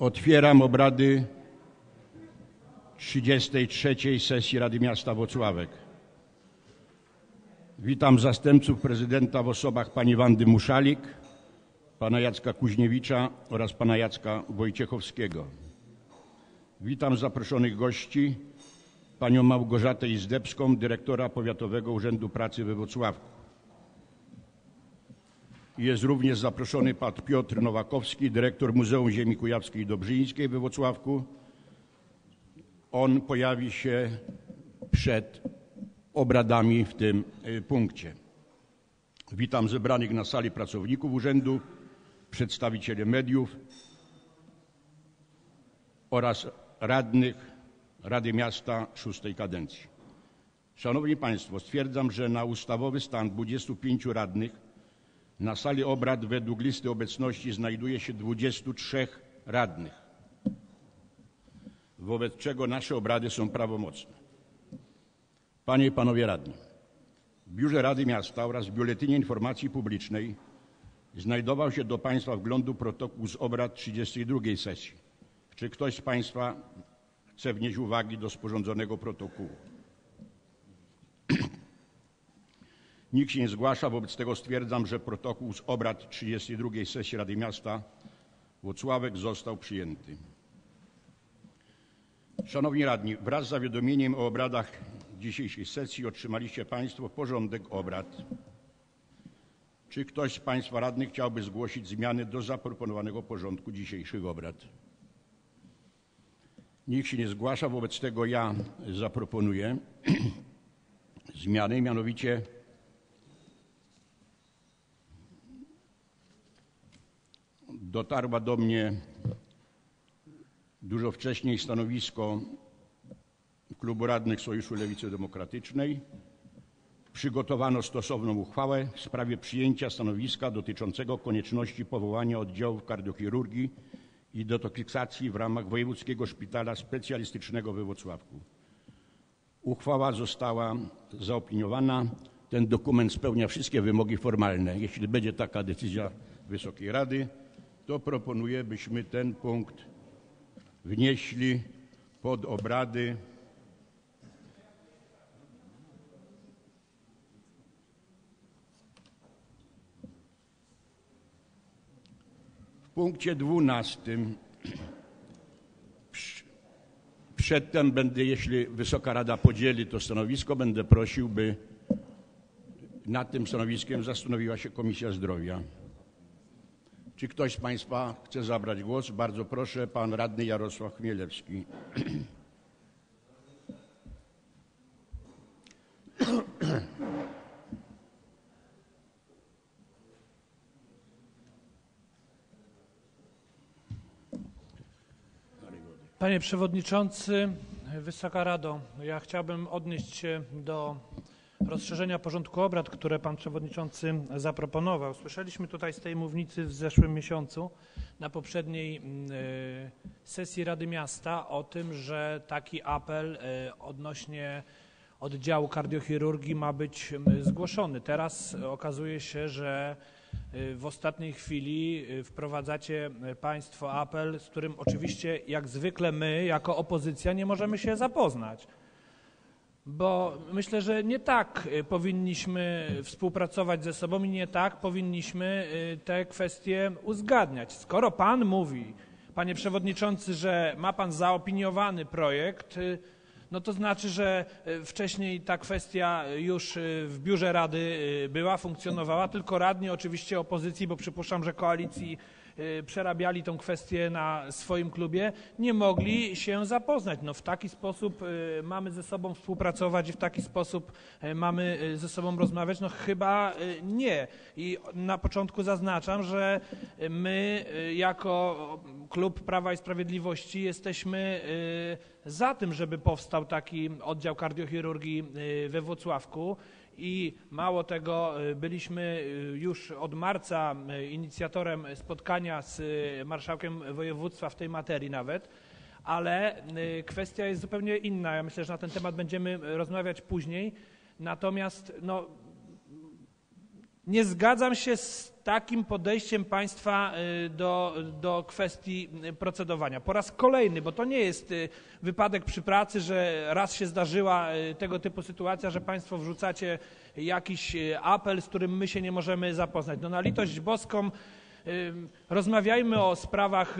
Otwieram obrady 33. sesji Rady Miasta Włocławek. Witam zastępców prezydenta w osobach pani Wandy Muszalik, pana Jacka Kuźniewicza oraz pana Jacka Wojciechowskiego. Witam zaproszonych gości, panią Małgorzatę Izdebską, dyrektora Powiatowego Urzędu Pracy we Włocławku. Jest również zaproszony pan Piotr Nowakowski, dyrektor Muzeum Ziemi Kujawskiej i Dobrzyńskiej we Włocławku. On pojawi się przed obradami w tym y, punkcie. Witam zebranych na sali pracowników urzędu, przedstawicieli mediów oraz radnych Rady Miasta szóstej kadencji. Szanowni Państwo, stwierdzam, że na ustawowy stan 25 radnych na sali obrad według listy obecności znajduje się 23 radnych, wobec czego nasze obrady są prawomocne. Panie i Panowie Radni, w Biurze Rady Miasta oraz w Biuletynie Informacji Publicznej znajdował się do Państwa wglądu protokół z obrad 32 sesji. Czy ktoś z Państwa chce wnieść uwagi do sporządzonego protokołu? Nikt się nie zgłasza, wobec tego stwierdzam, że protokół z obrad 32 sesji Rady Miasta Włocławek został przyjęty. Szanowni Radni, wraz z zawiadomieniem o obradach dzisiejszej sesji otrzymaliście Państwo porządek obrad. Czy ktoś z Państwa radnych chciałby zgłosić zmiany do zaproponowanego porządku dzisiejszych obrad? Nikt się nie zgłasza, wobec tego ja zaproponuję zmiany, mianowicie dotarła do mnie dużo wcześniej stanowisko Klubu Radnych Sojuszu Lewicy Demokratycznej. Przygotowano stosowną uchwałę w sprawie przyjęcia stanowiska dotyczącego konieczności powołania oddziałów kardiochirurgii i detoksykacji w ramach Wojewódzkiego Szpitala Specjalistycznego we Włocławku. Uchwała została zaopiniowana. Ten dokument spełnia wszystkie wymogi formalne. Jeśli będzie taka decyzja Wysokiej Rady, to proponuję, byśmy ten punkt wnieśli pod obrady. W punkcie dwunastym przedtem będę, jeśli Wysoka Rada podzieli to stanowisko, będę prosił, by nad tym stanowiskiem zastanowiła się Komisja Zdrowia. Czy ktoś z Państwa chce zabrać głos? Bardzo proszę, pan radny Jarosław Chmielewski. Panie Przewodniczący, Wysoka Rado, ja chciałbym odnieść się do rozszerzenia porządku obrad, które Pan Przewodniczący zaproponował. Słyszeliśmy tutaj z tej mównicy w zeszłym miesiącu na poprzedniej mm, e, sesji Rady Miasta o tym, że taki apel e, odnośnie oddziału kardiochirurgii ma być zgłoszony. Teraz okazuje się, że e, w ostatniej chwili wprowadzacie Państwo apel, z którym oczywiście jak zwykle my jako opozycja nie możemy się zapoznać bo myślę, że nie tak y, powinniśmy współpracować ze sobą i nie tak powinniśmy y, te kwestie uzgadniać. Skoro Pan mówi, Panie Przewodniczący, że ma Pan zaopiniowany projekt, y, no to znaczy, że wcześniej ta kwestia już w biurze Rady była, funkcjonowała, tylko radni oczywiście opozycji, bo przypuszczam, że koalicji przerabiali tą kwestię na swoim klubie, nie mogli się zapoznać. No, w taki sposób y, mamy ze sobą współpracować i w taki sposób y, mamy ze sobą rozmawiać? No chyba nie. I na początku zaznaczam, że my jako klub Prawa i Sprawiedliwości jesteśmy za tym, żeby powstał taki oddział kardiochirurgii we Włocławku i mało tego, y, byliśmy y, już od marca y, inicjatorem spotkania z marszałkiem województwa w tej materii nawet, ale kwestia jest zupełnie inna. Ja myślę, że na ten temat będziemy rozmawiać później. Natomiast no, nie zgadzam się z takim podejściem państwa y, do, do kwestii y, procedowania. Po raz kolejny, bo to nie jest y, wypadek przy pracy, że raz się zdarzyła tego typu sytuacja, że państwo wrzucacie jakiś apel, z którym my się nie możemy zapoznać. No na litość boską rozmawiajmy o sprawach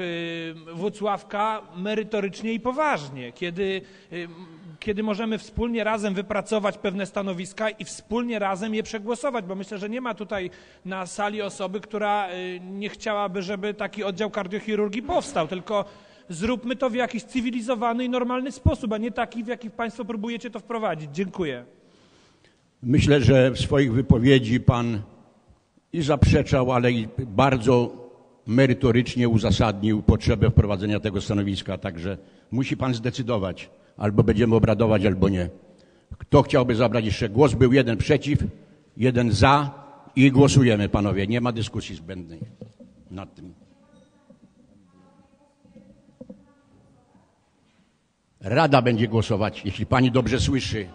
Włocławka merytorycznie i poważnie, kiedy, kiedy możemy wspólnie razem wypracować pewne stanowiska i wspólnie razem je przegłosować, bo myślę, że nie ma tutaj na sali osoby, która y, nie chciałaby, żeby taki oddział kardiochirurgii powstał, tylko zróbmy to w jakiś cywilizowany i normalny sposób, a nie taki, w jaki Państwo próbujecie to wprowadzić. Dziękuję. Myślę, że w swoich wypowiedzi pan i zaprzeczał, ale i bardzo merytorycznie uzasadnił potrzebę wprowadzenia tego stanowiska. Także musi pan zdecydować, albo będziemy obradować, albo nie. Kto chciałby zabrać jeszcze głos? Był jeden przeciw, jeden za i głosujemy, panowie. Nie ma dyskusji zbędnej nad tym. Rada będzie głosować, jeśli pani dobrze słyszy.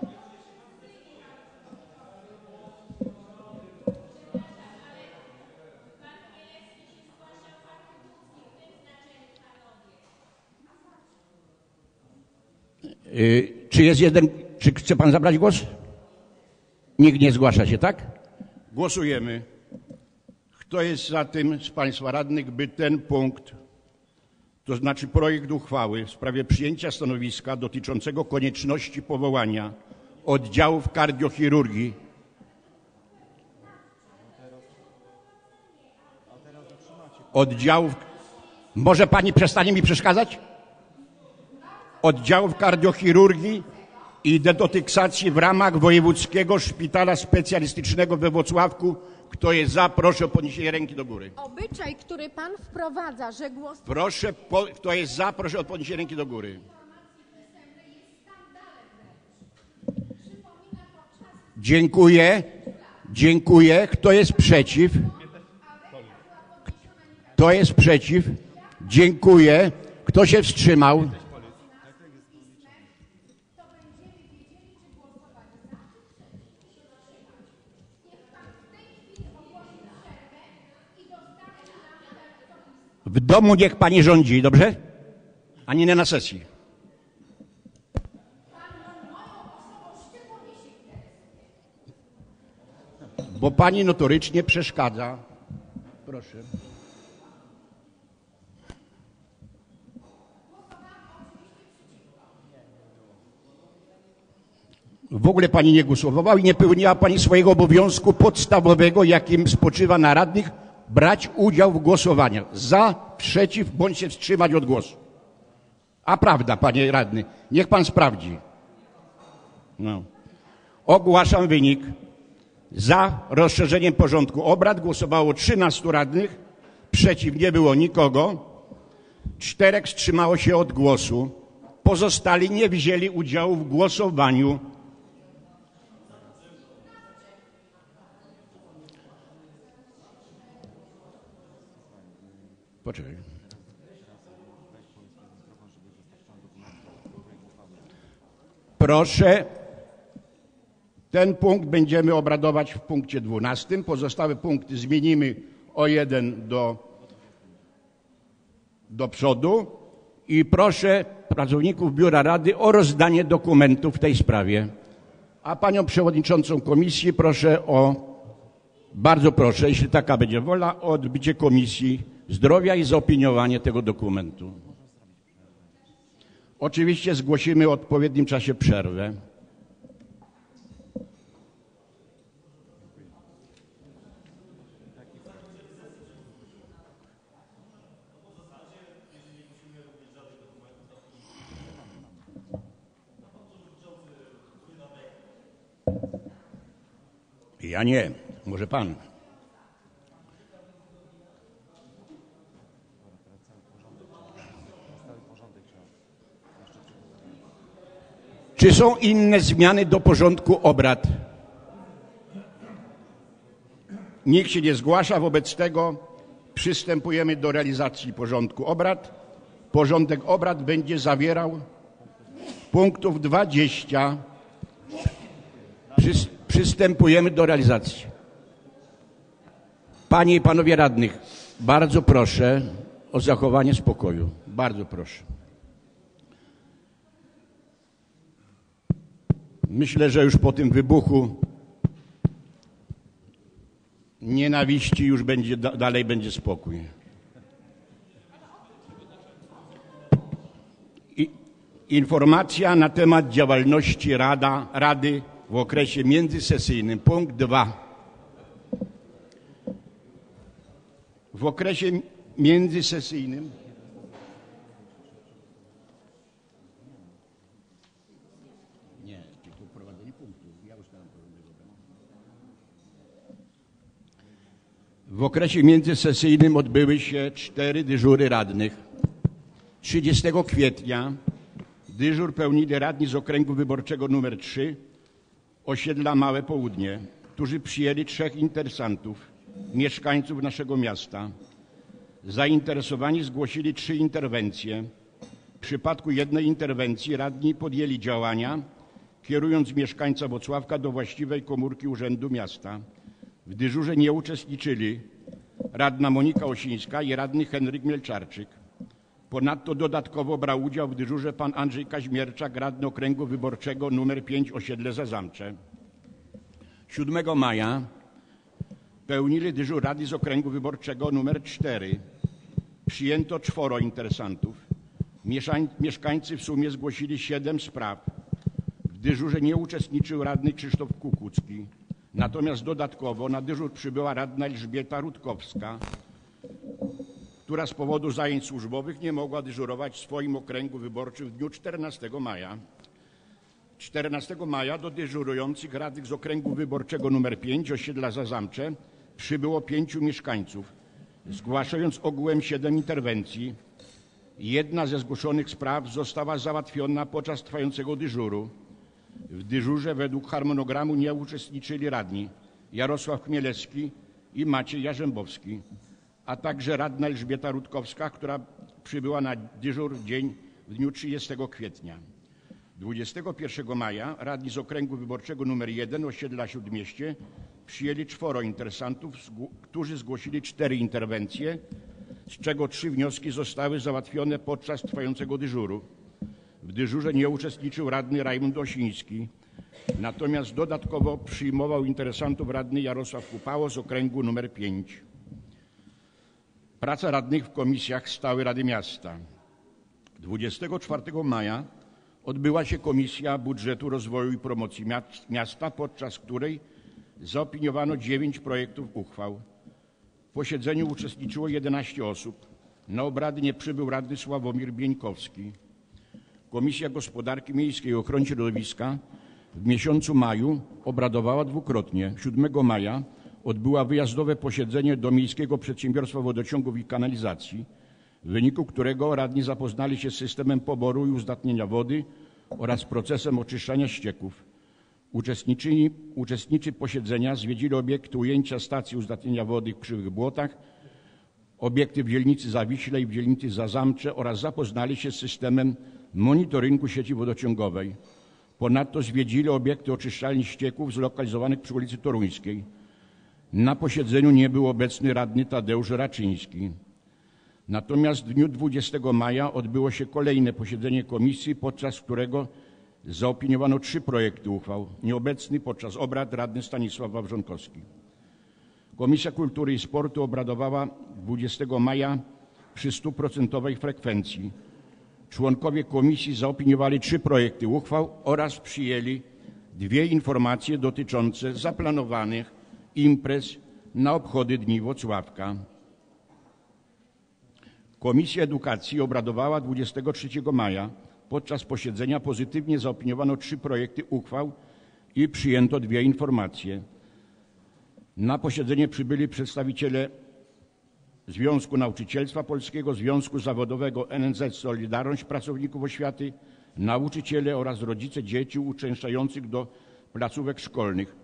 Czy jest jeden, czy chce pan zabrać głos? Nikt nie zgłasza się, tak? Głosujemy. Kto jest za tym z państwa radnych, by ten punkt, to znaczy projekt uchwały w sprawie przyjęcia stanowiska dotyczącego konieczności powołania oddziałów kardiochirurgii oddziałów. Może pani przestanie mi przeszkadzać? Oddziałów kardiochirurgii i dedotyksacji w ramach Wojewódzkiego Szpitala Specjalistycznego we Włocławku. Kto jest za, proszę o podniesienie ręki do góry. Obyczaj, który pan wprowadza, że głos Proszę, po, kto jest za, proszę o podniesienie ręki do góry. Dziękuję. Dziękuję. Kto jest przeciw? Kto jest przeciw? Dziękuję. Kto się wstrzymał? W domu niech pani rządzi, dobrze? A nie na sesji. Bo pani notorycznie przeszkadza. Proszę. W ogóle pani nie głosowała i nie pełniła pani swojego obowiązku podstawowego, jakim spoczywa na radnych, brać udział w głosowaniach. Za, przeciw, bądź się wstrzymać od głosu. A prawda, panie radny, niech pan sprawdzi. No. Ogłaszam wynik. Za rozszerzeniem porządku obrad głosowało 13 radnych, przeciw nie było nikogo, czterech wstrzymało się od głosu, pozostali nie wzięli udziału w głosowaniu. Poczekaj. Proszę, ten punkt będziemy obradować w punkcie 12. Pozostałe punkty zmienimy o jeden do, do przodu. I proszę pracowników Biura Rady o rozdanie dokumentów w tej sprawie. A panią przewodniczącą komisji proszę o, bardzo proszę, jeśli taka będzie wola, o odbycie komisji zdrowia i zaopiniowanie tego dokumentu. Oczywiście zgłosimy w odpowiednim czasie przerwę. Ja nie, może pan. Czy są inne zmiany do porządku obrad? Nikt się nie zgłasza, wobec tego przystępujemy do realizacji porządku obrad. porządek obrad będzie zawierał punktów 20. Przys- przystępujemy do realizacji. Panie i panowie radnych, bardzo proszę o zachowanie spokoju. Bardzo proszę. Myślę, że już po tym wybuchu nienawiści już będzie, da- dalej będzie spokój. I, informacja na temat działalności Rada, Rady w okresie międzysesyjnym. Punkt 2. W okresie międzysesyjnym Nie, tylko prowadzenie punktu. Ja ustalam porządek obrad. W okresie międzysesyjnym odbyły się cztery dyżury radnych. 30 kwietnia dyżur pełnili radni z okręgu wyborczego numer 3 osiedla Małe Południe, którzy przyjęli trzech interesantów, mieszkańców naszego miasta. Zainteresowani zgłosili trzy interwencje. W przypadku jednej interwencji radni podjęli działania, kierując mieszkańca Wocławka do właściwej komórki Urzędu Miasta. W dyżurze nie uczestniczyli radna Monika Osińska i radny Henryk Mielczarczyk. Ponadto dodatkowo brał udział w dyżurze pan Andrzej Kaźmierczak, radny okręgu wyborczego nr 5 osiedle Zazamcze. 7 maja pełnili dyżur rady z okręgu wyborczego nr 4. Przyjęto czworo interesantów. Mieszkańcy w sumie zgłosili siedem spraw. W dyżurze nie uczestniczył radny Krzysztof Kukucki. Natomiast dodatkowo na dyżur przybyła radna Elżbieta Rutkowska, która z powodu zajęć służbowych nie mogła dyżurować w swoim okręgu wyborczym w dniu 14 maja. 14 maja do dyżurujących radnych z okręgu wyborczego nr 5 osiedla Zazamcze przybyło pięciu mieszkańców, zgłaszając ogółem siedem interwencji. Jedna ze zgłoszonych spraw została załatwiona podczas trwającego dyżuru. W dyżurze według harmonogramu nie uczestniczyli radni Jarosław Chmielewski i Maciej Jarzębowski, a także radna Elżbieta Rutkowska, która przybyła na dyżur dzień w dniu 30 kwietnia. 21 maja radni z okręgu wyborczego nr 1 osiedla Śródmieście przyjęli czworo interesantów, którzy zgłosili cztery interwencje, z czego trzy wnioski zostały załatwione podczas trwającego dyżuru. W dyżurze nie uczestniczył radny Rajmund Osiński, natomiast dodatkowo przyjmował interesantów radny Jarosław Kupało z okręgu nr 5. Praca radnych w komisjach Stałej Rady Miasta. 24 maja odbyła się Komisja Budżetu Rozwoju i Promocji Miast- Miasta, podczas której zaopiniowano dziewięć projektów uchwał. W posiedzeniu uczestniczyło 11 osób. Na obrady nie przybył radny Sławomir Bieńkowski. Komisja Gospodarki Miejskiej i Ochrony Środowiska w miesiącu maju obradowała dwukrotnie. 7 maja odbyła wyjazdowe posiedzenie do Miejskiego Przedsiębiorstwa Wodociągów i Kanalizacji, w wyniku którego radni zapoznali się z systemem poboru i uzdatnienia wody oraz procesem oczyszczania ścieków. Uczestnicy posiedzenia zwiedzili obiekty ujęcia stacji uzdatnienia wody w Krzywych Błotach, obiekty w dzielnicy Zawiśle i w dzielnicy Zazamcze oraz zapoznali się z systemem monitoringu sieci wodociągowej. Ponadto zwiedzili obiekty oczyszczalni ścieków zlokalizowanych przy ulicy Toruńskiej. Na posiedzeniu nie był obecny radny Tadeusz Raczyński. Natomiast w dniu 20 maja odbyło się kolejne posiedzenie komisji, podczas którego zaopiniowano trzy projekty uchwał. Nieobecny podczas obrad radny Stanisław Wawrzonkowski. Komisja Kultury i Sportu obradowała 20 maja przy stuprocentowej frekwencji. Członkowie komisji zaopiniowali trzy projekty uchwał oraz przyjęli dwie informacje dotyczące zaplanowanych imprez na obchody Dni Wocławka. Komisja Edukacji obradowała 23 maja. Podczas posiedzenia pozytywnie zaopiniowano trzy projekty uchwał i przyjęto dwie informacje. Na posiedzenie przybyli przedstawiciele Związku Nauczycielstwa Polskiego, Związku Zawodowego NNZ Solidarność Pracowników Oświaty, nauczyciele oraz rodzice dzieci uczęszczających do placówek szkolnych.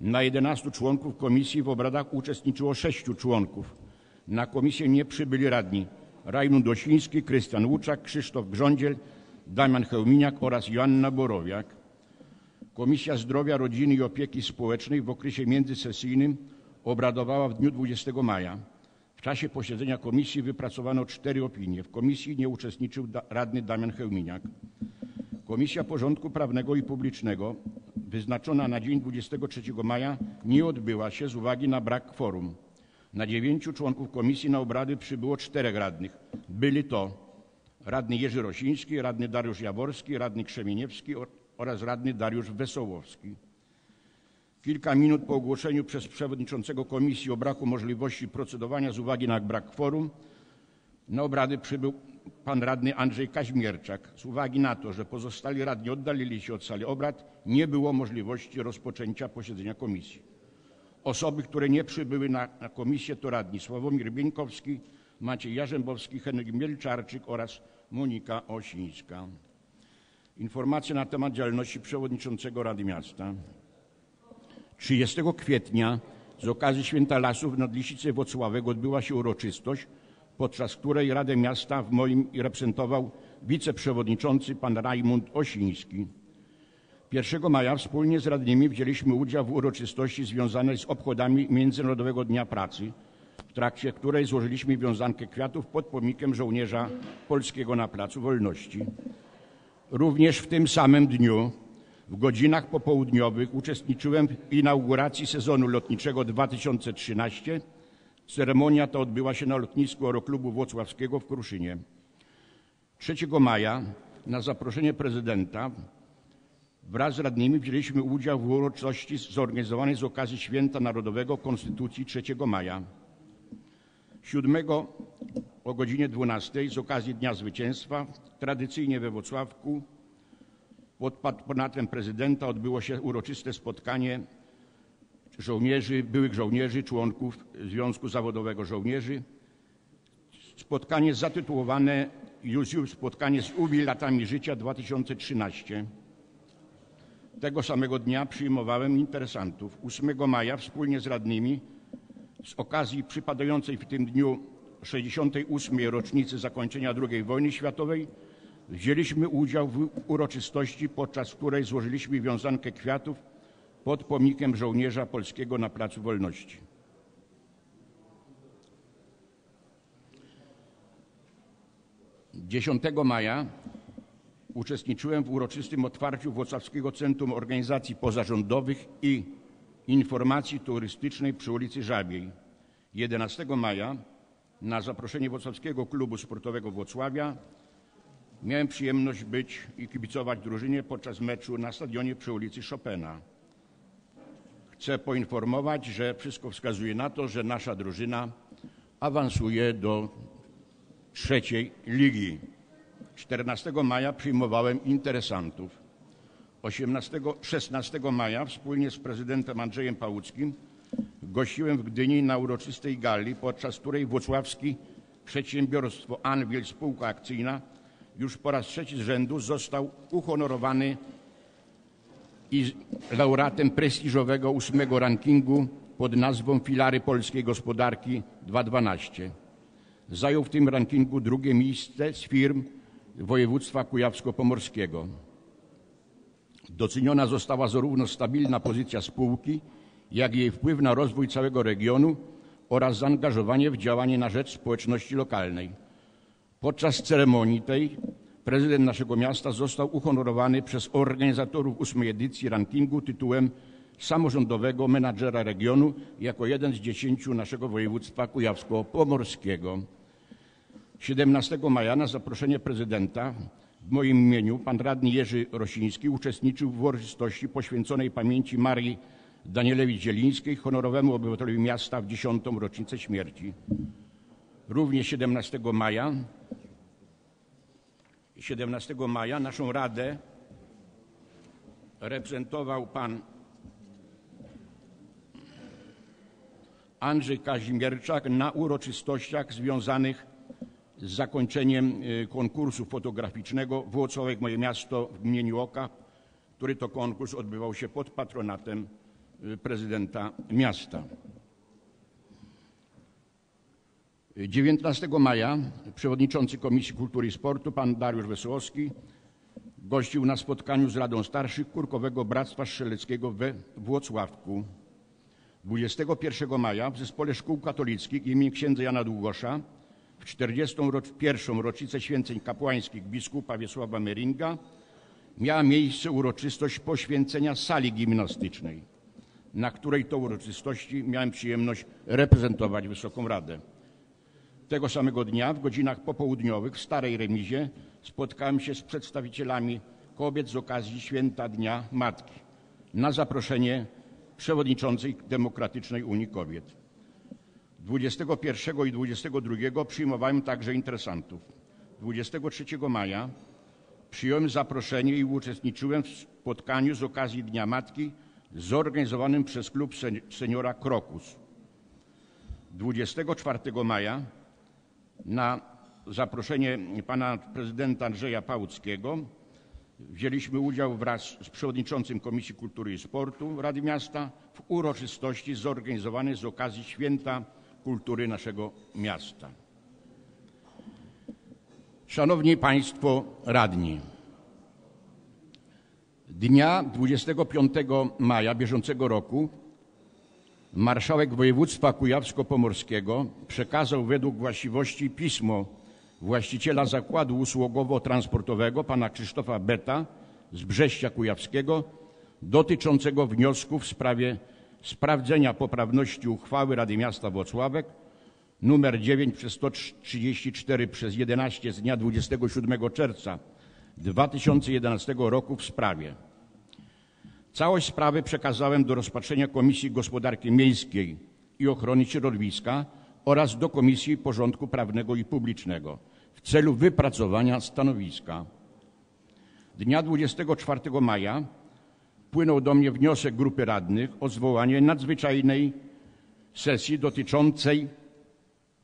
Na 11 członków komisji w obradach uczestniczyło 6 członków. Na komisję nie przybyli radni Rajmund Osiński, Krystian Łuczak, Krzysztof Grządziel, Damian Chełminiak oraz Joanna Borowiak. Komisja Zdrowia, Rodziny i Opieki Społecznej w okresie międzysesyjnym obradowała w dniu 20 maja. W czasie posiedzenia komisji wypracowano cztery opinie. W komisji nie uczestniczył radny Damian Chełminiak. Komisja Porządku Prawnego i Publicznego wyznaczona na dzień 23 maja nie odbyła się z uwagi na brak kworum. Na dziewięciu członków komisji na obrady przybyło czterech radnych. Byli to radny Jerzy Rosiński, radny Dariusz Jaworski, radny Krzemieniewski oraz radny Dariusz Wesołowski. Kilka minut po ogłoszeniu przez przewodniczącego komisji o braku możliwości procedowania z uwagi na brak kworum na obrady przybył pan radny Andrzej Kaźmierczak. Z uwagi na to, że pozostali radni oddalili się od sali obrad, nie było możliwości rozpoczęcia posiedzenia komisji. Osoby, które nie przybyły na, na komisję to radni Sławomir Bieńkowski, Maciej Jarzębowski, Henryk Mielczarczyk oraz Monika Osińska. Informacje na temat działalności przewodniczącego Rady Miasta. 30 kwietnia z okazji Święta Lasów w Nadlisicy Wocławek odbyła się uroczystość, podczas której Radę Miasta w moim reprezentował wiceprzewodniczący pan Rajmund Osiński. 1 maja wspólnie z radnymi wzięliśmy udział w uroczystości związanej z obchodami Międzynarodowego Dnia Pracy, w trakcie której złożyliśmy wiązankę kwiatów pod pomnikiem żołnierza polskiego na Placu Wolności. Również w tym samym dniu, w godzinach popołudniowych, uczestniczyłem w inauguracji sezonu lotniczego 2013. Ceremonia ta odbyła się na lotnisku Aeroklubu Włocławskiego w Kruszynie. 3 maja na zaproszenie prezydenta wraz z radnymi wzięliśmy udział w uroczystości zorganizowanej z okazji Święta Narodowego Konstytucji 3 maja. 7 o godzinie 12 z okazji Dnia Zwycięstwa tradycyjnie we Włocławku pod patronatem prezydenta odbyło się uroczyste spotkanie żołnierzy, byłych żołnierzy, członków Związku Zawodowego Żołnierzy. Spotkanie zatytułowane już spotkanie z jubilatami życia 2013. Tego samego dnia przyjmowałem interesantów. 8 maja wspólnie z radnymi z okazji przypadającej w tym dniu 68. rocznicy zakończenia II wojny światowej wzięliśmy udział w uroczystości, podczas której złożyliśmy wiązankę kwiatów pod pomnikiem żołnierza polskiego na Placu Wolności. Dziesiątego maja uczestniczyłem w uroczystym otwarciu Włocławskiego Centrum Organizacji Pozarządowych i Informacji Turystycznej przy ulicy Żabiej. 11 maja na zaproszenie Włocławskiego Klubu Sportowego Włocławia miałem przyjemność być i kibicować drużynie podczas meczu na stadionie przy ulicy Chopina. Chcę poinformować, że wszystko wskazuje na to, że nasza drużyna awansuje do trzeciej ligi. 14 maja przyjmowałem interesantów. 18, 16 maja wspólnie z prezydentem Andrzejem Pałuckim gościłem w Gdyni na uroczystej gali, podczas której włocławski przedsiębiorstwo Anwil Spółka Akcyjna już po raz trzeci z rzędu został uhonorowany i laureatem prestiżowego ósmego rankingu pod nazwą Filary Polskiej Gospodarki 2012. Zajął w tym rankingu drugie miejsce z firm województwa kujawsko-pomorskiego. Doceniona została zarówno stabilna pozycja spółki, jak i jej wpływ na rozwój całego regionu oraz zaangażowanie w działanie na rzecz społeczności lokalnej. Podczas ceremonii tej prezydent naszego miasta został uhonorowany przez organizatorów ósmej edycji rankingu tytułem samorządowego menadżera regionu jako jeden z dziesięciu naszego województwa kujawsko-pomorskiego. 17 maja na zaproszenie prezydenta w moim imieniu pan radny Jerzy Rosiński uczestniczył w uroczystości poświęconej pamięci Marii Danielewicz-Zielińskiej, honorowemu obywatelowi miasta w dziesiątą rocznicę śmierci. Również 17 maja 17 maja naszą radę reprezentował pan Andrzej Kazimierczak na uroczystościach związanych z zakończeniem y, konkursu fotograficznego Włocławek Moje Miasto w imieniu Oka, który to konkurs odbywał się pod patronatem y, prezydenta miasta. 19 maja przewodniczący Komisji Kultury i Sportu pan Dariusz Wesołowski gościł na spotkaniu z Radą Starszych Kurkowego Bractwa Strzeleckiego we Włocławku. 21 maja w Zespole Szkół Katolickich im. księdza Jana Długosza w 41. rocznicę święceń kapłańskich biskupa Wiesława Meringa miała miejsce uroczystość poświęcenia sali gimnastycznej, na której to uroczystości miałem przyjemność reprezentować Wysoką Radę. Tego samego dnia w godzinach popołudniowych w Starej Remizie spotkałem się z przedstawicielami kobiet z okazji Święta Dnia Matki na zaproszenie przewodniczącej Demokratycznej Unii Kobiet. 21 i 22 przyjmowałem także interesantów. 23 maja przyjąłem zaproszenie i uczestniczyłem w spotkaniu z okazji Dnia Matki zorganizowanym przez klub sen- seniora Krokus. 24 maja na zaproszenie pana prezydenta Andrzeja Pałuckiego wzięliśmy udział wraz z przewodniczącym Komisji Kultury i Sportu Rady Miasta w uroczystości zorganizowanej z okazji Święta Kultury naszego miasta. Szanowni Państwo Radni, dnia 25 maja bieżącego roku marszałek województwa kujawsko-pomorskiego przekazał według właściwości pismo właściciela zakładu usługowo-transportowego pana Krzysztofa Beta z Brześcia Kujawskiego dotyczącego wniosku w sprawie sprawdzenia poprawności uchwały Rady Miasta Włocławek numer 9 przez 134 przez 11 z dnia 27 czerwca 2011 roku w sprawie Całość sprawy przekazałem do rozpatrzenia Komisji Gospodarki Miejskiej i Ochrony Środowiska oraz do Komisji Porządku Prawnego i Publicznego w celu wypracowania stanowiska. Dnia 24 maja wpłynął do mnie wniosek grupy radnych o zwołanie nadzwyczajnej sesji dotyczącej,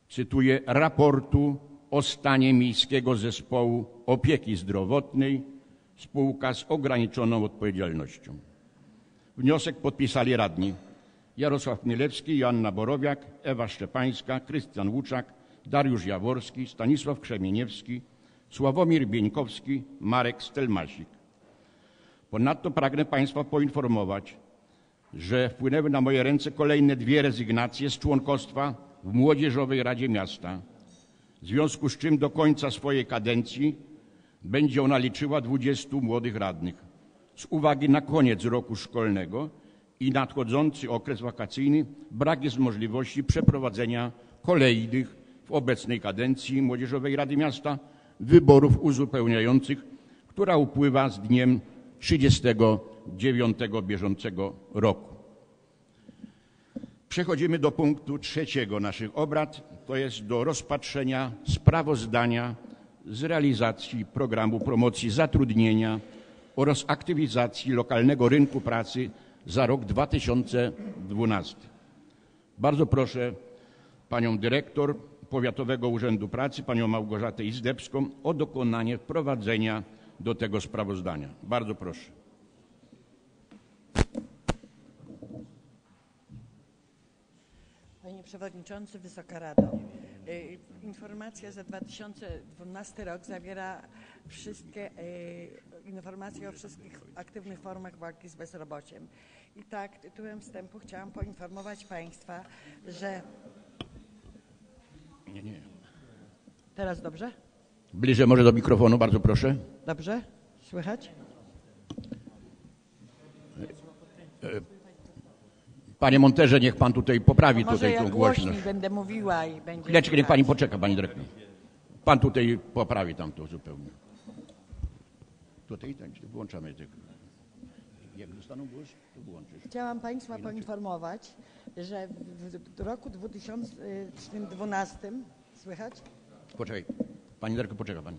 cytuję, raportu o stanie Miejskiego Zespołu Opieki Zdrowotnej spółka z ograniczoną odpowiedzialnością. Wniosek podpisali radni Jarosław Mielewski, Joanna Borowiak, Ewa Szczepańska, Krystian Łuczak, Dariusz Jaworski, Stanisław Krzemieniewski, Sławomir Bieńkowski, Marek Stelmasik. Ponadto pragnę Państwa poinformować, że wpłynęły na moje ręce kolejne dwie rezygnacje z członkostwa w Młodzieżowej Radzie Miasta, w związku z czym do końca swojej kadencji będzie ona liczyła 20 młodych radnych. Z uwagi na koniec roku szkolnego i nadchodzący okres wakacyjny brak jest możliwości przeprowadzenia kolejnych w obecnej kadencji Młodzieżowej Rady Miasta wyborów uzupełniających, która upływa z dniem 39 bieżącego roku. Przechodzimy do punktu trzeciego naszych obrad, to jest do rozpatrzenia sprawozdania z realizacji programu promocji zatrudnienia oraz aktywizacji lokalnego rynku pracy za rok 2012. Bardzo proszę panią dyrektor Powiatowego Urzędu Pracy, panią Małgorzatę Izdebską o dokonanie wprowadzenia do tego sprawozdania. Bardzo proszę. Panie Przewodniczący, Wysoka Rado. Y, Informacja za 2012 rok zawiera wszystkie y, informacje o wszystkich aktywnych formach walki z bezrobociem. I tak tytułem wstępu chciałam poinformować Państwa, że Nie, nie. teraz dobrze? Bliżej może do mikrofonu, bardzo proszę. Dobrze? Słychać? Panie monterze, niech pan tutaj poprawi Może tutaj tą głośność. będę mówiła i będzie. Chwileczkę, niech pani poczeka, pani dyrektor. Pan tutaj poprawi tam to zupełnie. Tutaj tak, wyłączamy tych. Jak dostaną głos, to włączysz. Chciałam Państwa poinformować, że w, roku 2012 słychać? Poczekaj. Pani dyrektor, poczeka pani.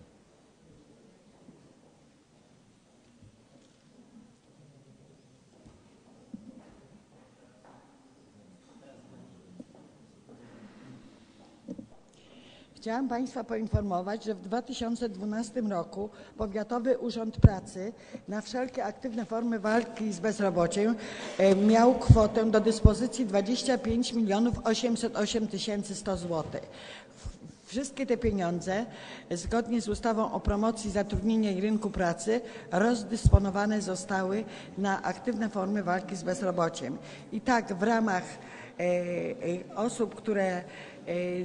Chciałam Państwa poinformować, że w 2012 roku Powiatowy Urząd Pracy na wszelkie aktywne formy walki z bezrobociem e, miał kwotę do dyspozycji 25 milionów 808 tysięcy 100 zł. Wszystkie te pieniądze, zgodnie z ustawą o promocji zatrudnienia i rynku pracy, rozdysponowane zostały na aktywne formy walki z bezrobociem. I tak w ramach e, e, osób, które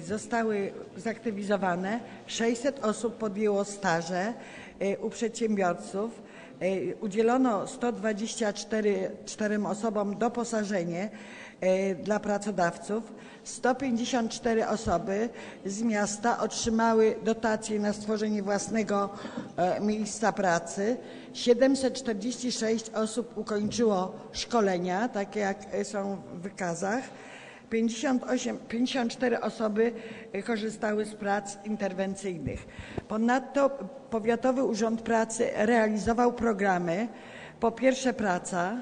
zostały zaktywizowane, 600 osób podjęło staże e, u przedsiębiorców. E, Udzielono 124 czterem osobom doposażenie e, dla pracodawców. 154 osoby z miasta otrzymały dotacje na stworzenie własnego e, miejsca pracy. 746 osób ukończyło szkolenia, takie jak e, są w wykazach. 58, 54 osoby e, korzystały z prac interwencyjnych. Ponadto Powiatowy Urząd Pracy realizował programy po pierwsze praca,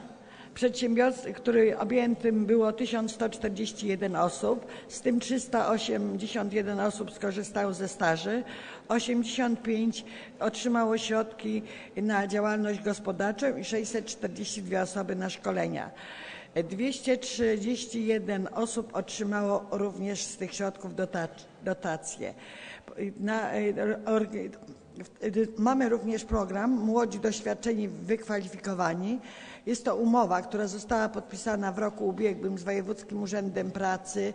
przedsiębiorstw, który objętym było 1141 osób, z tym 381 osób skorzystało ze staży, 85 otrzymało środki na działalność gospodarczą i 642 osoby na szkolenia. 231 osób otrzymało również z tych środków dotac- dotacje. Na, e, org- Mamy również program Młodzi Doświadczeni Wykwalifikowani. Jest to umowa, która została podpisana w roku ubiegłym z Wojewódzkim Urzędem Pracy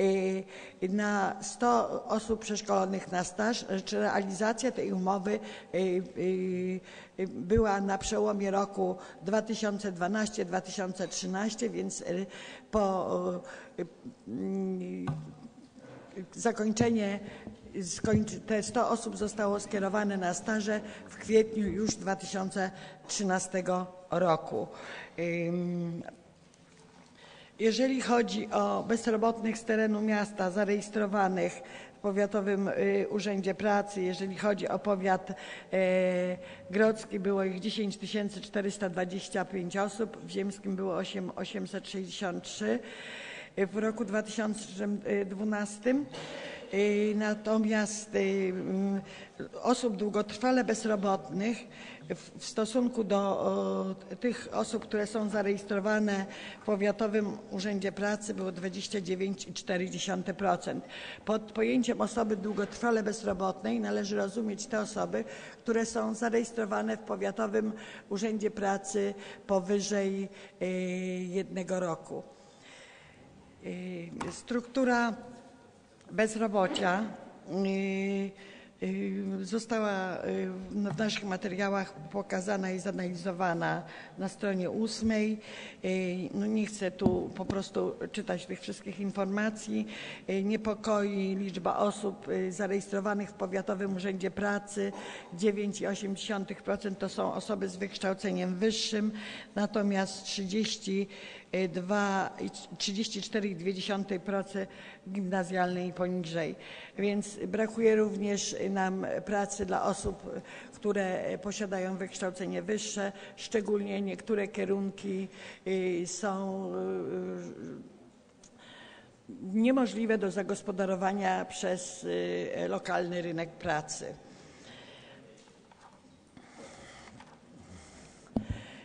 y, na 100 osób przeszkolonych na staż. Realizacja tej umowy y, była na przełomie roku 2012-2013, więc y, po y, zakończenie, te 100 osób zostało skierowane na staże w kwietniu już 2013 roku. Jeżeli chodzi o bezrobotnych z terenu miasta zarejestrowanych Powiatowym y, Urzędzie Pracy, jeżeli chodzi o powiat e, grodzki, było ich 10 425 osób, w ziemskim było 8, 863 w roku 2012. Y, Natomiast y, mm, osób długotrwale bezrobotnych w- stosunku do tych osób, które są zarejestrowane w Powiatowym Urzędzie Pracy było 29,4%. Pod pojęciem osoby długotrwale bezrobotnej należy rozumieć te osoby, które są zarejestrowane w Powiatowym Urzędzie Pracy powyżej y, jednego roku. Y, Struktura bezrobocia y, została y, w naszych materiałach pokazana i zanalizowana na stronie ósmej. Y, No nie chcę tu po prostu czytać tych wszystkich informacji. Y, Niepokoi liczba osób y, zarejestrowanych w Powiatowym Urzędzie Pracy. 9,8% to są osoby z wykształceniem wyższym, natomiast 30 2 i 34,2% gimnazjalnej i poniżej. Więc brakuje również nam pracy dla osób, które posiadają wykształcenie wyższe, szczególnie niektóre kierunki y, są y, niemożliwe do zagospodarowania przez lokalny rynek pracy.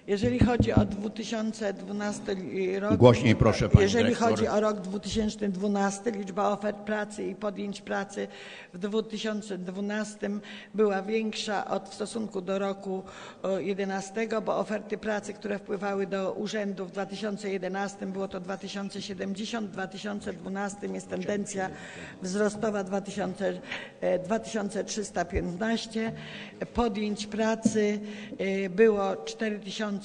Jeżeli chodzi o 2012 rok. Głośniej proszę, pani Jeżeli dyrektor. chodzi o rok 2012, liczba ofert pracy i podjęć pracy w 2012 była większa od w stosunku do roku 2011, bo oferty pracy, które wpływały do urzędu w 2011 było to 2070, w 2012 jest tendencja wzrostowa 2000, e, 2315. Podjęć pracy e, było 4000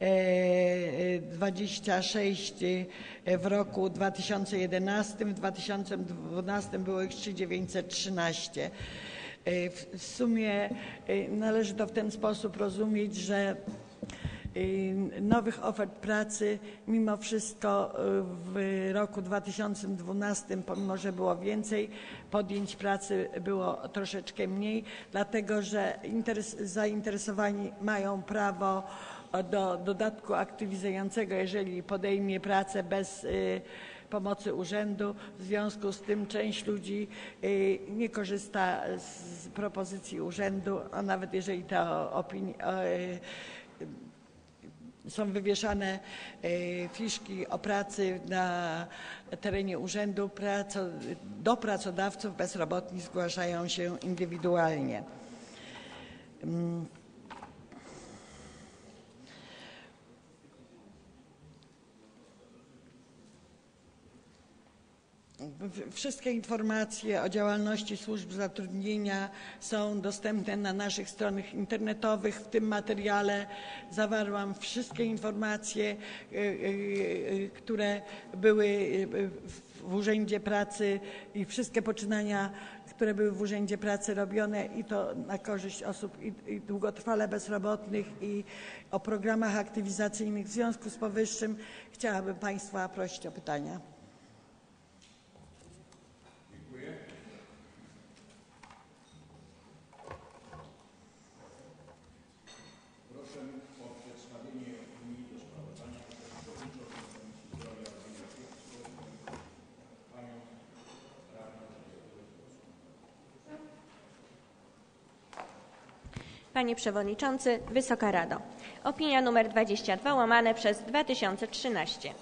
e, 26 w roku 2011, w 2012 było ich 3913. E, W sumie e, należy to w ten sposób rozumieć, że nowych ofert pracy mimo wszystko w roku 2012, pomimo że było więcej, podjęć pracy było troszeczkę mniej, dlatego że interes, zainteresowani mają prawo do dodatku aktywizującego, jeżeli podejmie pracę bez y, pomocy urzędu. W związku z tym część ludzi y, nie korzysta z propozycji urzędu, a nawet jeżeli ta opinia, Są wywieszane fiszki o pracy na terenie urzędu. Do pracodawców bezrobotni zgłaszają się indywidualnie. Wszystkie informacje o działalności służb zatrudnienia są dostępne na naszych stronach internetowych. W tym materiale zawarłam wszystkie informacje, y, y, y, które były w Urzędzie Pracy i wszystkie poczynania, które były w Urzędzie Pracy robione i to na korzyść osób i, i długotrwale bezrobotnych i o programach aktywizacyjnych. W związku z powyższym chciałabym Państwa prosić o pytania. Panie Przewodniczący, Wysoka Rado. Opinia nr 22 łamane przez 2013.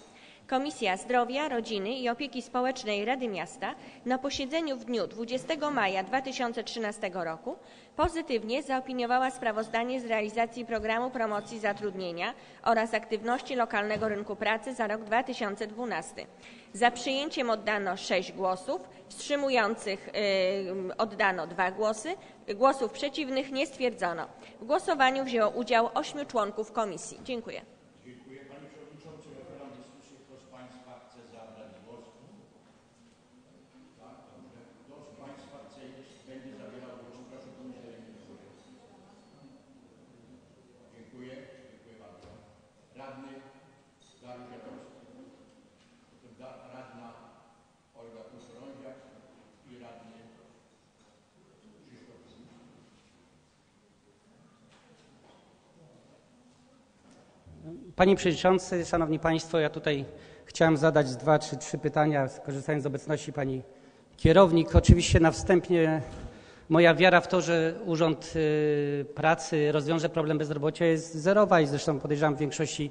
Komisja Zdrowia, Rodziny i Opieki Społecznej Rady Miasta na posiedzeniu w dniu 20 maja 2013 roku pozytywnie zaopiniowała sprawozdanie z realizacji programu promocji zatrudnienia oraz aktywności lokalnego rynku pracy za rok 2012. Za przyjęciem oddano 6 głosów, wstrzymujących yy, oddano 2 głosy, głosów przeciwnych nie stwierdzono. W głosowaniu wzięło udział 8 członków komisji. Dziękuję. Panie Przewodniczący, Szanowni Państwo, ja tutaj chciałem zadać dwa czy trzy pytania, korzystając z obecności Pani Kierownik. Oczywiście na wstępie moja wiara w to, że Urząd y, Pracy rozwiąże problem bezrobocia jest zerowa i zresztą podejrzewam w większości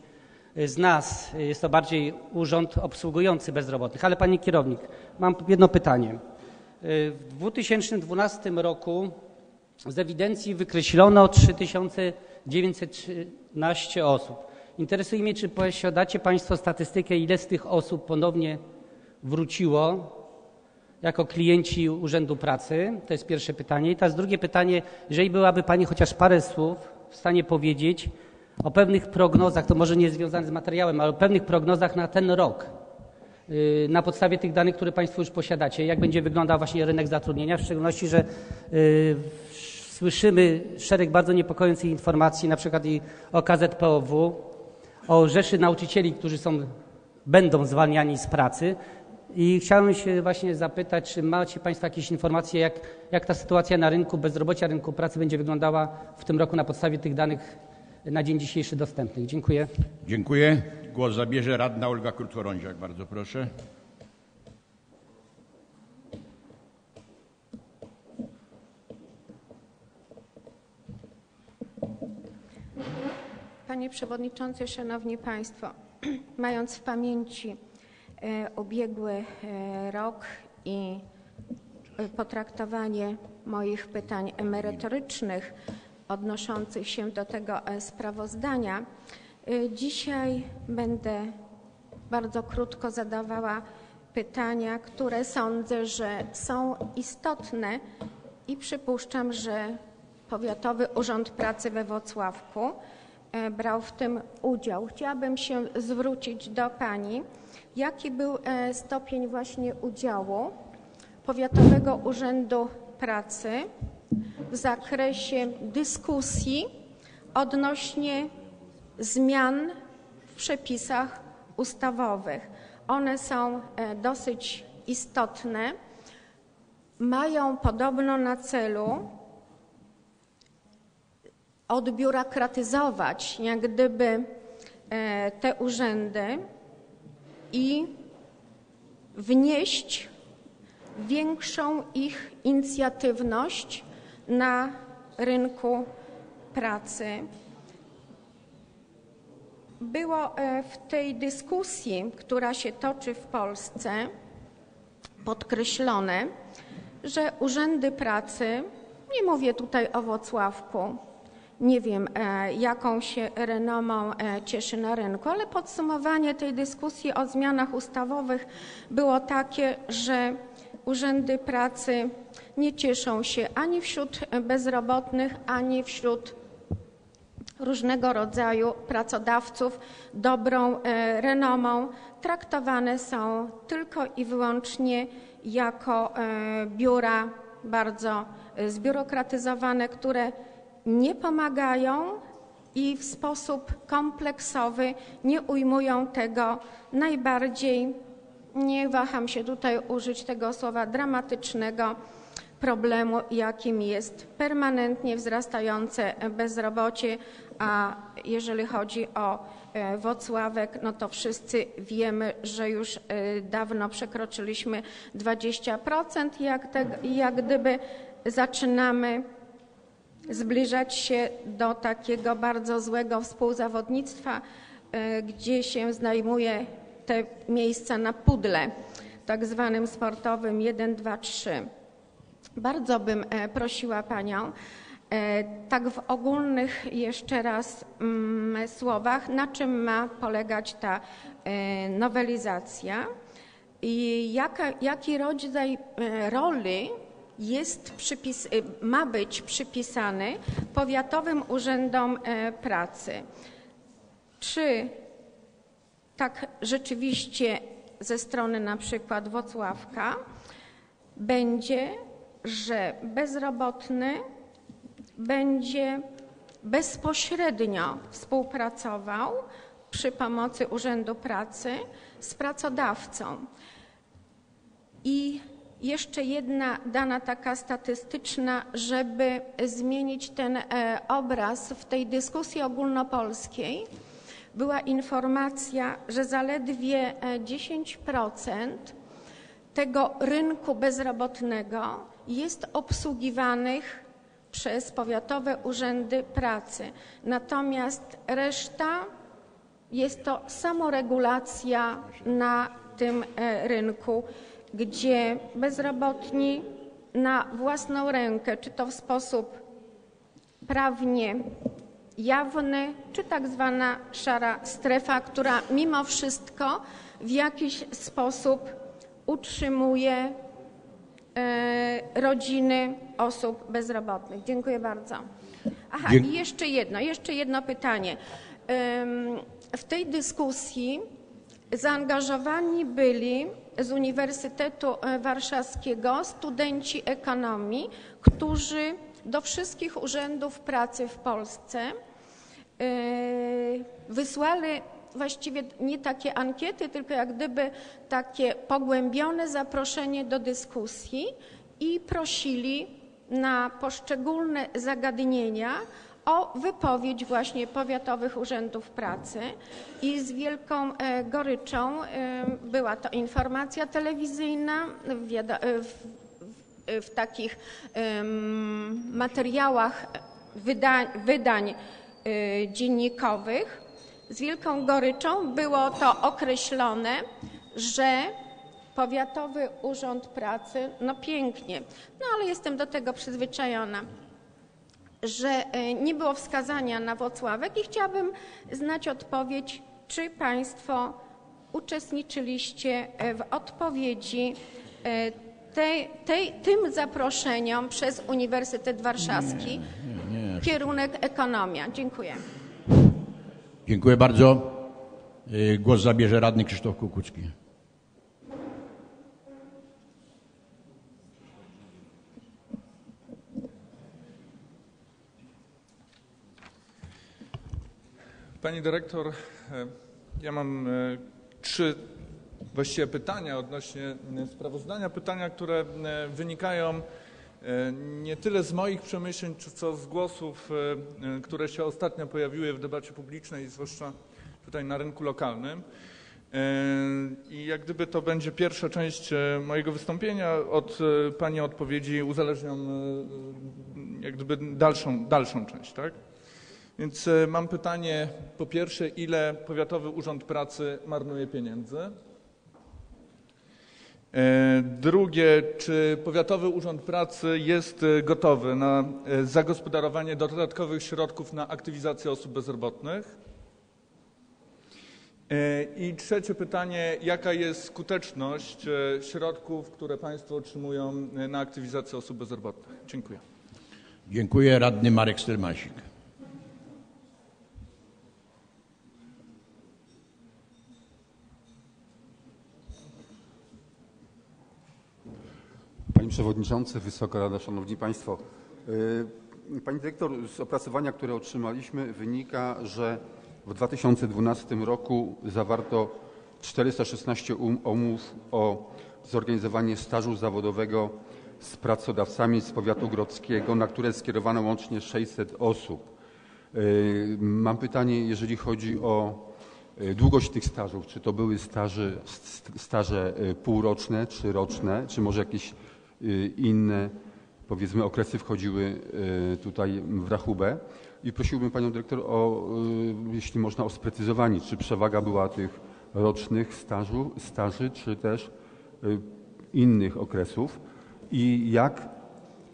y, z nas jest to bardziej urząd obsługujący bezrobotnych. Ale Pani Kierownik, mam jedno pytanie. Y, W 2012 roku z ewidencji wykreślono 3913 osób. Interesuje mnie, czy posiadacie Państwo statystykę, ile z tych osób ponownie wróciło jako klienci Urzędu Pracy? To jest pierwsze pytanie. I teraz drugie pytanie, jeżeli byłaby Pani chociaż parę słów w stanie powiedzieć o pewnych prognozach, to może nie związane z materiałem, ale o pewnych prognozach na ten rok, yy, na podstawie tych danych, które Państwo już posiadacie, jak będzie wyglądał właśnie rynek zatrudnienia, w szczególności, że yy, słyszymy szereg bardzo niepokojących informacji, na przykład i o KZPOW, o rzeszy nauczycieli, którzy są, będą zwalniani z pracy. I chciałem się właśnie zapytać, czy macie Państwo jakieś informacje, jak, jak ta sytuacja na rynku bezrobocia, rynku pracy będzie wyglądała w tym roku na podstawie tych danych na dzień dzisiejszy dostępnych. Dziękuję. Dziękuję. Głos zabierze radna Olga Krótkorądziak. Bardzo proszę. Panie Przewodniczący, Szanowni Państwo, mając w pamięci e, ubiegły e, rok i e, potraktowanie moich pytań merytorycznych odnoszących się do tego sprawozdania, dzisiaj będę bardzo krótko zadawała pytania, które sądzę, że są istotne i przypuszczam, że Powiatowy Urząd Pracy we Włocławku brał w tym udział. Chciałabym się zwrócić do Pani, jaki był e, stopień właśnie udziału Powiatowego Urzędu Pracy w zakresie dyskusji odnośnie zmian w przepisach ustawowych. One są e, dosyć istotne. Mają podobno na celu odbiurokratyzować jak gdyby e, te urzędy i wnieść większą ich inicjatywność na rynku pracy. było e, w tej dyskusji, która się toczy w Polsce, podkreślone, że urzędy pracy, nie mówię tutaj o Wocławku, nie wiem e, jaką się renomą e, cieszy na rynku, ale podsumowanie tej dyskusji o zmianach ustawowych było takie, że urzędy pracy nie cieszą się ani wśród bezrobotnych, ani wśród różnego rodzaju pracodawców dobrą e, renomą. Traktowane są tylko i wyłącznie jako biura bardzo zbiurokratyzowane, które nie pomagają i w sposób kompleksowy nie ujmują tego najbardziej, nie waham się tutaj użyć tego słowa, dramatycznego problemu, jakim jest permanentnie wzrastające bezrobocie, a jeżeli chodzi o e, Wocławek, no to wszyscy wiemy, że już e, dawno przekroczyliśmy 20%, jak, te, jak gdyby zaczynamy zbliżać się do takiego bardzo złego współzawodnictwa, e, gdzie się znajmuje te miejsca na pudle, tak zwanym sportowym 1, 2, 3. Bardzo bym e, prosiła Panią, e, tak w ogólnych jeszcze raz mm, słowach, na czym ma polegać ta nowelizacja i jaka, jaki rodzaj roli jest przypis, ma być przypisany powiatowym urzędom e, pracy. Czy tak rzeczywiście ze strony na przykład Wocławka będzie, że bezrobotny będzie bezpośrednio współpracował przy pomocy Urzędu Pracy z pracodawcą i jeszcze jedna dana taka statystyczna, żeby zmienić ten e, obraz w tej dyskusji ogólnopolskiej. Była informacja, że zaledwie 10% e, tego rynku bezrobotnego jest obsługiwanych przez powiatowe urzędy pracy. Natomiast reszta jest to samoregulacja na tym e, rynku gdzie bezrobotni na własną rękę, czy to w sposób prawnie jawny, czy tak zwana szara strefa, która mimo wszystko w jakiś sposób utrzymuje e, rodziny osób bezrobotnych. Dziękuję bardzo. Aha, i jeszcze jedno, jeszcze jedno pytanie. W tej dyskusji zaangażowani byli z Uniwersytetu e, Warszawskiego studenci ekonomii, którzy do wszystkich urzędów pracy w Polsce e, wysłali właściwie nie takie ankiety, tylko jak gdyby takie pogłębione zaproszenie do dyskusji i prosili na poszczególne zagadnienia o wypowiedź właśnie powiatowych urzędów pracy i z wielką e, goryczą e, była to informacja telewizyjna w, e, w, takich materiałach wydań, wydań dziennikowych. Z wielką goryczą było to określone, że Powiatowy Urząd Pracy, no pięknie, no ale jestem do tego przyzwyczajona że e, nie było wskazania na Wocławek i chciałabym znać odpowiedź, czy Państwo uczestniczyliście e, w odpowiedzi e, tej, tej, tym zaproszeniom przez Uniwersytet Warszawski, nie, nie, nie. kierunek ekonomia. Dziękuję. Dziękuję bardzo. Głos zabierze radny Krzysztof Kukucki. Pani dyrektor, e, ja mam e, trzy właściwie pytania odnośnie e, sprawozdania. Pytania, które wynikają nie tyle z moich przemyśleń, co z głosów, które się ostatnio pojawiły w debacie publicznej, zwłaszcza tutaj na rynku lokalnym. I jak gdyby to będzie pierwsza część mojego wystąpienia, od Pani odpowiedzi uzależniam jak gdyby dalszą, dalszą część. Tak? Więc e, mam pytanie po pierwsze, ile Powiatowy Urząd Pracy marnuje pieniędzy? E, Drugie, czy Powiatowy Urząd Pracy jest e, gotowy na zagospodarowanie dodatkowych środków na aktywizację osób bezrobotnych? I trzecie pytanie, jaka jest skuteczność środków, które Państwo otrzymują na aktywizację osób bezrobotnych? Dziękuję. Dziękuję. Radny Marek Stelmasik. Panie Przewodniczący, Wysoka Rada, Szanowni Państwo. Yy, Pani Dyrektor, z opracowania, które otrzymaliśmy wynika, że w 2012 roku zawarto 416 um- umów o zorganizowanie stażu zawodowego z pracodawcami z powiatu grodzkiego, na które skierowano łącznie 600 osób. Yy, Mam pytanie, jeżeli chodzi o yy, długość tych stażów. Czy to były staże, st- staże półroczne, czy roczne, czy może jakieś inne, powiedzmy, okresy wchodziły yy, tutaj w rachubę? I prosiłbym Panią Dyrektor o, yy, jeśli można, o sprecyzowanie, czy przewaga była tych rocznych stażu, staży, czy też innych okresów i jak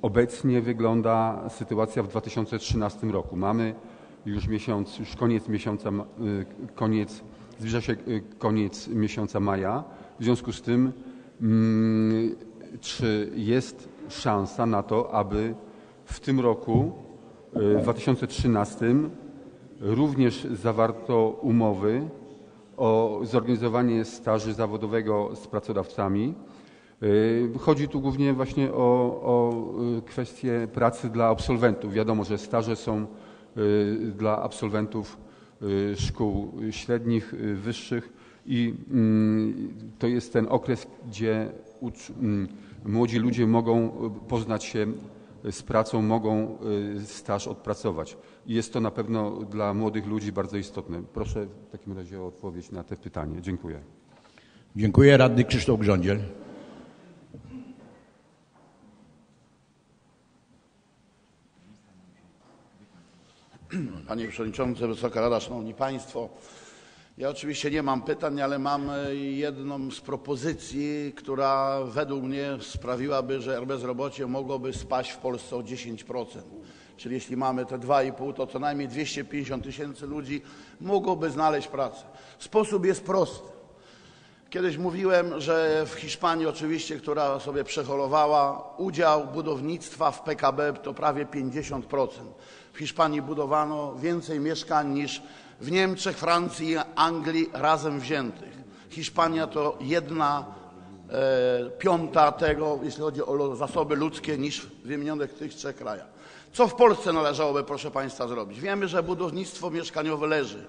obecnie wygląda sytuacja w 2013 roku. Mamy już miesiąc, już koniec miesiąca, y, koniec, zbliża się y, koniec miesiąca maja. W związku z tym, mm, czy jest szansa na to, aby w tym roku, y, w 2013, również zawarto umowy o zorganizowanie staży zawodowego z pracodawcami. Y, Chodzi tu głównie właśnie o, o y, kwestię pracy dla absolwentów. Wiadomo, że staże są dla absolwentów szkół średnich, wyższych i mm, to jest ten okres, gdzie młodzi ludzie mogą y, poznać się z pracą, mogą y, staż odpracować. I jest to na pewno dla młodych ludzi bardzo istotne. Proszę w takim razie o odpowiedź na te pytanie. Dziękuję. Dziękuję. Radny Krzysztof Grządziel. Panie Przewodniczący, Wysoka Rada, Szanowni Państwo. Ja oczywiście nie mam pytań, ale mam e, jedną z propozycji, która według mnie sprawiłaby, że bezrobocie mogłoby spaść w Polsce o 10%. Czyli jeśli mamy te 2,5, to co najmniej 250 tysięcy ludzi mogłoby znaleźć pracę. Sposób jest prosty. Kiedyś mówiłem, że w Hiszpanii oczywiście, która sobie przeholowała, udział budownictwa w PKB to prawie 50%. W Hiszpanii budowano więcej mieszkań niż w Niemczech, Francji Anglii razem wziętych. Hiszpania to jedna e, piąta tego, jeśli chodzi o zasoby ludzkie, niż w wymienionych tych trzech krajach. Co w Polsce należałoby, proszę Państwa, zrobić? Wiemy, że budownictwo mieszkaniowe leży,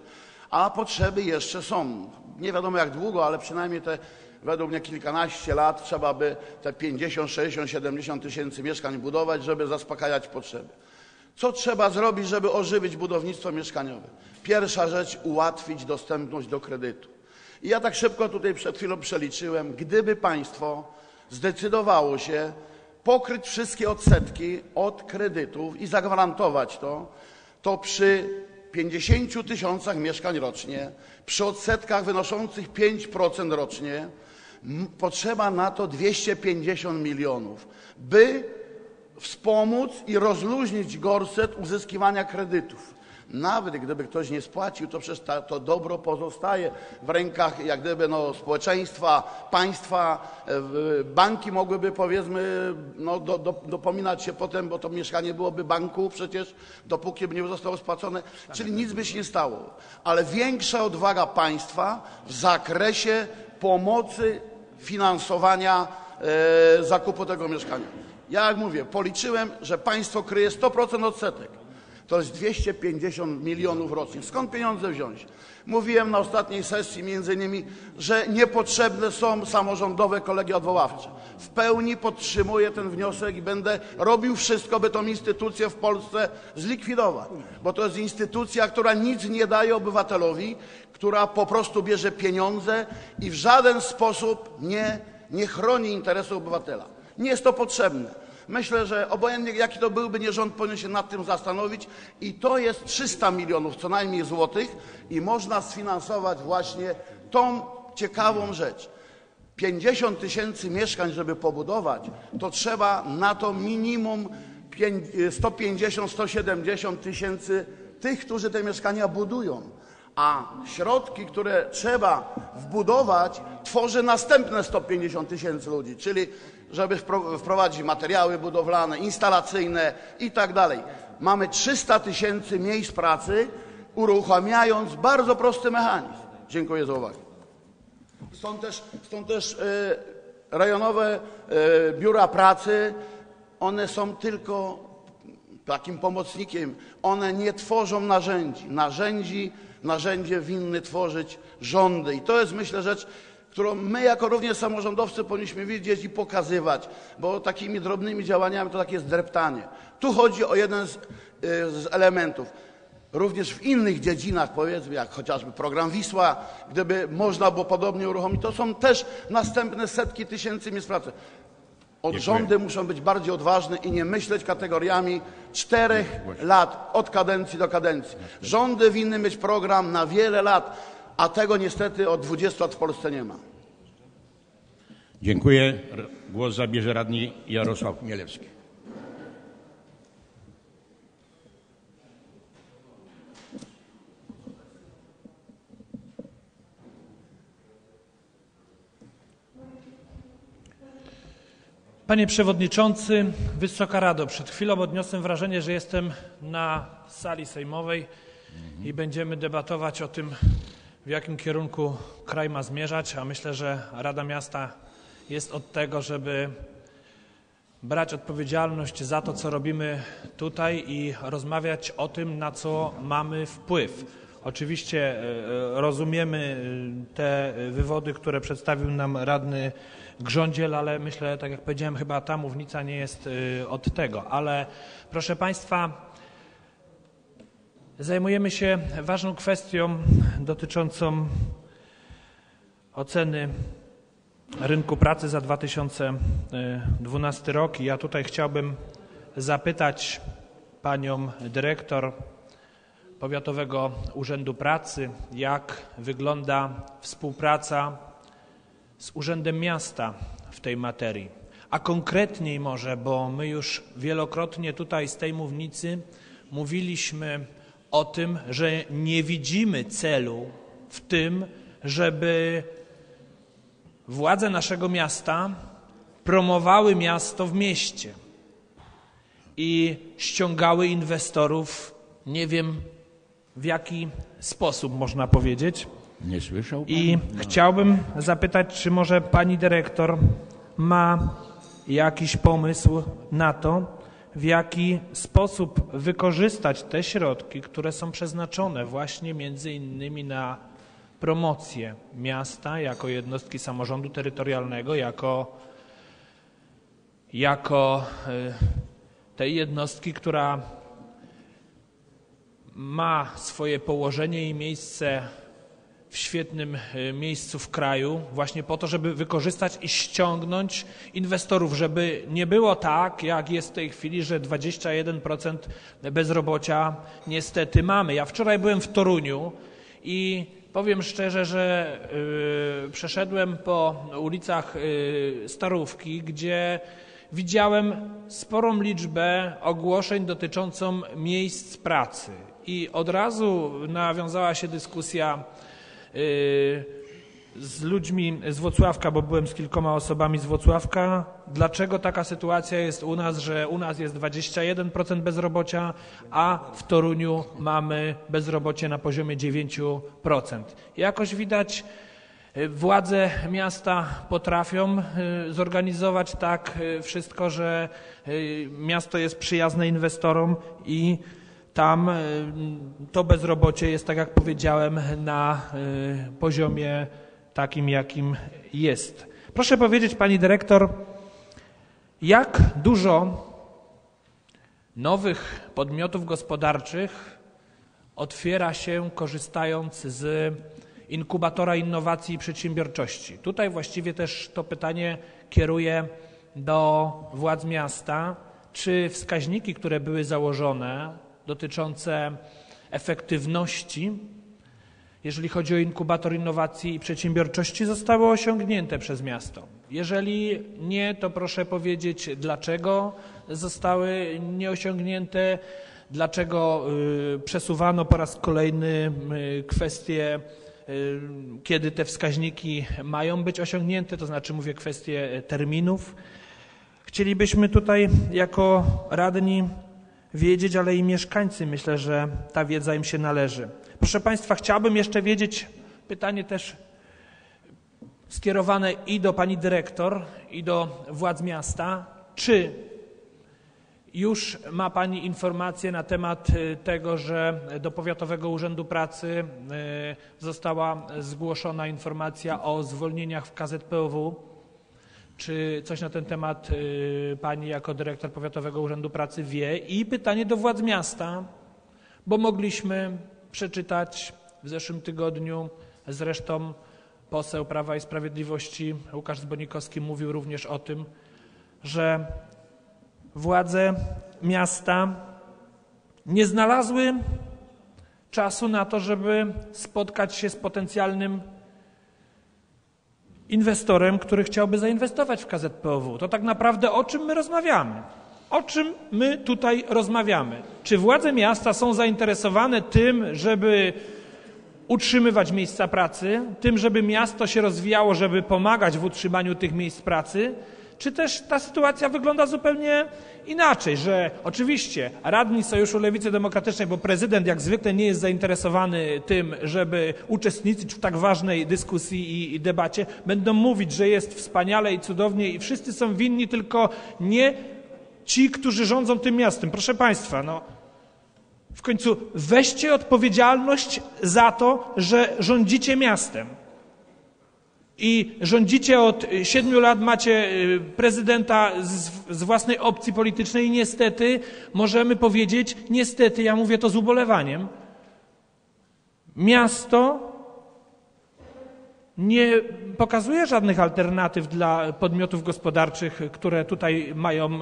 a potrzeby jeszcze są. Nie wiadomo jak długo, ale przynajmniej te według mnie kilkanaście lat trzeba by te 50, 60, 70 tysięcy mieszkań budować, żeby zaspokajać potrzeby. Co trzeba zrobić, żeby ożywić budownictwo mieszkaniowe? Pierwsza rzecz, ułatwić dostępność do kredytu. I ja tak szybko tutaj przed chwilą przeliczyłem, gdyby państwo zdecydowało się pokryć wszystkie odsetki od kredytów i zagwarantować to, to przy 50 tysiącach mieszkań rocznie, przy odsetkach wynoszących 5% rocznie, potrzeba na to 250 milionów, by wspomóc i rozluźnić gorset uzyskiwania kredytów. Nawet gdyby ktoś nie spłacił, to przecież to dobro pozostaje w rękach jak gdyby no, społeczeństwa, państwa. E, Banki mogłyby powiedzmy no, do, do, dopominać się potem, bo to mieszkanie byłoby banku przecież, dopóki by nie zostało spłacone. Czyli nic by się nie stało. Ale większa odwaga państwa w zakresie pomocy finansowania e, zakupu tego mieszkania. Ja jak mówię, policzyłem, że państwo kryje 100% odsetek. To jest 250 milionów rocznie. Skąd pieniądze wziąć? Mówiłem na ostatniej sesji między innymi, że niepotrzebne są samorządowe kolegia odwoławcze. W pełni podtrzymuję ten wniosek i będę robił wszystko, by tą instytucję w Polsce zlikwidować. Bo to jest instytucja, która nic nie daje obywatelowi, która po prostu bierze pieniądze i w żaden sposób nie, nie chroni interesu obywatela. Nie jest to potrzebne. Myślę, że obojętnie jaki to byłby nie rząd, powinien się nad tym zastanowić i to jest 300 milionów co najmniej złotych i można sfinansować właśnie tą ciekawą rzecz. 50 tysięcy mieszkań, żeby pobudować, to trzeba na to minimum 150-170 tysięcy tych, którzy te mieszkania budują. A środki, które trzeba wbudować, tworzy następne 150 tysięcy ludzi, czyli żeby wprowadzić materiały budowlane, instalacyjne i tak dalej. Mamy 300 tysięcy miejsc pracy, uruchamiając bardzo prosty mechanizm. Dziękuję za uwagę. Stąd też, stąd też e, rejonowe e, biura pracy, one są tylko takim pomocnikiem. One nie tworzą narzędzi. Narzędzi, narzędzie winny tworzyć rządy. I to jest, myślę, rzecz, którą my jako również samorządowcy powinniśmy widzieć i pokazywać, bo takimi drobnymi działaniami to takie zdreptanie. Tu chodzi o jeden z, e, z elementów również w innych dziedzinach, powiedzmy, jak chociażby program Wisła, gdyby można było podobnie uruchomić, to są też następne setki tysięcy miejsc pracy. Od rządy muszą być bardziej odważne i nie myśleć kategoriami czterech lat, od kadencji do kadencji. Rządy winny mieć program na wiele lat, a tego niestety od 20 lat w Polsce nie ma. Dziękuję. Głos zabierze radni Jarosław Mielewski. Panie Przewodniczący, Wysoka Rado, przed chwilą odniosłem wrażenie, że jestem na sali sejmowej i będziemy debatować o tym, w jakim kierunku kraj ma zmierzać, a myślę, że Rada Miasta jest od tego, żeby brać odpowiedzialność za to, co robimy tutaj i rozmawiać o tym, na co mamy wpływ. Oczywiście e, e, rozumiemy e, te wywody, które przedstawił nam radny Grządziel, ale myślę, tak jak powiedziałem, chyba ta mównica nie jest od tego. Ale proszę Państwa, zajmujemy się ważną kwestią dotyczącą oceny rynku pracy za 2012 rok i ja tutaj chciałbym zapytać panią dyrektor Powiatowego Urzędu Pracy, jak wygląda współpraca z Urzędem Miasta w tej materii. A konkretniej może, bo my już wielokrotnie tutaj z tej mównicy mówiliśmy o tym, że nie widzimy celu w tym, żeby władze naszego miasta promowały miasto w mieście i ściągały inwestorów, nie wiem w jaki sposób można powiedzieć. Nie słyszał pan? I chciałbym zapytać, czy może pani dyrektor ma jakiś pomysł na to, w jaki sposób wykorzystać te środki, które są przeznaczone właśnie między innymi na promocję miasta jako jednostki samorządu terytorialnego, jako, jako y, tej jednostki, która ma swoje położenie i miejsce w świetnym y, miejscu w kraju, właśnie po to, żeby wykorzystać i ściągnąć inwestorów, żeby nie było tak, jak jest w tej chwili, że 21% bezrobocia niestety mamy. Ja wczoraj byłem w Toruniu i powiem szczerze, że y, przeszedłem po ulicach y, Starówki, gdzie widziałem sporą liczbę ogłoszeń dotyczącą miejsc pracy. I od razu nawiązała się dyskusja z ludźmi z Włocławka, bo byłem z kilkoma osobami z Włocławka, dlaczego taka sytuacja jest u nas, że u nas jest 21% bezrobocia, a w Toruniu mamy bezrobocie na poziomie 9%. Jakoś widać, y, władze miasta potrafią y, zorganizować tak y, wszystko, że y, miasto jest przyjazne inwestorom i tam y, to bezrobocie jest, tak jak powiedziałem, na y, poziomie takim, jakim jest. Proszę powiedzieć, pani dyrektor, jak dużo nowych podmiotów gospodarczych otwiera się korzystając z inkubatora innowacji i przedsiębiorczości? Tutaj właściwie też to pytanie kieruję do władz miasta, czy wskaźniki, które były założone dotyczące efektywności, jeżeli chodzi o inkubator innowacji i przedsiębiorczości, zostały osiągnięte przez miasto. Jeżeli nie, to proszę powiedzieć, dlaczego zostały nieosiągnięte, dlaczego y, przesuwano po raz kolejny y, kwestie, y, kiedy te wskaźniki mają być osiągnięte, to znaczy mówię kwestie terminów. Chcielibyśmy tutaj jako radni wiedzieć, ale i mieszkańcy myślę, że ta wiedza im się należy. Proszę Państwa, chciałbym jeszcze wiedzieć, pytanie też skierowane i do Pani Dyrektor, i do władz miasta, czy już ma Pani informację na temat y, tego, że do Powiatowego Urzędu Pracy y, została zgłoszona informacja o zwolnieniach w KZPOW? Czy coś na ten temat y, Pani jako dyrektor Powiatowego Urzędu Pracy wie? I pytanie do władz miasta, bo mogliśmy przeczytać w zeszłym tygodniu, zresztą poseł Prawa i Sprawiedliwości Łukasz Zbonikowski mówił również o tym, że władze miasta nie znalazły czasu na to, żeby spotkać się z potencjalnym inwestorem, który chciałby zainwestować w KZPOW. To tak naprawdę o czym my rozmawiamy? O czym my tutaj rozmawiamy? Czy władze miasta są zainteresowane tym, żeby utrzymywać miejsca pracy, tym, żeby miasto się rozwijało, żeby pomagać w utrzymaniu tych miejsc pracy? Czy też ta sytuacja wygląda zupełnie inaczej, że oczywiście radni Sojuszu Lewicy Demokratycznej, bo prezydent jak zwykle nie jest zainteresowany tym, żeby uczestniczyć w tak ważnej dyskusji i debacie, będą mówić, że jest wspaniale i cudownie i wszyscy są winni, tylko nie ci, którzy rządzą tym miastem. Proszę Państwa, no w końcu weźcie odpowiedzialność za to, że rządzicie miastem. I rządzicie od siedmiu lat, macie y, prezydenta z, z, własnej opcji politycznej i niestety możemy powiedzieć, niestety, ja mówię to z ubolewaniem, miasto nie pokazuje żadnych alternatyw dla podmiotów gospodarczych, które tutaj mają y,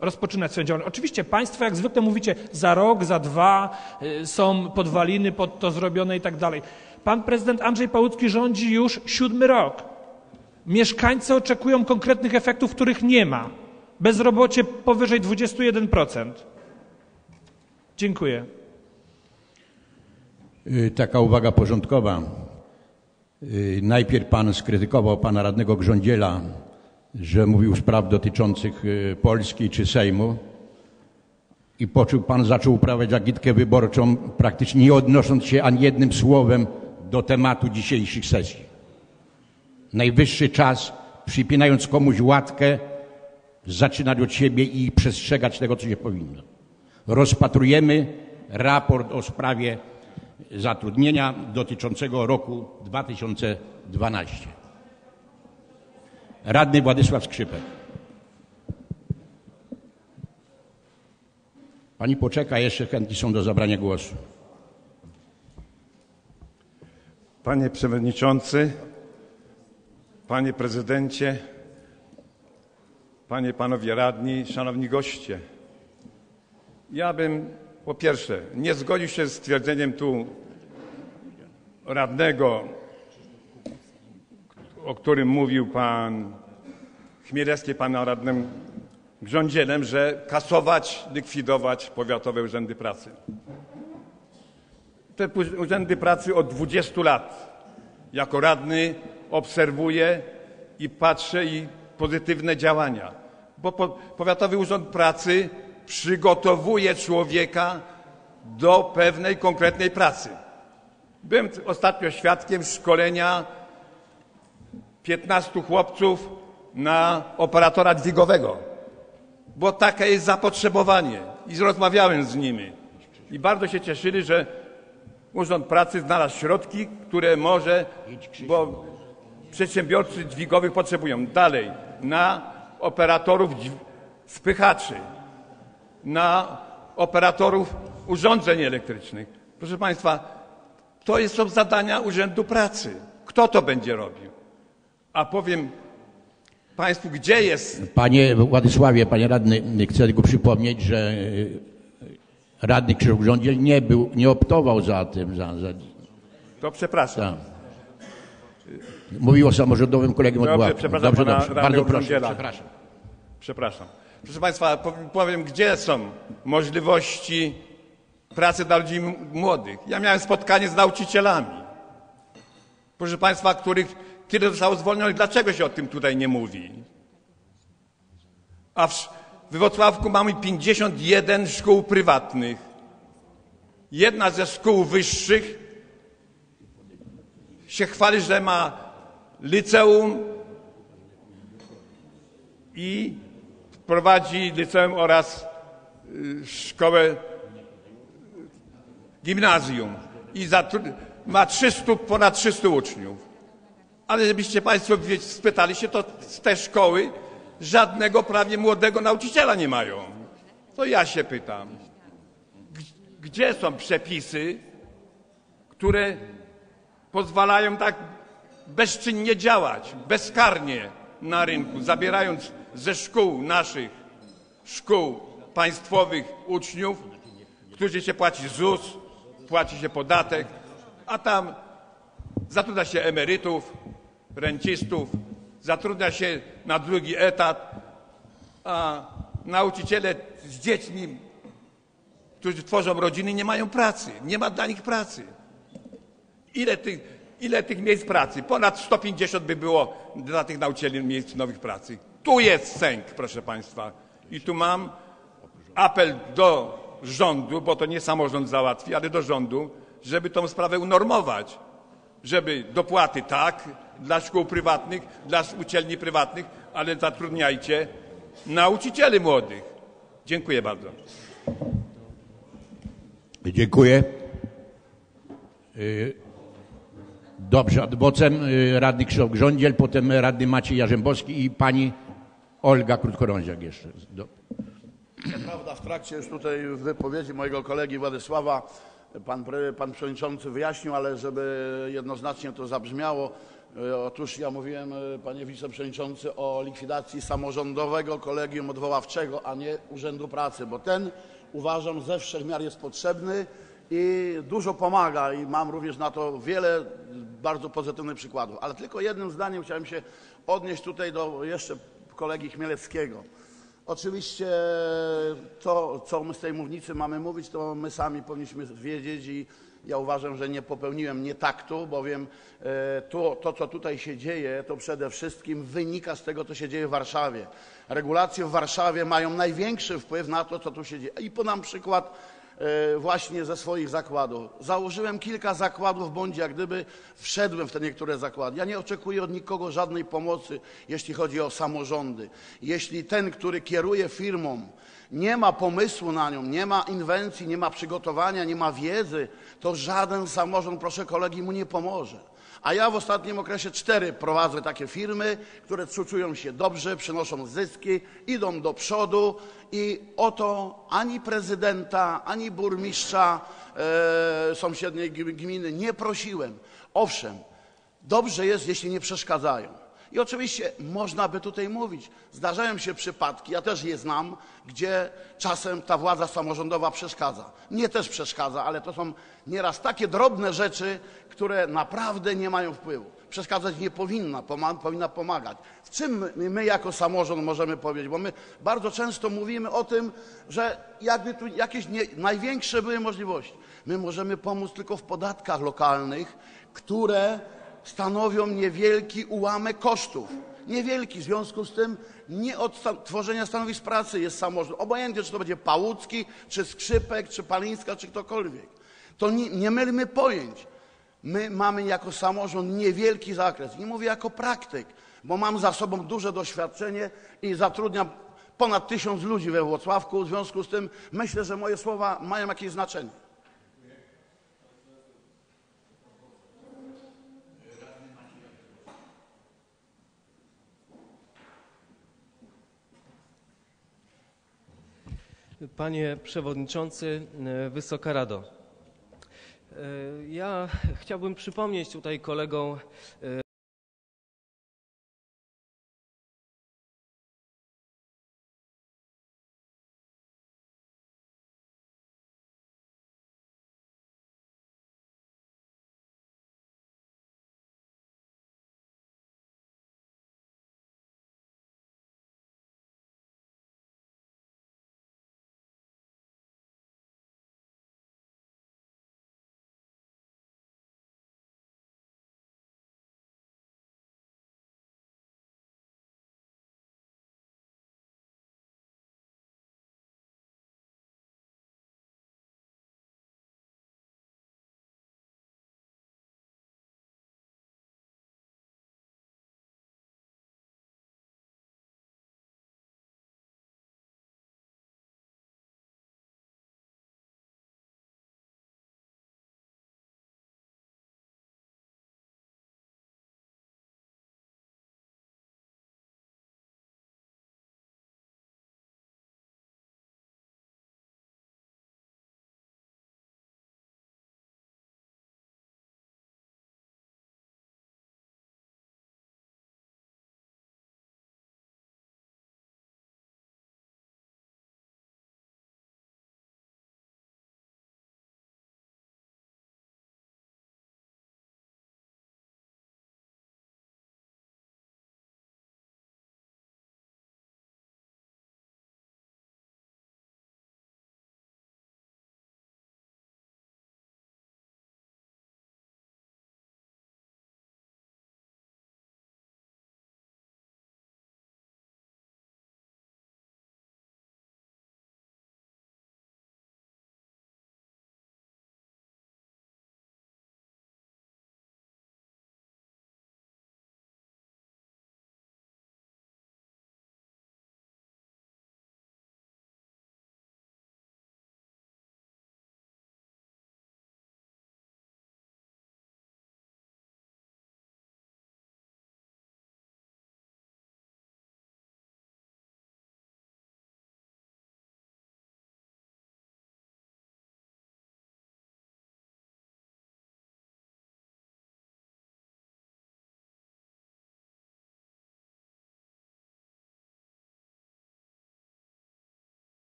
rozpoczynać swoją działalność. Oczywiście Państwo, jak zwykle mówicie, za rok, za dwa y, są podwaliny pod to zrobione i tak dalej. Pan prezydent Andrzej Pałucki rządzi już siódmy rok. Mieszkańcy oczekują konkretnych efektów, których nie ma. Bezrobocie powyżej 21%. Dziękuję. Y, taka uwaga porządkowa. Y, najpierw pan skrytykował pana radnego Grządziela, że mówił spraw dotyczących y, Polski czy Sejmu i poczuł pan, zaczął uprawiać agitkę wyborczą, praktycznie nie odnosząc się ani jednym słowem do tematu dzisiejszych sesji. Najwyższy czas, przypinając komuś łatkę, zaczynać od siebie i przestrzegać tego, co się powinno. Rozpatrujemy raport o sprawie zatrudnienia dotyczącego roku 2012. Radny Władysław Skrzypek. Pani poczeka, jeszcze chętni są do zabrania głosu. Panie Przewodniczący, Panie Prezydencie, Panie, Panowie Radni, Szanowni Goście. Ja bym po pierwsze nie zgodził się z stwierdzeniem tu radnego, o którym mówił Pan Chmielewski, Panem Radnym Grządzielem, że kasować, likwidować powiatowe urzędy pracy te urzędy pracy od 20 lat. Jako radny obserwuję i patrzę i pozytywne działania. Bo Powiatowy Urząd Pracy przygotowuje człowieka do pewnej konkretnej pracy. Byłem ostatnio świadkiem szkolenia 15 chłopców na operatora dźwigowego, bo takie jest zapotrzebowanie. I rozmawiałem z nimi. I bardzo się cieszyli, że Urząd Pracy znalazł środki, które może, bo przedsiębiorcy dźwigowych potrzebują. Dalej, na operatorów spychaczy, na operatorów urządzeń elektrycznych. Proszę Państwa, to są zadania Urzędu Pracy. Kto to będzie robił? A powiem Państwu, gdzie jest Panie Władysławie, panie radny, chcę tylko przypomnieć, że radny Krzysztof Grządziel nie był, nie optował za tym, za, za, To przepraszam. za. Mówił o samorządowym kolegium Dobrze, odwoławczym. przepraszam Dobrze, dobrze. Bardzo proszę, przepraszam. Przepraszam. Proszę Państwa, pow- powiem, gdzie są możliwości pracy dla ludzi młodych. Ja miałem spotkanie z nauczycielami. Proszę Państwa, których tyle zostało zwolnionych. Dlaczego się o tym tutaj nie mówi? A w, we Wrocławku mamy 51 szkół prywatnych. Jedna ze szkół wyższych się chwali, że ma liceum i prowadzi liceum oraz y, szkołę y, gimnazjum i ma 300, ponad 300 uczniów. Ale żebyście Państwo spytali się, to z te szkoły żadnego prawie młodego nauczyciela nie mają. To ja się pytam, gdzie są przepisy, które pozwalają tak bezczynnie działać, bezkarnie na rynku, zabierając ze szkół naszych, szkół państwowych uczniów, którzy się płaci ZUS, płaci się podatek, a tam zatrudnia się emerytów, rencistów, zatrudnia się na drugi etat, a nauczyciele z dziećmi, którzy tworzą rodziny, nie mają pracy, nie ma dla nich pracy. Ile tych, ile tych miejsc pracy? Ponad 150 by było dla tych nauczycieli miejsc nowych pracy. Tu jest sęk, proszę Państwa. I tu mam apel do rządu, bo to nie samorząd załatwi, ale do rządu, żeby tą sprawę unormować. Żeby dopłaty tak, dla szkół prywatnych, dla uczelni prywatnych, ale zatrudniajcie nauczycieli młodych. Dziękuję bardzo. Dziękuję. Y, Dobrze, adwocem y, radny Krzysztof Grządziel, potem radny Maciej Jarzębowski i pani Olga Krótkorąziak jeszcze. Do- Prawda, w trakcie już tutaj wypowiedzi mojego kolegi Władysława pan, pan przewodniczący wyjaśnił, ale żeby jednoznacznie to zabrzmiało, otóż ja mówiłem, e, panie wiceprzewodniczący, o likwidacji samorządowego kolegium odwoławczego, a nie Urzędu Pracy, bo ten uważam ze wszechmiar jest potrzebny i dużo pomaga i mam również na to wiele bardzo pozytywnych przykładów. Ale tylko jednym zdaniem chciałem się odnieść tutaj do jeszcze kolegi Chmielewskiego. Oczywiście to, co my z tej mównicy mamy mówić, to my sami powinniśmy wiedzieć i ja uważam, że nie popełniłem nietaktu, bowiem e, to, to, co tutaj się dzieje, to przede wszystkim wynika z tego, co się dzieje w Warszawie. Regulacje w Warszawie mają największy wpływ na to, co tu się dzieje. I podam przykład właśnie ze swoich zakładów. Założyłem kilka zakładów, bądź jak gdyby wszedłem w te niektóre zakłady. Ja nie oczekuję od nikogo żadnej pomocy, jeśli chodzi o samorządy. Jeśli ten, który kieruje firmą, nie ma pomysłu na nią, nie ma inwencji, nie ma przygotowania, nie ma wiedzy, to żaden samorząd, proszę kolegi, mu nie pomoże. A ja w ostatnim okresie cztery prowadzę takie firmy, które czują się dobrze, przynoszą zyski, idą do przodu i o to ani prezydenta, ani burmistrza e, sąsiedniej gmi- gminy nie prosiłem. Owszem, dobrze jest, jeśli nie przeszkadzają. I oczywiście można by tutaj mówić, zdarzają się przypadki, ja też je znam, gdzie czasem ta władza samorządowa przeszkadza. Mnie też przeszkadza, ale to są nieraz takie drobne rzeczy, które naprawdę nie mają wpływu. Przeszkadzać nie powinna, powinna pomagać. W czym my, my jako samorząd możemy powiedzieć? Bo my bardzo często mówimy o tym, że jakby tu jakieś nie, największe były możliwości. My możemy pomóc tylko w podatkach lokalnych, które stanowią niewielki ułamek kosztów. Niewielki. W związku z tym nie od tworzenia stanowisk pracy jest samorząd. Obojętnie, czy to będzie Pałucki, czy Skrzypek, czy Palińska, czy ktokolwiek. To nie, nie mylmy pojęć. My mamy jako samorząd niewielki zakres. Nie mówię jako praktyk, bo mam za sobą duże doświadczenie i zatrudniam ponad tysiąc ludzi we Włocławku. W związku z tym myślę, że moje słowa mają jakieś znaczenie. Panie Przewodniczący, e, Wysoka Rado. E, Ja chciałbym przypomnieć tutaj kolegom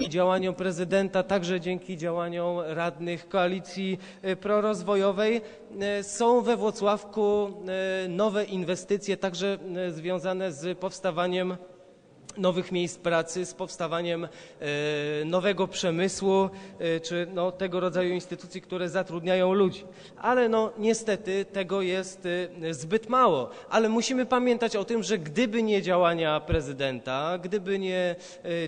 dzięki działaniom prezydenta, także dzięki działaniom radnych koalicji e, prorozwojowej. E, są we Włocławku e, nowe inwestycje, także związane z powstawaniem nowych miejsc pracy, z powstawaniem e, nowego przemysłu, e, czy no, tego rodzaju instytucji, które zatrudniają ludzi. Ale no, niestety tego jest e, zbyt mało. Ale musimy pamiętać o tym, że gdyby nie działania prezydenta, gdyby nie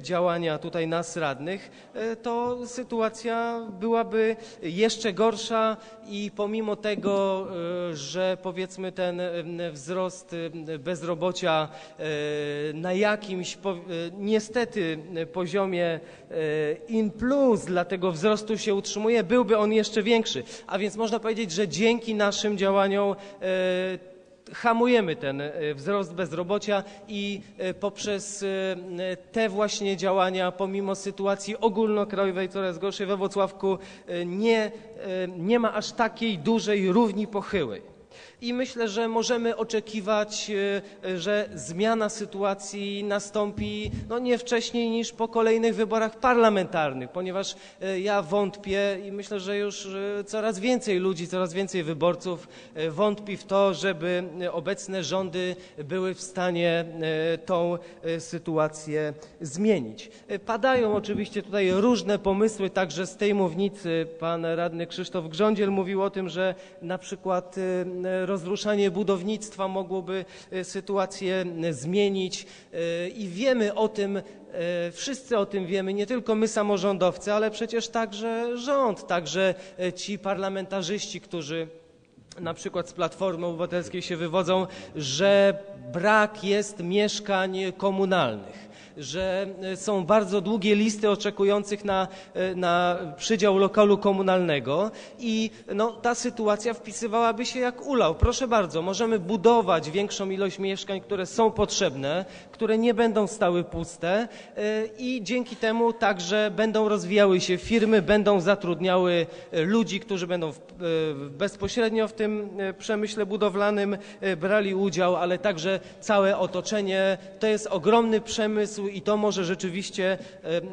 działania tutaj nas radnych, to sytuacja byłaby jeszcze gorsza i pomimo tego, że powiedzmy ten wzrost bezrobocia na jakimś po, e, niestety e, poziomie e, in plus dla tego wzrostu się utrzymuje, byłby on jeszcze większy. A więc można powiedzieć, że dzięki naszym działaniom hamujemy ten wzrost bezrobocia i poprzez te właśnie działania, pomimo sytuacji ogólnokrajowej coraz gorszej we Włocławku, e, nie, nie ma aż takiej dużej równi pochyłej. I myślę, że możemy oczekiwać, e, że zmiana sytuacji nastąpi no nie wcześniej niż po kolejnych wyborach parlamentarnych, ponieważ e, ja wątpię i myślę, że już e, coraz więcej ludzi, coraz więcej wyborców e, wątpi w to, żeby e, obecne rządy były w stanie e, tą e, sytuację zmienić. E, Padają oczywiście tutaj różne pomysły, także z tej mównicy pan radny Krzysztof Grządziel mówił o tym, że na przykład e, rozruszanie budownictwa mogłoby e, sytuację e, zmienić e, i wiemy o tym, wszyscy o tym wiemy, nie tylko my samorządowcy, ale przecież także rząd, także ci parlamentarzyści, którzy na przykład z Platformy Obywatelskiej się wywodzą, że brak jest mieszkań komunalnych że e, są bardzo długie listy oczekujących na, e, na przydział lokalu komunalnego i no, ta sytuacja wpisywałaby się jak ulał. Proszę bardzo, możemy budować większą ilość mieszkań, które są potrzebne, które nie będą stały puste e, i dzięki temu także będą rozwijały się firmy, będą zatrudniały ludzi, którzy będą w, bezpośrednio w tym przemyśle budowlanym brali udział, ale także całe otoczenie. To jest ogromny przemysł i to może rzeczywiście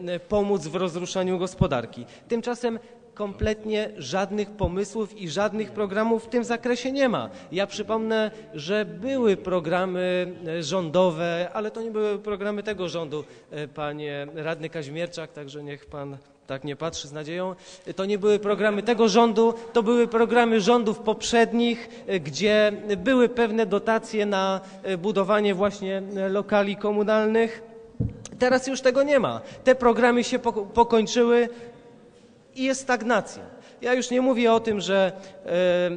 e, pomóc w rozruszaniu gospodarki. Tymczasem kompletnie żadnych pomysłów i żadnych programów w tym zakresie nie ma. Ja przypomnę, że były programy e, rządowe, ale to nie były programy tego rządu, e, panie radny Kaźmierczak, także niech pan tak nie patrzy z nadzieją. To nie były programy tego rządu, to były programy rządów poprzednich, e, gdzie były pewne dotacje na e, budowanie właśnie e, lokali komunalnych. Teraz już tego nie ma. Te programy się poko- pokończyły i jest stagnacja. Ja już nie mówię o tym, że e, e,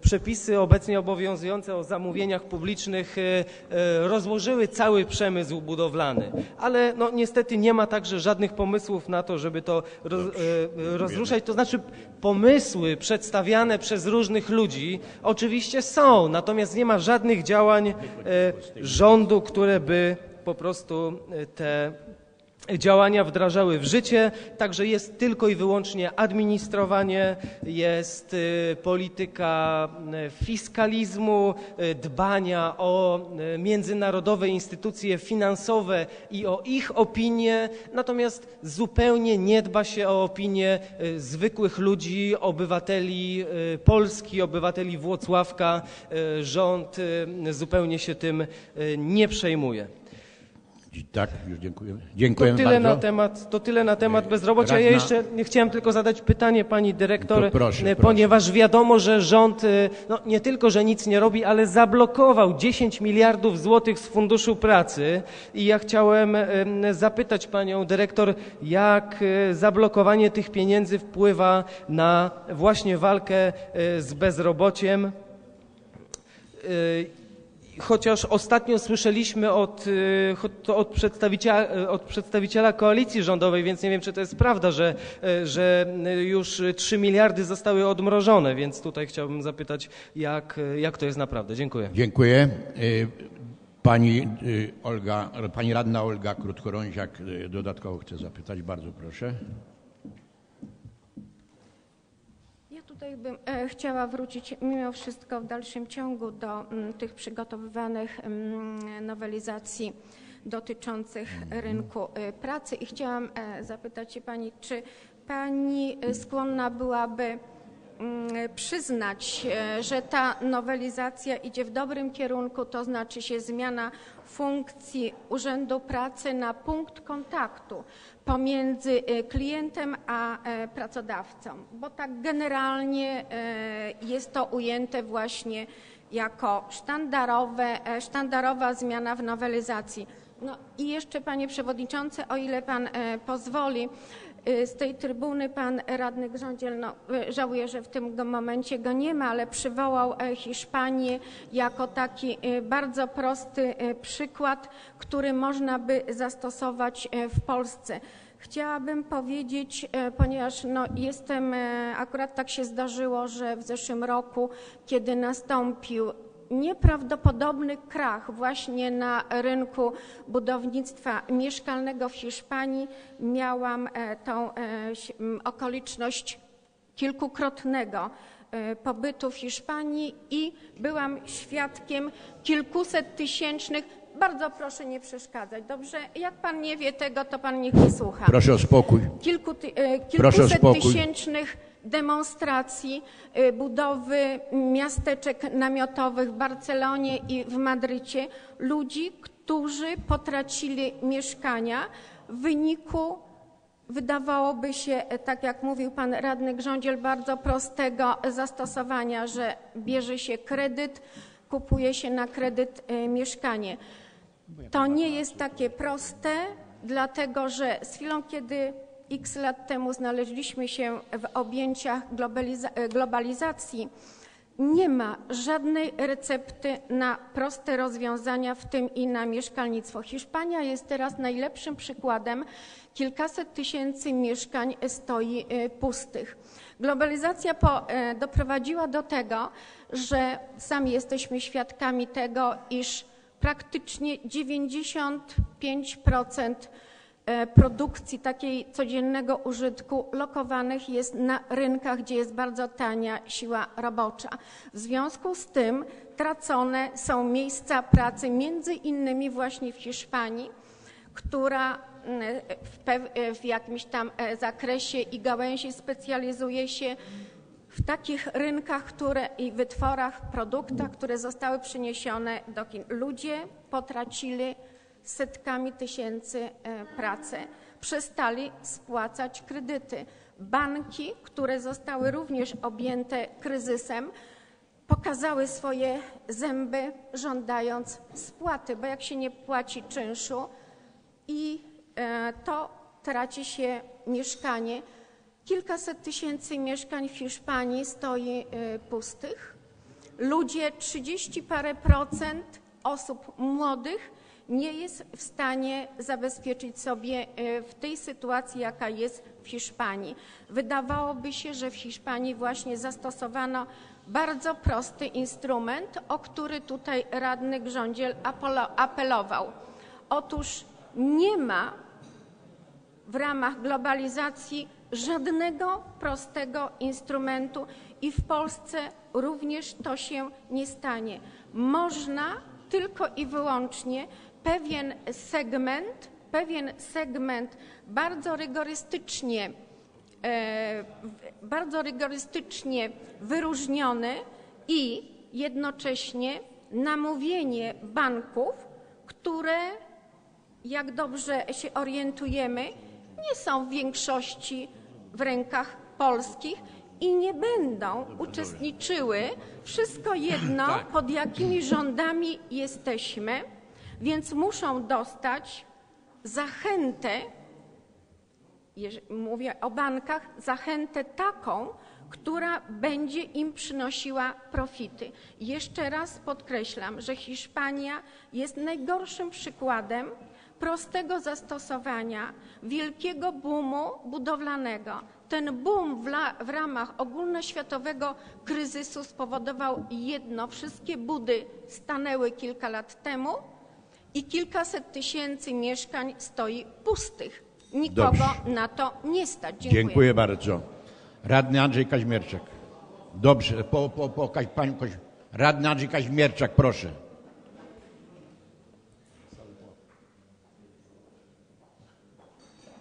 przepisy obecnie obowiązujące o zamówieniach publicznych e, rozłożyły cały przemysł budowlany, ale no, niestety nie ma także żadnych pomysłów na to, żeby to roz, rozruszać. To znaczy pomysły przedstawiane przez różnych ludzi oczywiście są, natomiast nie ma żadnych działań rządu, które by po prostu e, te działania wdrażały w życie, także jest tylko i wyłącznie administrowanie, jest y, polityka y, fiskalizmu, dbania o międzynarodowe instytucje finansowe i o ich opinie, natomiast zupełnie nie dba się o opinie zwykłych ludzi, obywateli Polski, obywateli Włocławka. Rząd zupełnie się tym nie przejmuje. Tak, już dziękuję. To Dziękuję tyle, bardzo. na temat, to tyle na temat bezrobocia. Ja jeszcze chciałem tylko zadać pytanie pani dyrektor, To proszę, e, proszę. ponieważ wiadomo, że rząd e, no, nie tylko, że nic nie robi, ale zablokował 10 miliardów złotych z Funduszu Pracy i ja chciałem em, zapytać panią dyrektor, jak zablokowanie tych pieniędzy wpływa na właśnie walkę z bezrobociem. Chociaż ostatnio słyszeliśmy od, y, od, przedstawiciela, od przedstawiciela koalicji rządowej, więc nie wiem, czy to jest prawda, że, y, że y, już 3 miliardy zostały odmrożone, więc tutaj chciałbym zapytać, jak, y, jak to jest naprawdę. Dziękuję. Dziękuję. Y, Pani y, Olga, pani radna Olga Krótkorąziak y, dodatkowo chce zapytać. Bardzo proszę. Ja tutaj bym e, chciała wrócić mimo wszystko w dalszym ciągu do mm, tych przygotowywanych mm, nowelizacji dotyczących rynku y, pracy. I chciałam e, zapytać się Pani, czy Pani y, skłonna byłaby mm, przyznać, e, że ta nowelizacja idzie w dobrym kierunku, to znaczy się zmiana funkcji Urzędu Pracy na punkt kontaktu pomiędzy e, klientem a e, pracodawcą, bo tak generalnie e, jest to ujęte właśnie jako sztandarowe, sztandarowa zmiana w nowelizacji. No i jeszcze Panie Przewodniczący, o ile Pan pozwoli, z tej trybuny pan radny Grządziel, no, e, żałuję, że w tym momencie go nie ma, ale przywołał e, Hiszpanię jako taki e, bardzo prosty przykład, który można by zastosować e, w Polsce. Chciałabym powiedzieć, e, ponieważ no, jestem, akurat tak się zdarzyło, że w zeszłym roku, kiedy nastąpił nieprawdopodobny krach właśnie na rynku budownictwa mieszkalnego w Hiszpanii, miałam e, tą e, okoliczność kilkukrotnego e, pobytu w Hiszpanii i byłam świadkiem kilkuset tysięcznych. Bardzo proszę nie przeszkadzać, dobrze? Jak pan nie wie tego, to pan niech nie słucha Proszę o spokój. kilku, e, Proszę o kilkuset spokój. tysięcznych demonstracji e, budowy miasteczek namiotowych w Barcelonie i w Madrycie ludzi, którzy potracili mieszkania w wyniku wydawałoby się, e, tak jak mówił pan radny Grządziel, bardzo prostego zastosowania, że bierze się kredyt, kupuje się na kredyt e, mieszkanie. To nie jest takie proste, dlatego że z chwilą, kiedy x lat temu znaleźliśmy się w objęciach globaliza- globalizacji, nie ma żadnej recepty na proste rozwiązania, w tym i na mieszkalnictwo. Hiszpania jest teraz najlepszym przykładem. Kilkaset tysięcy mieszkań stoi e, pustych. Globalizacja po, e, doprowadziła do tego, że sami jesteśmy świadkami tego, iż praktycznie 95% e, produkcji takiej codziennego użytku lokowanych jest na rynkach, gdzie jest bardzo tania siła robocza. W związku z tym tracone są miejsca pracy, między innymi właśnie w Hiszpanii, która mm, w, pew- w jakimś tam e, zakresie i gałęzi specjalizuje się w takich rynkach które, i wytworach, produktach, które zostały przeniesione do Chin. Ludzie potracili setkami tysięcy e, pracę, przestali spłacać kredyty. Banki, które zostały również objęte kryzysem, pokazały swoje zęby, żądając spłaty, bo jak się nie płaci czynszu i e, to traci się mieszkanie. Kilkaset tysięcy mieszkań w Hiszpanii stoi e, pustych. Ludzie, 30 parę procent osób młodych nie jest w stanie zabezpieczyć sobie e, w tej sytuacji, jaka jest w Hiszpanii. Wydawałoby się, że w Hiszpanii właśnie zastosowano bardzo prosty instrument, o który tutaj radny Grządziel apelo- apelował. Otóż nie ma w ramach globalizacji żadnego prostego instrumentu i w Polsce również to się nie stanie. Można tylko i wyłącznie pewien segment, pewien segment bardzo rygorystycznie e, bardzo rygorystycznie wyróżniony i jednocześnie namówienie banków, które jak dobrze się orientujemy, nie są w większości w rękach polskich i nie będą uczestniczyły. Wszystko jedno, pod jakimi rządami jesteśmy, więc muszą dostać zachętę, mówię o bankach, zachętę taką, która będzie im przynosiła profity. Jeszcze raz podkreślam, że Hiszpania jest najgorszym przykładem prostego zastosowania wielkiego boomu budowlanego. Ten boom w, la, w ramach ogólnoświatowego kryzysu spowodował jedno: wszystkie budy stanęły kilka lat temu i kilkaset tysięcy mieszkań stoi pustych. Nikogo Dobrze. na to nie stać. Dziękuję. Dziękuję bardzo. Radny Andrzej Kaźmierczak. Dobrze, po, po, po pani, radny Andrzej Kaźmierczak, proszę.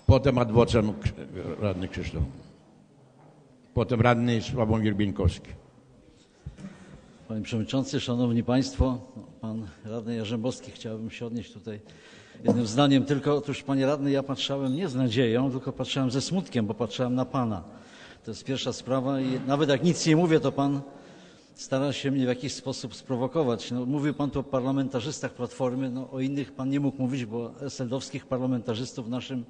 Potem adwocem radny Krzysztof. Potem radny Sławomir Bieńkowski. Panie Przewodniczący, Szanowni Państwo, Pan Radny Jarzębowski, chciałbym się odnieść tutaj jednym zdaniem tylko. Otóż Panie Radny, ja patrzałem nie z nadzieją, tylko patrzałem ze smutkiem, bo patrzałem na Pana. To jest pierwsza sprawa i nawet jak nic nie mówię, to Pan stara się mnie w jakiś sposób sprowokować. No, mówił Pan tu o parlamentarzystach Platformy, no, o innych Pan nie mógł mówić, bo SLD-owskich parlamentarzystów w naszym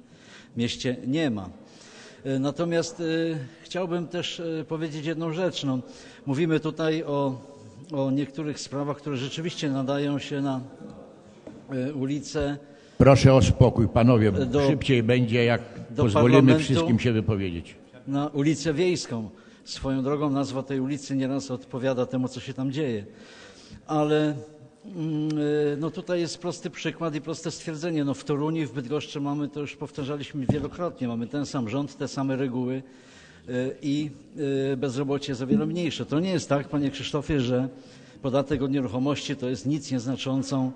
mieście nie ma. E, Natomiast e, chciałbym też e, powiedzieć jedną rzecz. No, mówimy tutaj o, o niektórych sprawach, które rzeczywiście nadają się na e, ulicę. Proszę o spokój, panowie, Do- szybciej będzie, jak pozwolimy wszystkim się wypowiedzieć. na ulicę Wiejską. Swoją drogą nazwa tej ulicy nieraz odpowiada temu, co się tam dzieje. Ale mm, y, no tutaj jest prosty przykład i proste stwierdzenie. No w Toruniu, w Bydgoszczy mamy, to już powtarzaliśmy wielokrotnie, mamy ten sam rząd, te same reguły i y, bezrobocie jest o wiele mniejsze. To nie jest tak, panie Krzysztofie, że podatek od nieruchomości to jest nic nieznaczącą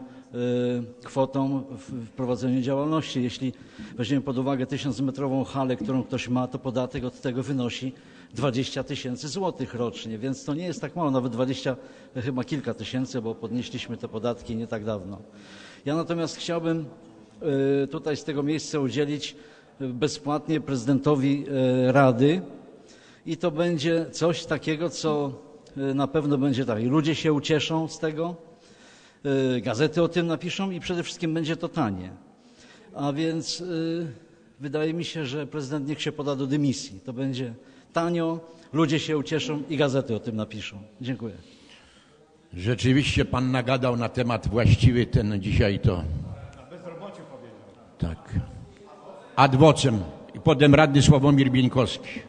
y, kwotą w prowadzeniu działalności. Jeśli weźmiemy pod uwagę 1000-metrową halę, którą ktoś ma, to podatek od tego wynosi 20 tysięcy złotych rocznie, więc to nie jest tak mało, nawet 20, chyba kilka tysięcy, bo podnieśliśmy te podatki nie tak dawno. Ja natomiast chciałbym y, tutaj z tego miejsca udzielić y, bezpłatnie prezydentowi y, Rady i to będzie coś takiego, co y, na pewno będzie tak. I ludzie się ucieszą z tego, y, gazety o tym napiszą i przede wszystkim będzie to tanie. A więc wydaje mi się, że prezydent niech się poda do dymisji. To będzie tanio, ludzie się ucieszą i gazety o tym napiszą. Dziękuję. Rzeczywiście pan nagadał na temat właściwy ten dzisiaj to. Tak. Adwocem i potem radny Sławomir Bieńkowski.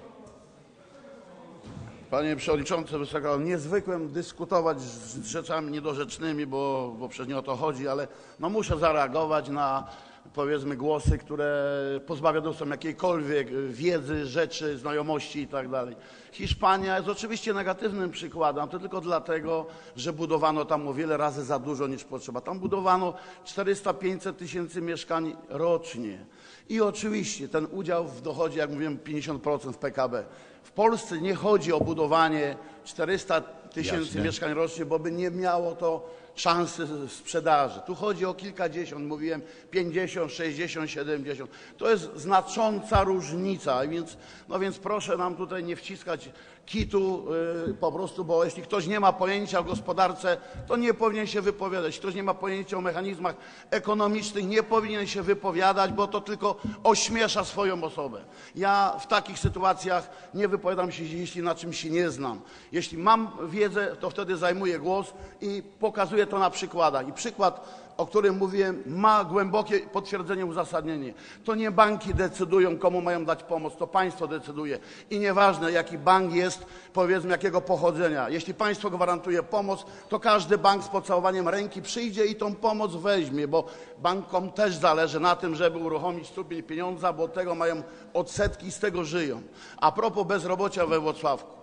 Panie Przewodniczący, Wysoka, niezwykłem dyskutować z rzeczami niedorzecznymi, bo, bo przecież nie o to chodzi, ale no muszę zareagować na powiedzmy głosy, które pozbawione są jakiejkolwiek wiedzy, rzeczy, znajomości i tak dalej. Hiszpania jest oczywiście negatywnym przykładem, to tylko dlatego, że budowano tam o wiele razy za dużo niż potrzeba. Tam budowano 400-500 tysięcy mieszkań rocznie. I oczywiście ten udział w dochodzie, jak mówiłem, 50% w PKB. W Polsce nie chodzi o budowanie 400 tysięcy mieszkań rocznie, bo by nie miało to szansy sprzedaży. Tu chodzi o kilkadziesiąt, mówiłem 50, 60, 70. To jest znacząca różnica, więc, no więc proszę nam tutaj nie wciskać kitu y, po prostu, bo jeśli ktoś nie ma pojęcia o gospodarce, to nie powinien się wypowiadać. Ktoś nie ma pojęcia o mechanizmach ekonomicznych, nie powinien się wypowiadać, bo to tylko ośmiesza swoją osobę. Ja w takich sytuacjach nie wypowiadam się, jeśli na czymś się nie znam. Jeśli mam wiedzę, to wtedy zajmuję głos i pokazuję to na przykładach. I przykład o którym mówiłem, ma głębokie potwierdzenie, uzasadnienie. To nie banki decydują, komu mają dać pomoc, to państwo decyduje. I nieważne, jaki bank jest, powiedzmy, jakiego pochodzenia. Jeśli państwo gwarantuje pomoc, to każdy bank z pocałowaniem ręki przyjdzie i tą pomoc weźmie, bo bankom też zależy na tym, żeby uruchomić strupień pieniądza, bo od tego mają odsetki i z tego żyją. A propos bezrobocia we Włocławku.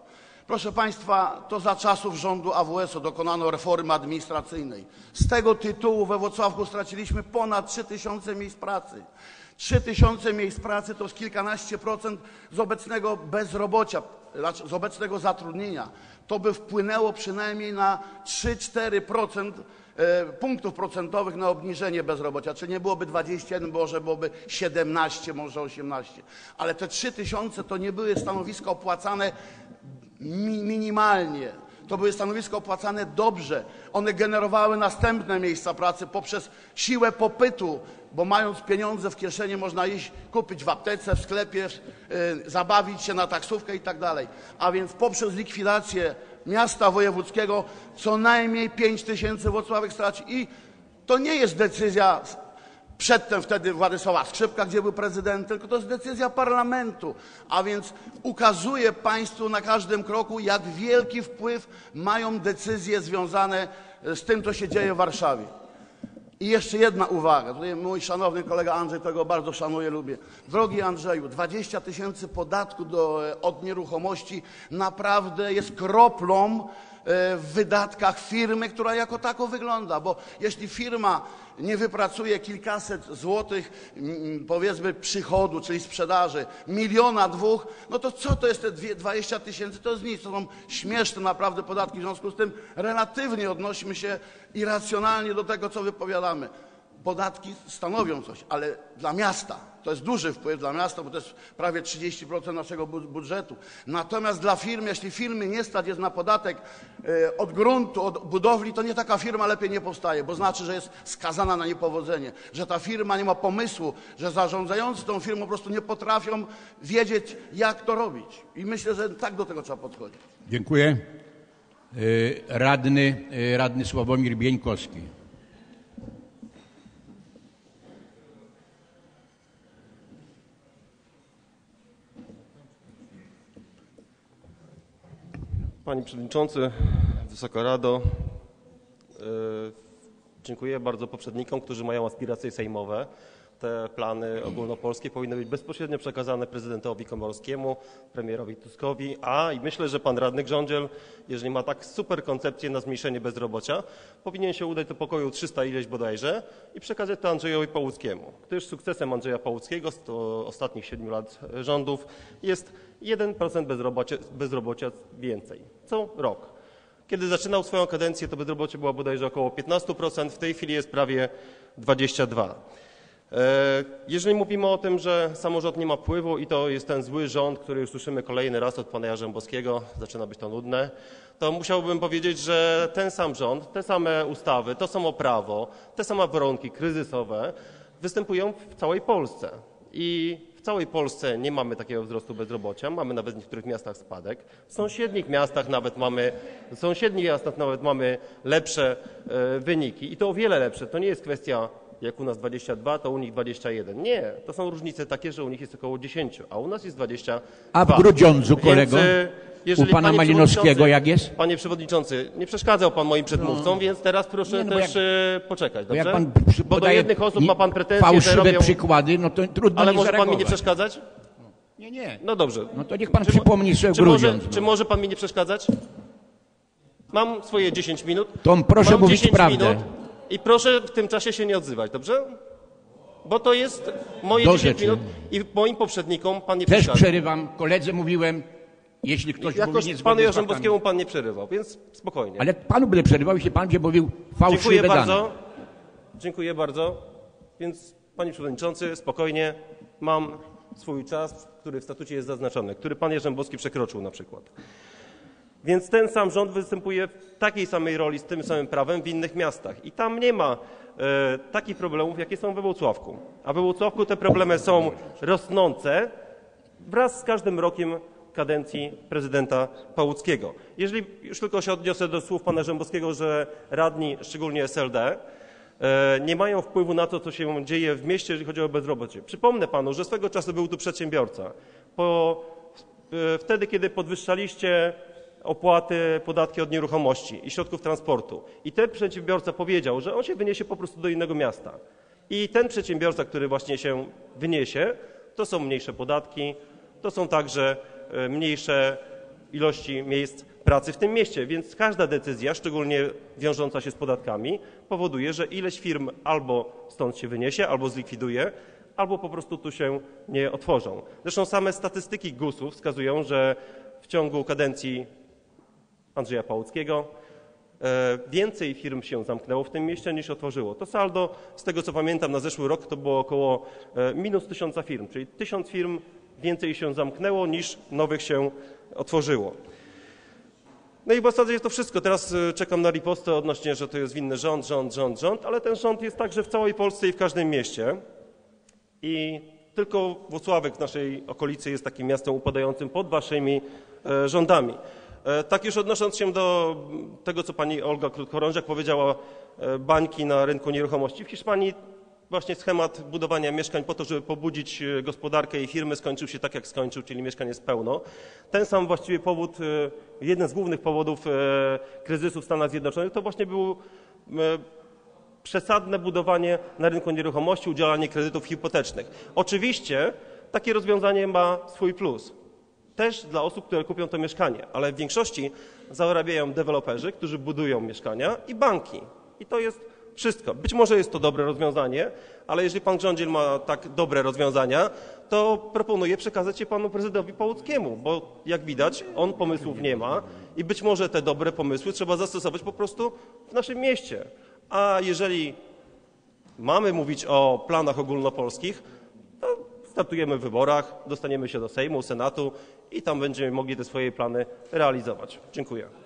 Proszę Państwa, to za czasów rządu AWS-u dokonano reformy administracyjnej. Z tego tytułu we Włocławku straciliśmy ponad 3 tysiące miejsc pracy. 3 tysiące miejsc pracy to jest kilkanaście procent z obecnego bezrobocia, znaczy z obecnego zatrudnienia. To by wpłynęło przynajmniej na 3-4% e, punktów procentowych na obniżenie bezrobocia. Czy nie byłoby 21, może byłoby 17, może 18. Ale te 3 tysiące to nie były stanowiska opłacane mi, minimalnie. To były stanowiska opłacane dobrze. One generowały następne miejsca pracy poprzez siłę popytu, bo mając pieniądze w kieszeni można iść kupić w aptece, w sklepie, y, zabawić się na taksówkę i tak dalej. A więc poprzez likwidację miasta wojewódzkiego co najmniej 5 tysięcy Włocławek straci. I to nie jest decyzja Przedtem wtedy Władysława Skrzypka, gdzie był prezydent, tylko to jest decyzja parlamentu. A więc ukazuje państwu na każdym kroku, jak wielki wpływ mają decyzje związane z tym, co się dzieje w Warszawie. I jeszcze jedna uwaga. Tutaj mój szanowny kolega Andrzej, tego bardzo szanuję, lubię. Drogi Andrzeju, 20 tysięcy podatku do, od nieruchomości naprawdę jest kroplą w wydatkach firmy, która jako tako wygląda, bo jeśli firma nie wypracuje kilkaset złotych, powiedzmy, przychodu, czyli sprzedaży, miliona, dwóch, no to co to jest te dwie- 20 tysięcy? To jest nic, to są śmieszne naprawdę podatki. W związku z tym relatywnie odnosimy się irracjonalnie do tego, co wypowiadamy. Podatki stanowią coś, ale dla miasta to jest duży wpływ dla miasta, bo to jest prawie 30% naszego bu- budżetu. Natomiast dla firm, jeśli firmy nie stać jest na podatek e, od gruntu, od budowli, to nie taka firma lepiej nie powstaje, bo znaczy, że jest skazana na niepowodzenie, że ta firma nie ma pomysłu, że zarządzający tą firmą po prostu nie potrafią wiedzieć, jak to robić. I myślę, że tak do tego trzeba podchodzić. Dziękuję. Y, Radny, y, radny Sławomir Bieńkowski. Panie Przewodniczący, Wysoka Rado, e, dziękuję bardzo poprzednikom, którzy mają aspiracje sejmowe. Te plany ogólnopolskie powinny być bezpośrednio przekazane prezydentowi Komorowskiemu, premierowi Tuskowi, a i myślę, że pan radny Grządziel, jeżeli ma tak super koncepcję na zmniejszenie bezrobocia, powinien się udać do pokoju 300 ileś bodajże i przekazać to Andrzejowi Pałuckiemu, gdyż sukcesem Andrzeja Pałuckiego z ostatnich 7 lat rządów jest 1% bezrobocia, bezrobocia więcej co rok. Kiedy zaczynał swoją kadencję, to bezrobocie było bodajże około 15%, w tej chwili jest prawie 22%. E, Jeżeli mówimy o tym, że samorząd nie ma wpływu i to jest ten zły rząd, który już słyszymy kolejny raz od pana Jarzębowskiego, zaczyna być to nudne, to musiałbym powiedzieć, że ten sam rząd, te same ustawy, to samo prawo, te same warunki kryzysowe występują w całej Polsce. I całej Polsce nie mamy takiego wzrostu bezrobocia, mamy nawet w niektórych miastach spadek. W sąsiednich miastach nawet mamy, w sąsiednich miastach nawet mamy lepsze e, wyniki i to o wiele lepsze. To nie jest kwestia jak u nas 22, to u nich 21. Nie, to są różnice takie, że u nich jest około 10, a u nas jest 22. A w Grudziądzu, kolego? Więc, e, jeżeli U pana panie Malinowskiego jak jest? Panie Przewodniczący, nie przeszkadzał Pan moim przedmówcom, więc teraz proszę Nie, no bo też e, poczekać, Bo dobrze? jak pan przy- Bo do podaje jednych osób ma Pan pretensje, że fałszywe robią... przykłady, no to trudno Ale nie może Pan mi nie zareagować. przeszkadzać? Nie, nie. No dobrze. No to niech pan przypomni sobie czy może, Grudziądz. czy no. może Pan mi nie przeszkadzać? Mam swoje 10 minut. To proszę Mam mówić 10 prawdę. Minut I proszę w tym czasie się nie odzywać, dobrze? Bo to jest moje Do 10 rzeczy. minut i moim poprzednikom Pan nie Też przeszkadza. przerywam, koledze mówiłem, jeśli ktoś mówi Jakoś niezgodnie Panu. Jarzębowskiemu Pan nie przerywał, więc spokojnie. Ale panu będę przerywał, jeśli pan będzie mówił fałszywe Dziękuję dane. bardzo. Dziękuję bardzo. Więc Panie Przewodniczący, spokojnie. Mam swój czas, który w statucie jest zaznaczony, który Pan Jarzębowski przekroczył na przykład. Więc ten sam rząd występuje w takiej samej roli, z tym samym prawem w innych miastach. I tam nie ma e, takich problemów, jakie są we Włocławku. A we Włocławku te problemy są rosnące wraz z każdym rokiem kadencji prezydenta Pałuckiego. Jeżeli już tylko się odniosę do słów pana Rzębowskiego, że radni, szczególnie SLD, e, nie mają wpływu na to, co się dzieje w mieście, jeżeli chodzi o bezrobocie. Przypomnę panu, że swego czasu był tu przedsiębiorca. Po, e, wtedy, kiedy podwyższaliście opłaty, podatki od nieruchomości i środków transportu. I ten przedsiębiorca powiedział, że on się wyniesie po prostu do innego miasta. I ten przedsiębiorca, który właśnie się wyniesie, to są mniejsze podatki, to są także mniejsze ilości miejsc pracy w tym mieście. Więc każda decyzja, szczególnie wiążąca się z podatkami, powoduje, że ileś firm albo stąd się wyniesie, albo zlikwiduje, albo po prostu tu się nie otworzą. Zresztą same statystyki GUS-u wskazują, że w ciągu kadencji Andrzeja Pałuckiego. E, Więcej firm się zamknęło w tym mieście niż otworzyło. To saldo, z tego co pamiętam, na zeszły rok to było około e, minus tysiąca firm, czyli tysiąc firm więcej się zamknęło niż nowych się otworzyło. No i w zasadzie to wszystko. Teraz e, czekam na ripostę odnośnie, że to jest winny rząd, rząd, rząd, rząd, ale ten rząd jest także w całej Polsce i w każdym mieście. I tylko Włocławek w naszej okolicy jest takim miastem upadającym pod waszymi e, rządami. E, Tak już odnosząc się do tego, co pani Olga Krótkorążak powiedziała, bańki na rynku nieruchomości. W Hiszpanii właśnie schemat budowania mieszkań po to, żeby pobudzić e, gospodarkę i firmy skończył się tak, jak skończył, czyli mieszkań jest pełno. Ten sam właściwie powód, e, jeden z głównych powodów e, kryzysu w Stanach Zjednoczonych to właśnie był przesadne budowanie na rynku nieruchomości, udzielanie kredytów hipotecznych. Oczywiście takie rozwiązanie ma swój plus. Też dla osób, które kupią to mieszkanie, ale w większości zarabiają deweloperzy, którzy budują mieszkania i banki. I to jest wszystko. Być może jest to dobre rozwiązanie, ale jeżeli pan Grządziel ma tak dobre rozwiązania, to proponuję przekazać je panu prezydentowi Pałuckiemu, bo jak widać, on pomysłów nie ma i być może te dobre pomysły trzeba zastosować po prostu w naszym mieście. A jeżeli mamy mówić o planach ogólnopolskich, to startujemy w wyborach, dostaniemy się do Sejmu, Senatu i tam będziemy mogli te swoje plany realizować. Dziękuję.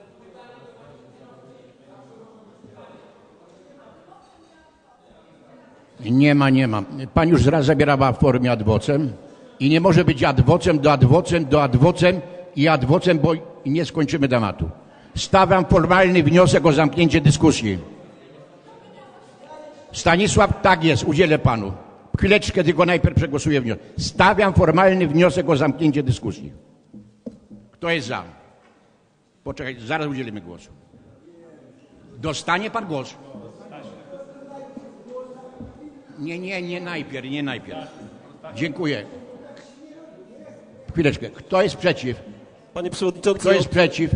Nie ma, nie ma. Pani już raz zabierała w formie adwocem i nie może być adwocem do adwocem do adwocem i adwocem, bo nie skończymy tematu. Stawiam formalny wniosek o zamknięcie dyskusji. Stanisław, tak jest, udzielę panu. Chwileczkę, tylko najpierw przegłosuję wniosek. Stawiam formalny wniosek o zamknięcie dyskusji. Kto jest za? Poczekaj, zaraz udzielimy głosu. Dostanie pan głos. Nie, nie, nie najpierw, nie najpierw. Dziękuję. Chwileczkę. Kto jest przeciw? Panie przewodniczący, Kto jest przeciw?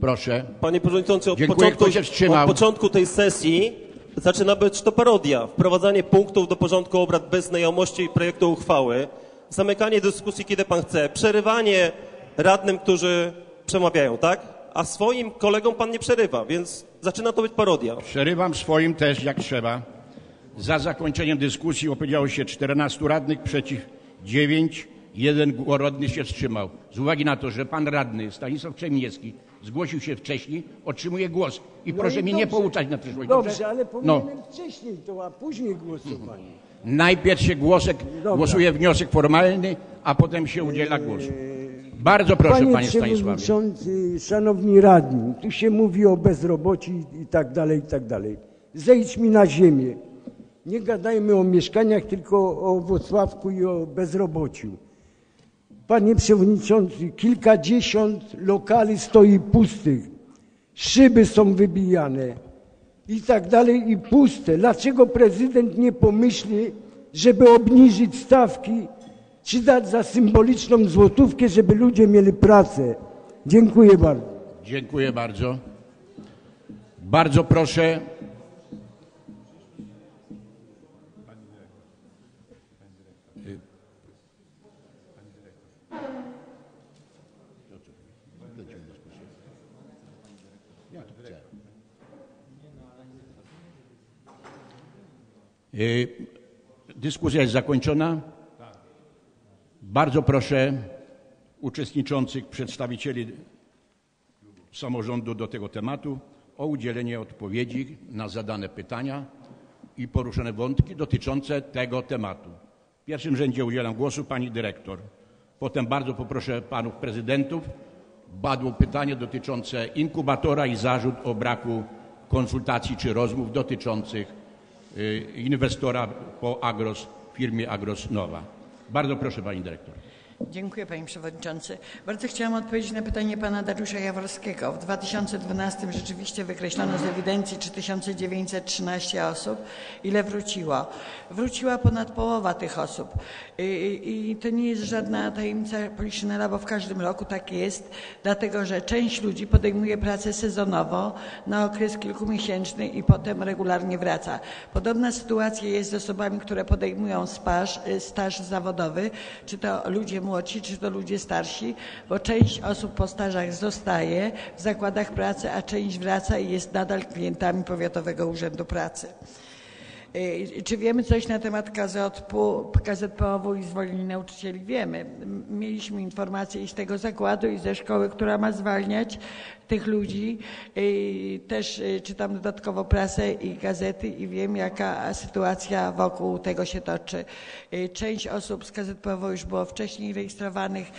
Proszę. panie przewodniczący, od Dziękuję. początku, od początku tej sesji zaczyna być to parodia. Wprowadzanie punktów do porządku obrad bez znajomości projektu uchwały, zamykanie dyskusji, kiedy pan chce, przerywanie radnym, którzy przemawiają, tak? A swoim kolegom pan nie przerywa, więc zaczyna to być parodia. Przerywam swoim też jak trzeba. Za zakończeniem dyskusji opowiedziało się 14 radnych, przeciw 9. Jeden radny się wstrzymał. Z uwagi na to, że pan radny Stanisław Krzemiński zgłosił się wcześniej, otrzymuje głos. I No proszę i mnie nie dobrze. pouczać na przyszłość. Dobrze, ale No, powinienem wcześniej to, a później głosować. najpierw się głosek, Dobra. głosuje wniosek formalny, a potem się udziela głosu. Bardzo proszę, Panie, panie Stanisławie. Przewodniczący, Szanowni Radni, tu się mówi o bezrobociu i tak dalej, i tak dalej. Zejdź mi na ziemię. Nie gadajmy o mieszkaniach, tylko o Wrocławku i o bezrobociu. Panie Przewodniczący, kilkadziesiąt lokali stoi pustych. Szyby są wybijane i tak dalej i puste. Dlaczego prezydent nie pomyśli, żeby obniżyć stawki, czy dać za symboliczną złotówkę, żeby ludzie mieli pracę? Dziękuję bardzo. Dziękuję bardzo. Bardzo proszę. Dyskusja jest zakończona. Bardzo proszę uczestniczących przedstawicieli samorządu do tego tematu o udzielenie odpowiedzi na zadane pytania i poruszone wątki dotyczące tego tematu. W pierwszym rzędzie udzielam głosu pani dyrektor. Potem bardzo poproszę panów prezydentów. Padło pytanie dotyczące inkubatora i zarzut o braku konsultacji czy rozmów dotyczących y, inwestora po Agros, firmie Agros Nowa. Bardzo proszę pani dyrektor. Dziękuję Panie Przewodniczący. Bardzo chciałam odpowiedzieć na pytanie Pana Dariusza Jaworskiego. W 2012 rzeczywiście wykreślono z ewidencji 3913 osób. Ile wróciło? Wróciła ponad połowa tych osób. I, i to nie jest żadna tajemnica Poliszynela, bo w każdym roku tak jest, dlatego że część ludzi podejmuje pracę sezonową na okres kilkumiesięczny i potem regularnie wraca. Podobna sytuacja jest z osobami, które podejmują spaż, staż zawodowy, czy to ludzie młodsi, czy to ludzie starsi, bo część osób po stażach zostaje w zakładach pracy, a część wraca i jest nadal klientami Powiatowego Urzędu Pracy. Y, Czy wiemy coś na temat KZP-u, KZPOW i zwolnień nauczycieli? Wiemy. Mieliśmy informacje i z tego zakładu, i ze szkoły, która ma zwalniać tych ludzi. Y, Też y, czytam dodatkowo prasę i gazety i wiem, jaka sytuacja wokół tego się toczy. Y, Część osób z KZPOW już było wcześniej rejestrowanych.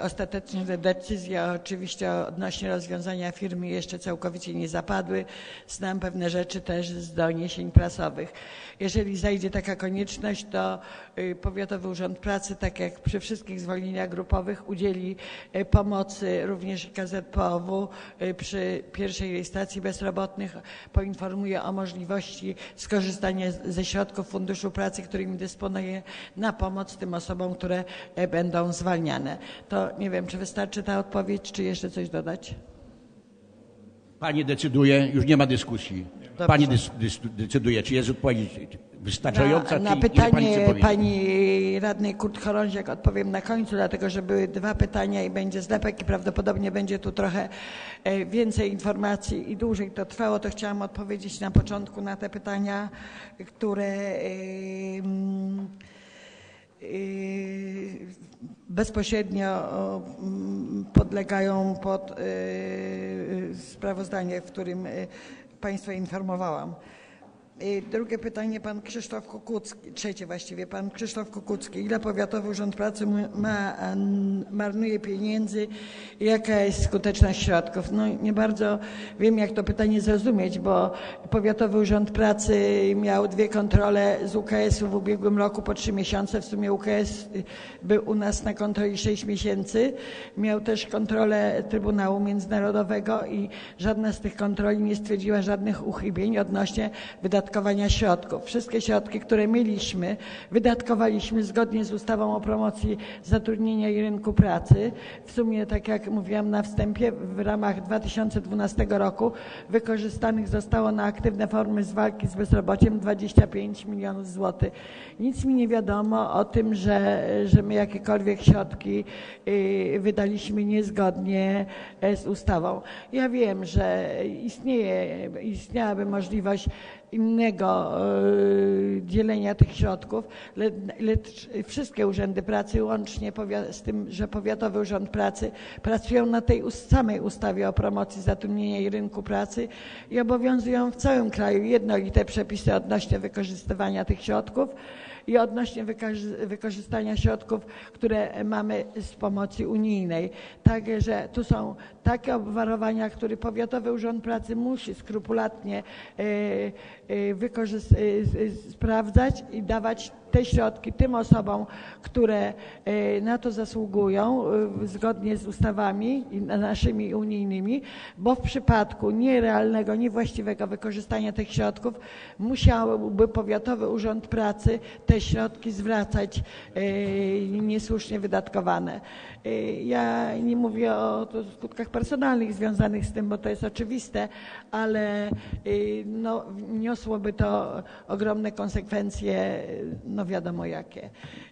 Ostatecznie te decyzje oczywiście odnośnie rozwiązania firmy jeszcze całkowicie nie zapadły. Znam pewne rzeczy też z doniesień prasowych. jeżeli zajdzie taka konieczność, to Powiatowy Urząd Pracy, tak jak przy wszystkich zwolnieniach grupowych, udzieli pomocy również KZPOW y, przy pierwszej rejestracji bezrobotnych, poinformuje o możliwości skorzystania ze środków Funduszu Pracy, którymi dysponuje na pomoc tym osobom, które e, będą zwalniane. To nie wiem, czy wystarczy ta odpowiedź, czy jeszcze coś dodać? Pani decyduje, już nie ma dyskusji. Dobrze. Pani dys, dys, decyduje, czy jest odpowiedź wystarczająca, Na, na pani pytanie powiedzieć. pani radnej Kurt-Chorąziak odpowiem na końcu, dlatego że były dwa pytania i będzie zlepek i prawdopodobnie będzie tu trochę e, więcej informacji i dłużej to trwało, to chciałam odpowiedzieć na początku na te pytania, które em, y, bezpośrednio mm, podlegają pod y, sprawozdanie, w którym y, Państwa informowałam. Y, Drugie pytanie, pan Krzysztof Kukucki, trzecie właściwie, pan Krzysztof Kukucki. Ile Powiatowy Urząd Pracy ma, marnuje pieniędzy jaka jest skuteczność środków? No nie bardzo wiem, jak to pytanie zrozumieć, bo Powiatowy Urząd Pracy miał dwie kontrole z UKS-u w ubiegłym roku po trzy miesiące. W sumie UKS był u nas na kontroli sześć miesięcy. Miał też kontrolę Trybunału Międzynarodowego i żadna z tych kontroli nie stwierdziła żadnych uchybień odnośnie wydatkowania środków. Wszystkie środki, które mieliśmy, wydatkowaliśmy zgodnie z ustawą o promocji zatrudnienia i rynku pracy. W sumie, tak jak mówiłam na wstępie, w ramach 2012 roku wykorzystanych zostało na aktywne formy z walki z bezrobociem 25 milionów złotych. Nic mi nie wiadomo o tym, że, że my jakiekolwiek środki y, wydaliśmy niezgodnie e, z ustawą. Ja wiem, że istnieje, istniałaby możliwość innego e, dzielenia tych środków, le- lecz wszystkie urzędy pracy, łącznie z tym, że Powiatowy Urząd Pracy pracują na tej samej ustawie o promocji zatrudnienia i rynku pracy i obowiązują w całym kraju jednolite przepisy odnośnie wykorzystywania tych środków i odnośnie wykorzystania środków, które mamy z pomocy unijnej. Także tu są takie obwarowania, które Powiatowy Urząd Pracy musi skrupulatnie e, e, e, sprawdzać i dawać te środki tym osobom, które na to zasługują zgodnie z ustawami naszymi unijnymi, bo w przypadku nierealnego, niewłaściwego wykorzystania tych środków musiałby Powiatowy Urząd Pracy te środki zwracać niesłusznie wydatkowane. E, Ja nie mówię o skutkach personalnych związanych z tym, bo to jest oczywiste, ale y, no, niosłoby to ogromne konsekwencje, y, no wiadomo jakie.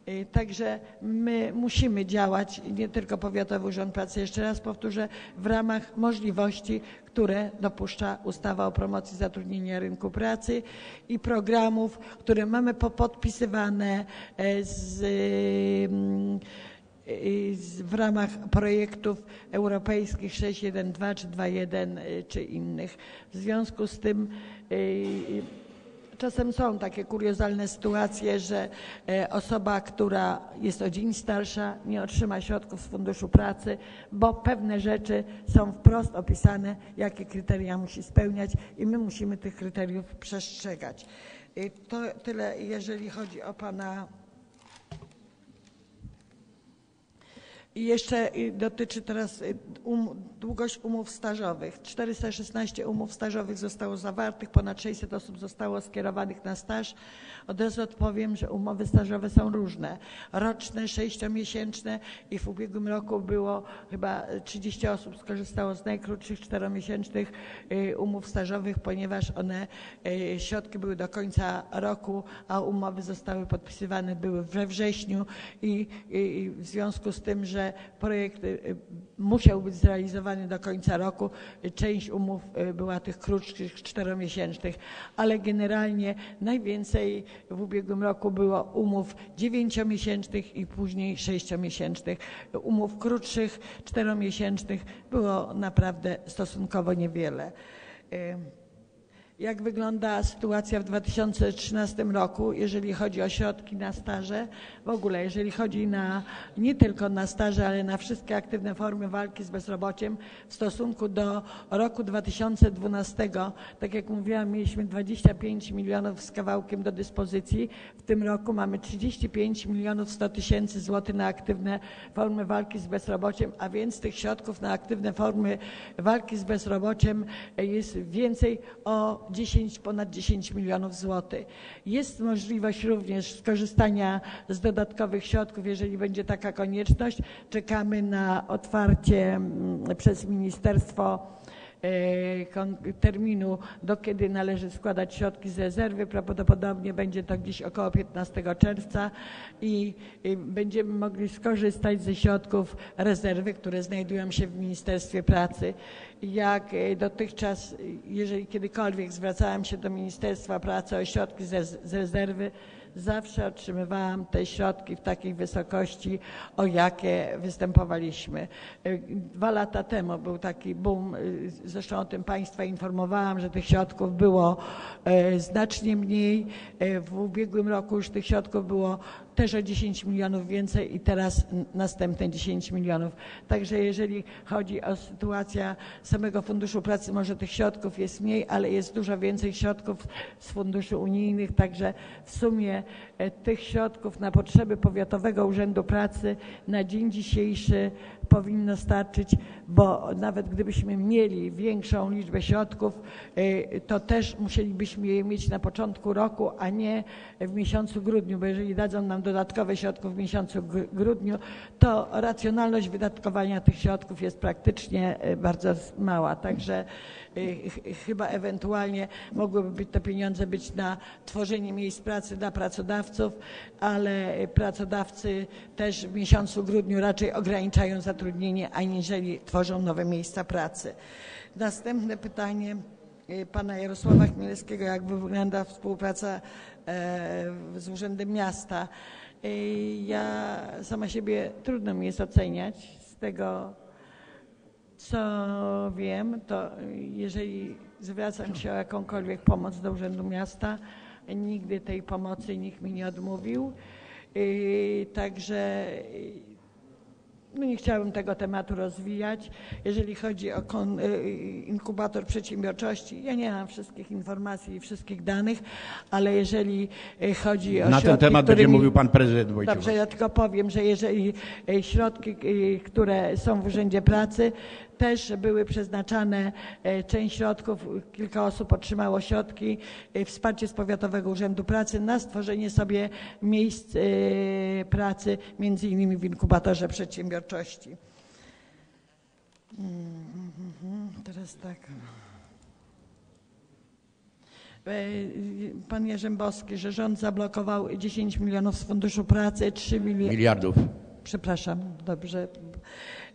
Y, Także my musimy działać, nie tylko Powiatowy Urząd Pracy, jeszcze raz powtórzę, w ramach możliwości, które dopuszcza ustawa o promocji zatrudnienia rynku pracy i programów, które mamy popodpisywane e, y, z- w ramach projektów europejskich 612 czy 21 y, czy innych. W związku z tym y, czasem są takie kuriozalne sytuacje, że osoba, która jest o dzień starsza, nie otrzyma środków z Funduszu Pracy, bo pewne rzeczy są wprost opisane, jakie kryteria musi spełniać i my musimy tych kryteriów przestrzegać. Y, To tyle, jeżeli chodzi o Pana I jeszcze y, dotyczy teraz y, um, długość umów stażowych. 416 umów stażowych zostało zawartych, ponad 600 osób zostało skierowanych na staż. Od razu odpowiem, że umowy stażowe są różne. Roczne, sześciomiesięczne i w ubiegłym roku było chyba 30 osób skorzystało z najkrótszych czteromiesięcznych y, umów stażowych, ponieważ one, środki były do końca roku, a umowy zostały podpisywane były we wrześniu i, i w związku z tym, że projekt y, musiał być zrealizowany do końca roku, y, część umów y, była tych krótszych, czteromiesięcznych, ale generalnie najwięcej w ubiegłym roku było umów dziewięciomiesięcznych i później sześciomiesięcznych. Umów krótszych, czteromiesięcznych było naprawdę stosunkowo niewiele. Jak wygląda sytuacja w 2013 roku, jeżeli chodzi o środki na staże, w ogóle jeżeli chodzi na, nie tylko na staże, ale na wszystkie aktywne formy walki z bezrobociem w stosunku do roku 2012. Tak jak mówiłam, mieliśmy 25 milionów z kawałkiem do dyspozycji. W tym roku mamy 35 milionów 100 tysięcy złotych na aktywne formy walki z bezrobociem, a więc tych środków na aktywne formy walki z bezrobociem jest więcej o 10, ponad 10 milionów złotych. Jest możliwość również skorzystania z dodatkowych środków, jeżeli będzie taka konieczność. Czekamy na otwarcie mm, przez ministerstwo terminu, do kiedy należy składać środki z rezerwy. Prawdopodobnie będzie to gdzieś około 15 czerwca i będziemy mogli skorzystać ze środków rezerwy, które znajdują się w Ministerstwie Pracy. Jak e, dotychczas, e, jeżeli kiedykolwiek zwracałam się do Ministerstwa Pracy o środki z rezerwy, zawsze otrzymywałam te środki w takiej wysokości, o jakie występowaliśmy. E, Dwa lata temu był taki boom, e, zresztą o tym Państwa informowałam, że tych środków było e, znacznie mniej. W ubiegłym roku już tych środków było też o 10 milionów więcej i teraz następne 10 milionów. Także jeżeli chodzi o sytuację samego Funduszu Pracy, może tych środków jest mniej, ale jest dużo więcej środków z funduszy unijnych, także w sumie e, tych środków na potrzeby Powiatowego Urzędu Pracy na dzień dzisiejszy powinno starczyć, bo nawet gdybyśmy mieli większą liczbę środków, y, to też musielibyśmy je mieć na początku roku, a nie w miesiącu grudniu, bo jeżeli dadzą nam dodatkowe środki w miesiącu gr- grudniu, to racjonalność wydatkowania tych środków jest praktycznie y, bardzo mała. Także chyba ewentualnie mogłyby być te pieniądze być na tworzenie miejsc pracy dla pracodawców, ale pracodawcy też w miesiącu grudniu raczej ograniczają zatrudnienie, aniżeli tworzą nowe miejsca pracy. Następne pytanie y, pana Jarosława Chmielewskiego, jak wygląda współpraca e, z Urzędem Miasta. Y, Ja sama siebie trudno mi jest oceniać z tego, co wiem, to jeżeli zwracam się o jakąkolwiek pomoc do Urzędu Miasta, nigdy tej pomocy nikt mi nie odmówił. Yy, Także yy, no nie chciałabym tego tematu rozwijać. Jeżeli chodzi o kon, y, inkubator przedsiębiorczości, ja nie mam wszystkich informacji i wszystkich danych, ale jeżeli y, chodzi o Na ten środki, temat będzie którymi- mówił pan prezydent Wojciech. Dobrze, ja tylko powiem, że jeżeli y, środki, y, które są w Urzędzie Pracy, też były przeznaczane, y, część środków, kilka osób otrzymało środki, y, wsparcie z Powiatowego Urzędu Pracy na stworzenie sobie miejsc y, pracy, między innymi w inkubatorze przedsiębiorczości. Mm, Teraz tak. E, Pan Jerzębowski, że rząd zablokował 10 milionów z Funduszu Pracy, 3 miliony. Miliardów. Przepraszam, dobrze.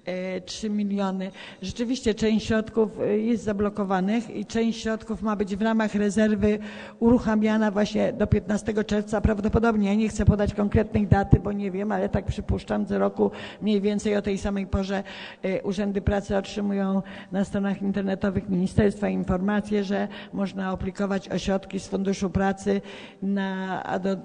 E, 3 miliony. Rzeczywiście część środków e, jest zablokowanych i część środków ma być w ramach rezerwy uruchamiana właśnie do 15 czerwca. Prawdopodobnie, ja nie chcę podać konkretnej daty, bo nie wiem, ale tak przypuszczam, co roku mniej więcej o tej samej porze e, urzędy pracy otrzymują na stronach internetowych ministerstwa informacje, że można aplikować o środki z Funduszu Pracy na, do,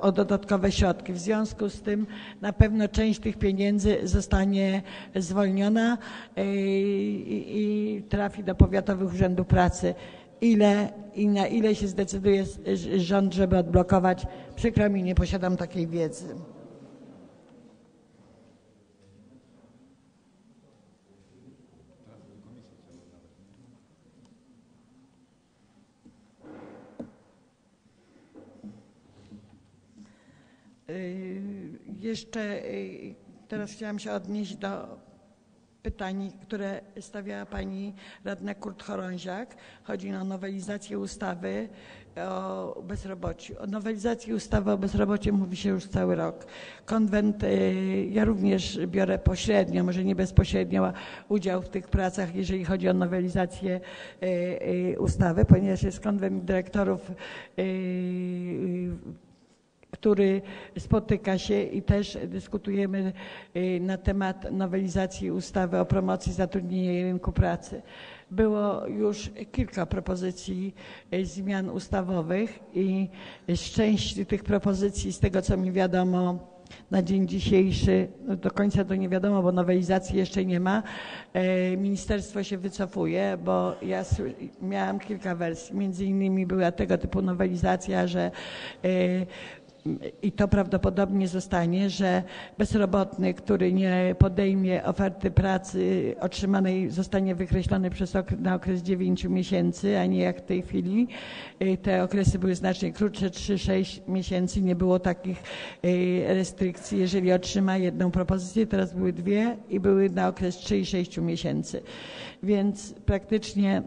o dodatkowe środki. W związku z tym na pewno część tych pieniędzy zostanie zwolniona e, i, trafi do powiatowych urzędów pracy. Ile i na ile się zdecyduje rząd, żeby odblokować, przykro mi, nie posiadam takiej wiedzy. Y, Jeszcze y, teraz chciałam się odnieść do pytań, które stawiała pani radna Kurt-Chorąziak. Chodzi o nowelizację ustawy o bezrobociu. O nowelizacji ustawy o bezrobociu mówi się już cały rok. Konwent, y, ja również biorę pośrednio, może nie bezpośrednio udział w tych pracach, jeżeli chodzi o nowelizację y, y, ustawy, ponieważ jest konwent dyrektorów który spotyka się i też dyskutujemy y, na temat nowelizacji ustawy o promocji zatrudnienia i rynku pracy. Było już kilka propozycji y, zmian ustawowych i z części tych propozycji, z tego co mi wiadomo, na dzień dzisiejszy, no do końca to nie wiadomo, bo nowelizacji jeszcze nie ma. E, Ministerstwo się wycofuje, bo ja miałam kilka wersji. Między innymi była tego typu nowelizacja, że i to prawdopodobnie zostanie, że bezrobotny, który nie podejmie oferty pracy otrzymanej, zostanie wykreślony przez ok- na okres 9 miesięcy, a nie jak w tej chwili. Y, Te okresy były znacznie krótsze, 3-6 miesięcy. Nie było takich y, restrykcji, jeżeli otrzyma jedną propozycję. Teraz były dwie i były na okres 3 i 6 miesięcy. Więc praktycznie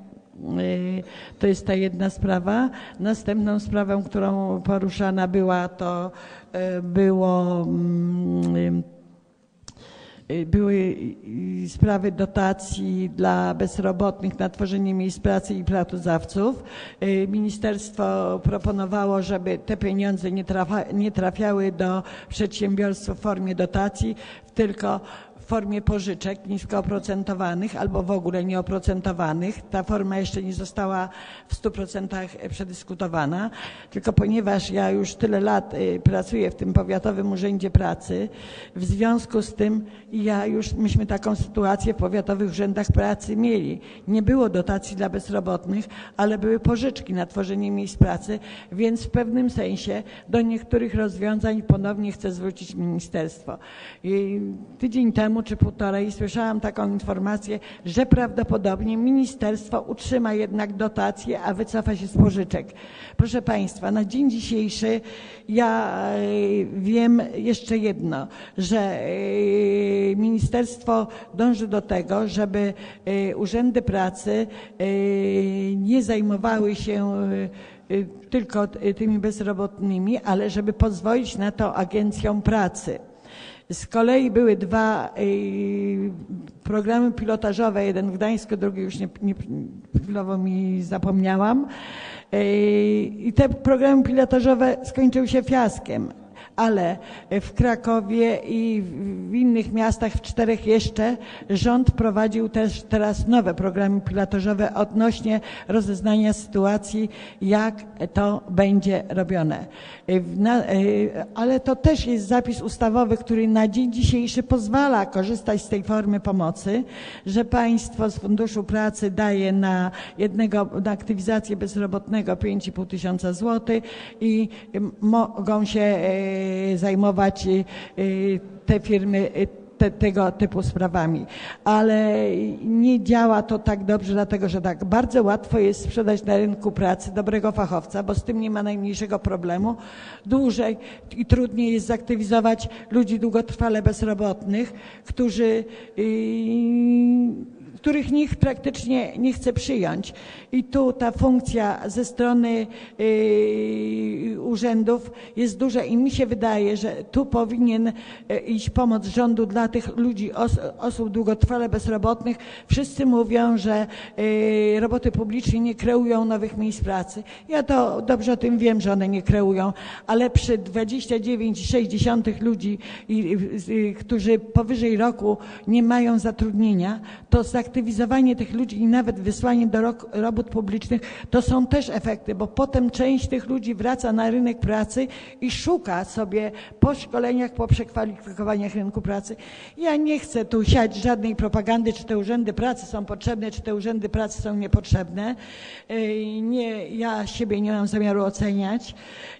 To jest ta jedna sprawa. Następną sprawą, którą poruszana była, to y, było mm, y, były y, sprawy dotacji dla bezrobotnych na tworzenie miejsc pracy i pracodawców. Y, Ministerstwo proponowało, żeby te pieniądze nie, nie trafiały do przedsiębiorstw w formie dotacji, tylko w formie pożyczek nisko oprocentowanych albo w ogóle nieoprocentowanych. Ta forma jeszcze nie została w 100% przedyskutowana, tylko ponieważ ja już tyle lat y, pracuję w tym Powiatowym Urzędzie Pracy, w związku z tym ja już, myśmy taką sytuację w Powiatowych Urzędach Pracy mieli. Nie było dotacji dla bezrobotnych, ale były pożyczki na tworzenie miejsc pracy, więc w pewnym sensie do niektórych rozwiązań ponownie chcę zwrócić ministerstwo. I tydzień temu czy półtorej słyszałam taką informację, że prawdopodobnie ministerstwo utrzyma jednak dotacje, a wycofa się z pożyczek. Proszę Państwa, na dzień dzisiejszy ja e, wiem jeszcze jedno, że e, ministerstwo dąży do tego, żeby e, urzędy pracy nie zajmowały się tylko tymi bezrobotnymi, ale żeby pozwolić na to agencjom pracy. Z kolei były dwa y, programy pilotażowe, jeden w Gdańsku, drugi już nie, nie chwilowo mi zapomniałam. Y, I te programy pilotażowe skończyły się fiaskiem. Ale w Krakowie i w innych miastach, w czterech jeszcze, rząd prowadził też teraz nowe programy pilotażowe odnośnie rozeznania sytuacji, jak to będzie robione. Na, ale to też jest zapis ustawowy, który na dzień dzisiejszy pozwala korzystać z tej formy pomocy, że państwo z Funduszu Pracy daje na jednego, na aktywizację bezrobotnego 5,5 tysiąca złotych i mogą się e, zajmować e, te firmy e, te, tego typu sprawami. Ale nie działa to tak dobrze, dlatego że tak bardzo łatwo jest sprzedać na rynku pracy dobrego fachowca, bo z tym nie ma najmniejszego problemu. Dłużej i trudniej jest zaktywizować ludzi długotrwale bezrobotnych, którzy yy, których nikt praktycznie nie chce przyjąć. I tu ta funkcja ze strony yy, urzędów jest duża i mi się wydaje, że tu powinien yy, iść pomoc rządu dla tych ludzi, os, osób długotrwale bezrobotnych. Wszyscy mówią, że yy, roboty publiczne nie kreują nowych miejsc pracy. Ja to dobrze o tym wiem, że one nie kreują, ale przy 29,6 ludzi, y, którzy powyżej roku nie mają zatrudnienia, to zaktywizowanie tych ludzi i nawet wysłanie do rok, robót publicznych to są też efekty, bo potem część tych ludzi wraca na rynek pracy i szuka sobie po szkoleniach, po przekwalifikowaniach rynku pracy. Ja nie chcę tu siać żadnej propagandy, czy te urzędy pracy są potrzebne, czy te urzędy pracy są niepotrzebne. Yy, Nie, ja siebie nie mam zamiaru oceniać,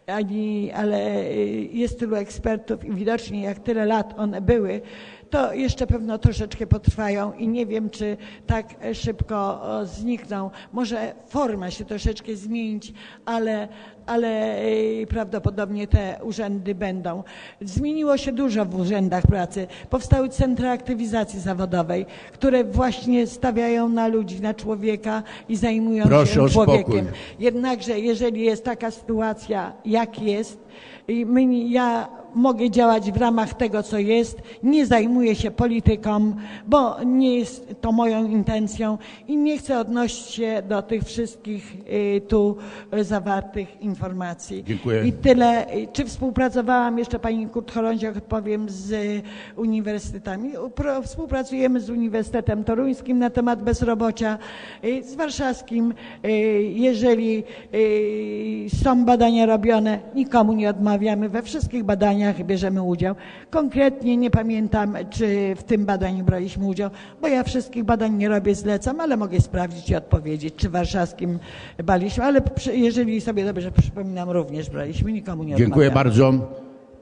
ani, ale yy, jest tylu ekspertów i widocznie jak tyle lat one były, to jeszcze pewno troszeczkę potrwają i nie wiem, czy tak szybko o, znikną. Może forma się troszeczkę zmienić, ale, ale y, prawdopodobnie te urzędy będą. Zmieniło się dużo w urzędach pracy. Powstały centra aktywizacji zawodowej, które właśnie stawiają na ludzi, na człowieka i zajmują Proszę się człowiekiem. Jednakże jeżeli jest taka sytuacja, jak jest, i my, ja mogę działać w ramach tego, co jest. Nie zajmuję się polityką, bo nie jest to moją intencją i nie chcę odnosić się do tych wszystkich y, tu zawartych informacji. Dziękuję. I tyle. Czy współpracowałam, jeszcze Pani Kurt-Chorądziak odpowiem, z uniwersytetami. Współpracujemy z Uniwersytetem Toruńskim na temat bezrobocia, y, z warszawskim. Y, Jeżeli są badania robione, nikomu nie odmawiamy. We wszystkich badaniach bierzemy udział. Konkretnie nie pamiętam, czy w tym badaniu braliśmy udział, bo ja wszystkich badań nie robię, zlecam, ale mogę sprawdzić i odpowiedzieć, czy warszawskim baliśmy, ale przy- jeżeli sobie dobrze przypominam, również braliśmy, nikomu nie Dziękuję odmawiamy. bardzo.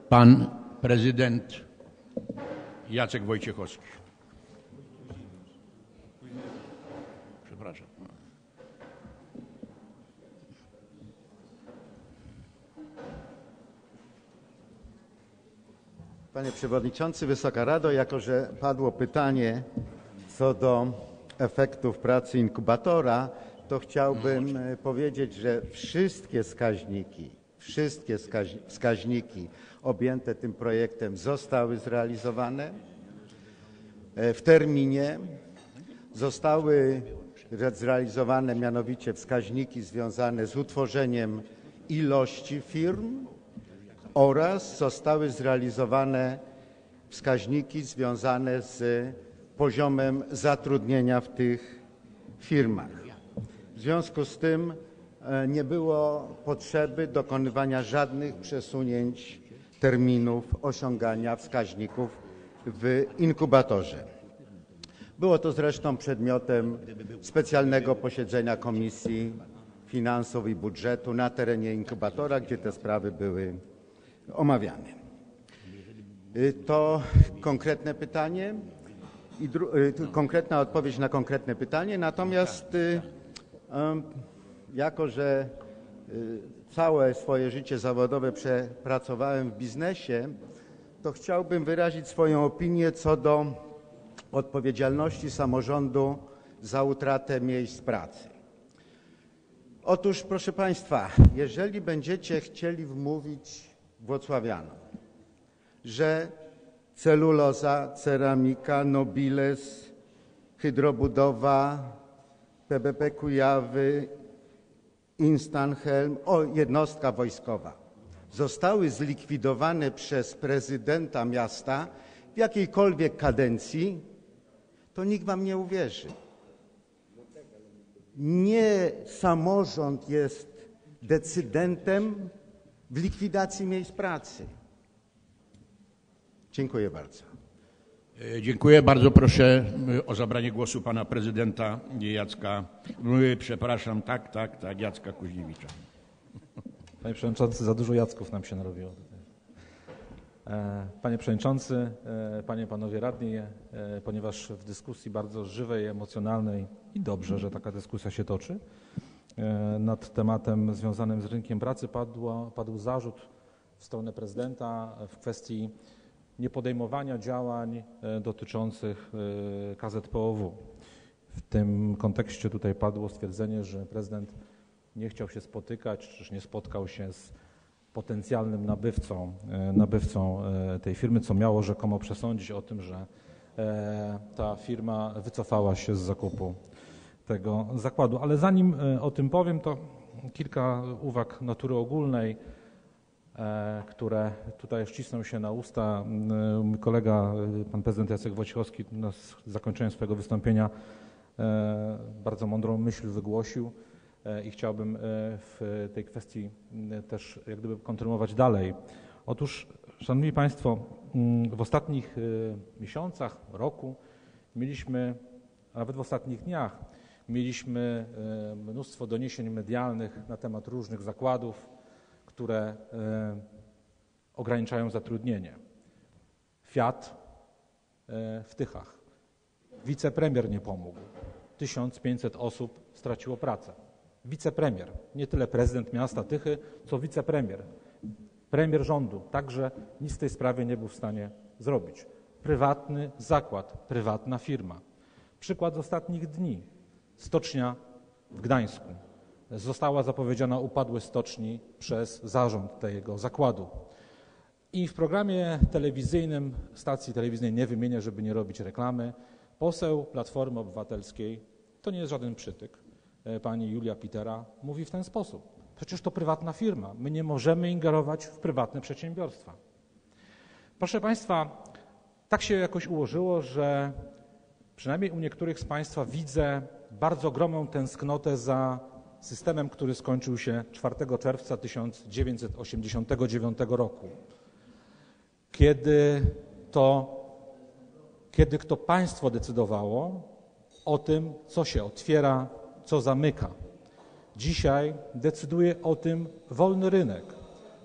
Pan prezydent Jacek Wojciechowski. Przepraszam. Panie Przewodniczący, Wysoka Rado, jako że padło pytanie co do efektów pracy inkubatora, to chciałbym e, powiedzieć, że wszystkie wskaźniki, wszystkie wskaź- wskaźniki objęte tym projektem zostały zrealizowane e, w terminie. Zostały re- zrealizowane mianowicie wskaźniki związane z utworzeniem ilości firm, oraz zostały zrealizowane wskaźniki związane z poziomem zatrudnienia w tych firmach. W związku z tym e, nie było potrzeby dokonywania żadnych przesunięć terminów osiągania wskaźników w inkubatorze. Było to zresztą przedmiotem specjalnego posiedzenia Komisji Finansów i Budżetu na terenie inkubatora, gdzie te sprawy były omawiane. Y, To konkretne pytanie i y, konkretna odpowiedź na konkretne pytanie. Natomiast y, jako, że całe swoje życie zawodowe przepracowałem w biznesie, to chciałbym wyrazić swoją opinię co do odpowiedzialności samorządu za utratę miejsc pracy. Otóż, proszę Państwa, jeżeli będziecie chcieli wmówić włocławianom, że celuloza, ceramika, nobiles, hydrobudowa, PBP Kujawy, Instanhelm, o jednostka wojskowa, zostały zlikwidowane przez prezydenta miasta w jakiejkolwiek kadencji, to nikt wam nie uwierzy. Nie samorząd jest decydentem w likwidacji miejsc pracy. Dziękuję bardzo. E, Dziękuję. Bardzo proszę y, o zabranie głosu pana prezydenta Jacka, y, przepraszam, tak, tak, tak, Jacka Kuźniewicza. Panie Przewodniczący, za dużo Jacków nam się narobiło. E, Panie Przewodniczący, e, Panie, Panowie Radni, e, ponieważ w dyskusji bardzo żywej, emocjonalnej i dobrze, że taka dyskusja się toczy, e, nad tematem związanym z rynkiem pracy padło, padł zarzut w stronę prezydenta w kwestii niepodejmowania działań e, dotyczących e, KZPOW. W tym kontekście tutaj padło stwierdzenie, że prezydent nie chciał się spotykać, czy też nie spotkał się z potencjalnym nabywcą, e, nabywcą e, tej firmy, co miało rzekomo przesądzić o tym, że e, ta firma wycofała się z zakupu tego zakładu. Ale zanim e, o tym powiem, to kilka uwag natury ogólnej, e, które tutaj ścisną się na usta. Mój kolega, e, pan prezydent Jacek Wojciechowski na s- zakończeniu swojego wystąpienia bardzo mądrą myśl wygłosił i chciałbym w tej kwestii też jak gdyby kontynuować dalej. Otóż, Szanowni Państwo, m, w ostatnich miesiącach, roku mieliśmy, a nawet w ostatnich dniach, mieliśmy e, mnóstwo doniesień medialnych na temat różnych zakładów, które e, ograniczają zatrudnienie. Fiat e, w Tychach. Wicepremier nie pomógł. 1500 osób straciło pracę. Wicepremier, nie tyle prezydent miasta Tychy, co wicepremier. Premier rządu także nic w tej sprawie nie był w stanie zrobić. Prywatny zakład, prywatna firma. Przykład z ostatnich dni. Stocznia w Gdańsku. Została zapowiedziana upadłość stoczni przez zarząd tego zakładu. I w programie telewizyjnym, stacji telewizyjnej nie wymienię, żeby nie robić reklamy, poseł Platformy Obywatelskiej, to nie jest żaden przytyk, e, pani Julia Pitera, mówi w ten sposób. Przecież to prywatna firma. My nie możemy ingerować w prywatne przedsiębiorstwa. Proszę Państwa, tak się jakoś ułożyło, że przynajmniej u niektórych z Państwa widzę bardzo ogromną tęsknotę za systemem, który skończył się 4 czerwca 1989 roku, kiedy to, kiedy to państwo decydowało o tym, co się otwiera, co zamyka. Dzisiaj decyduje o tym wolny rynek.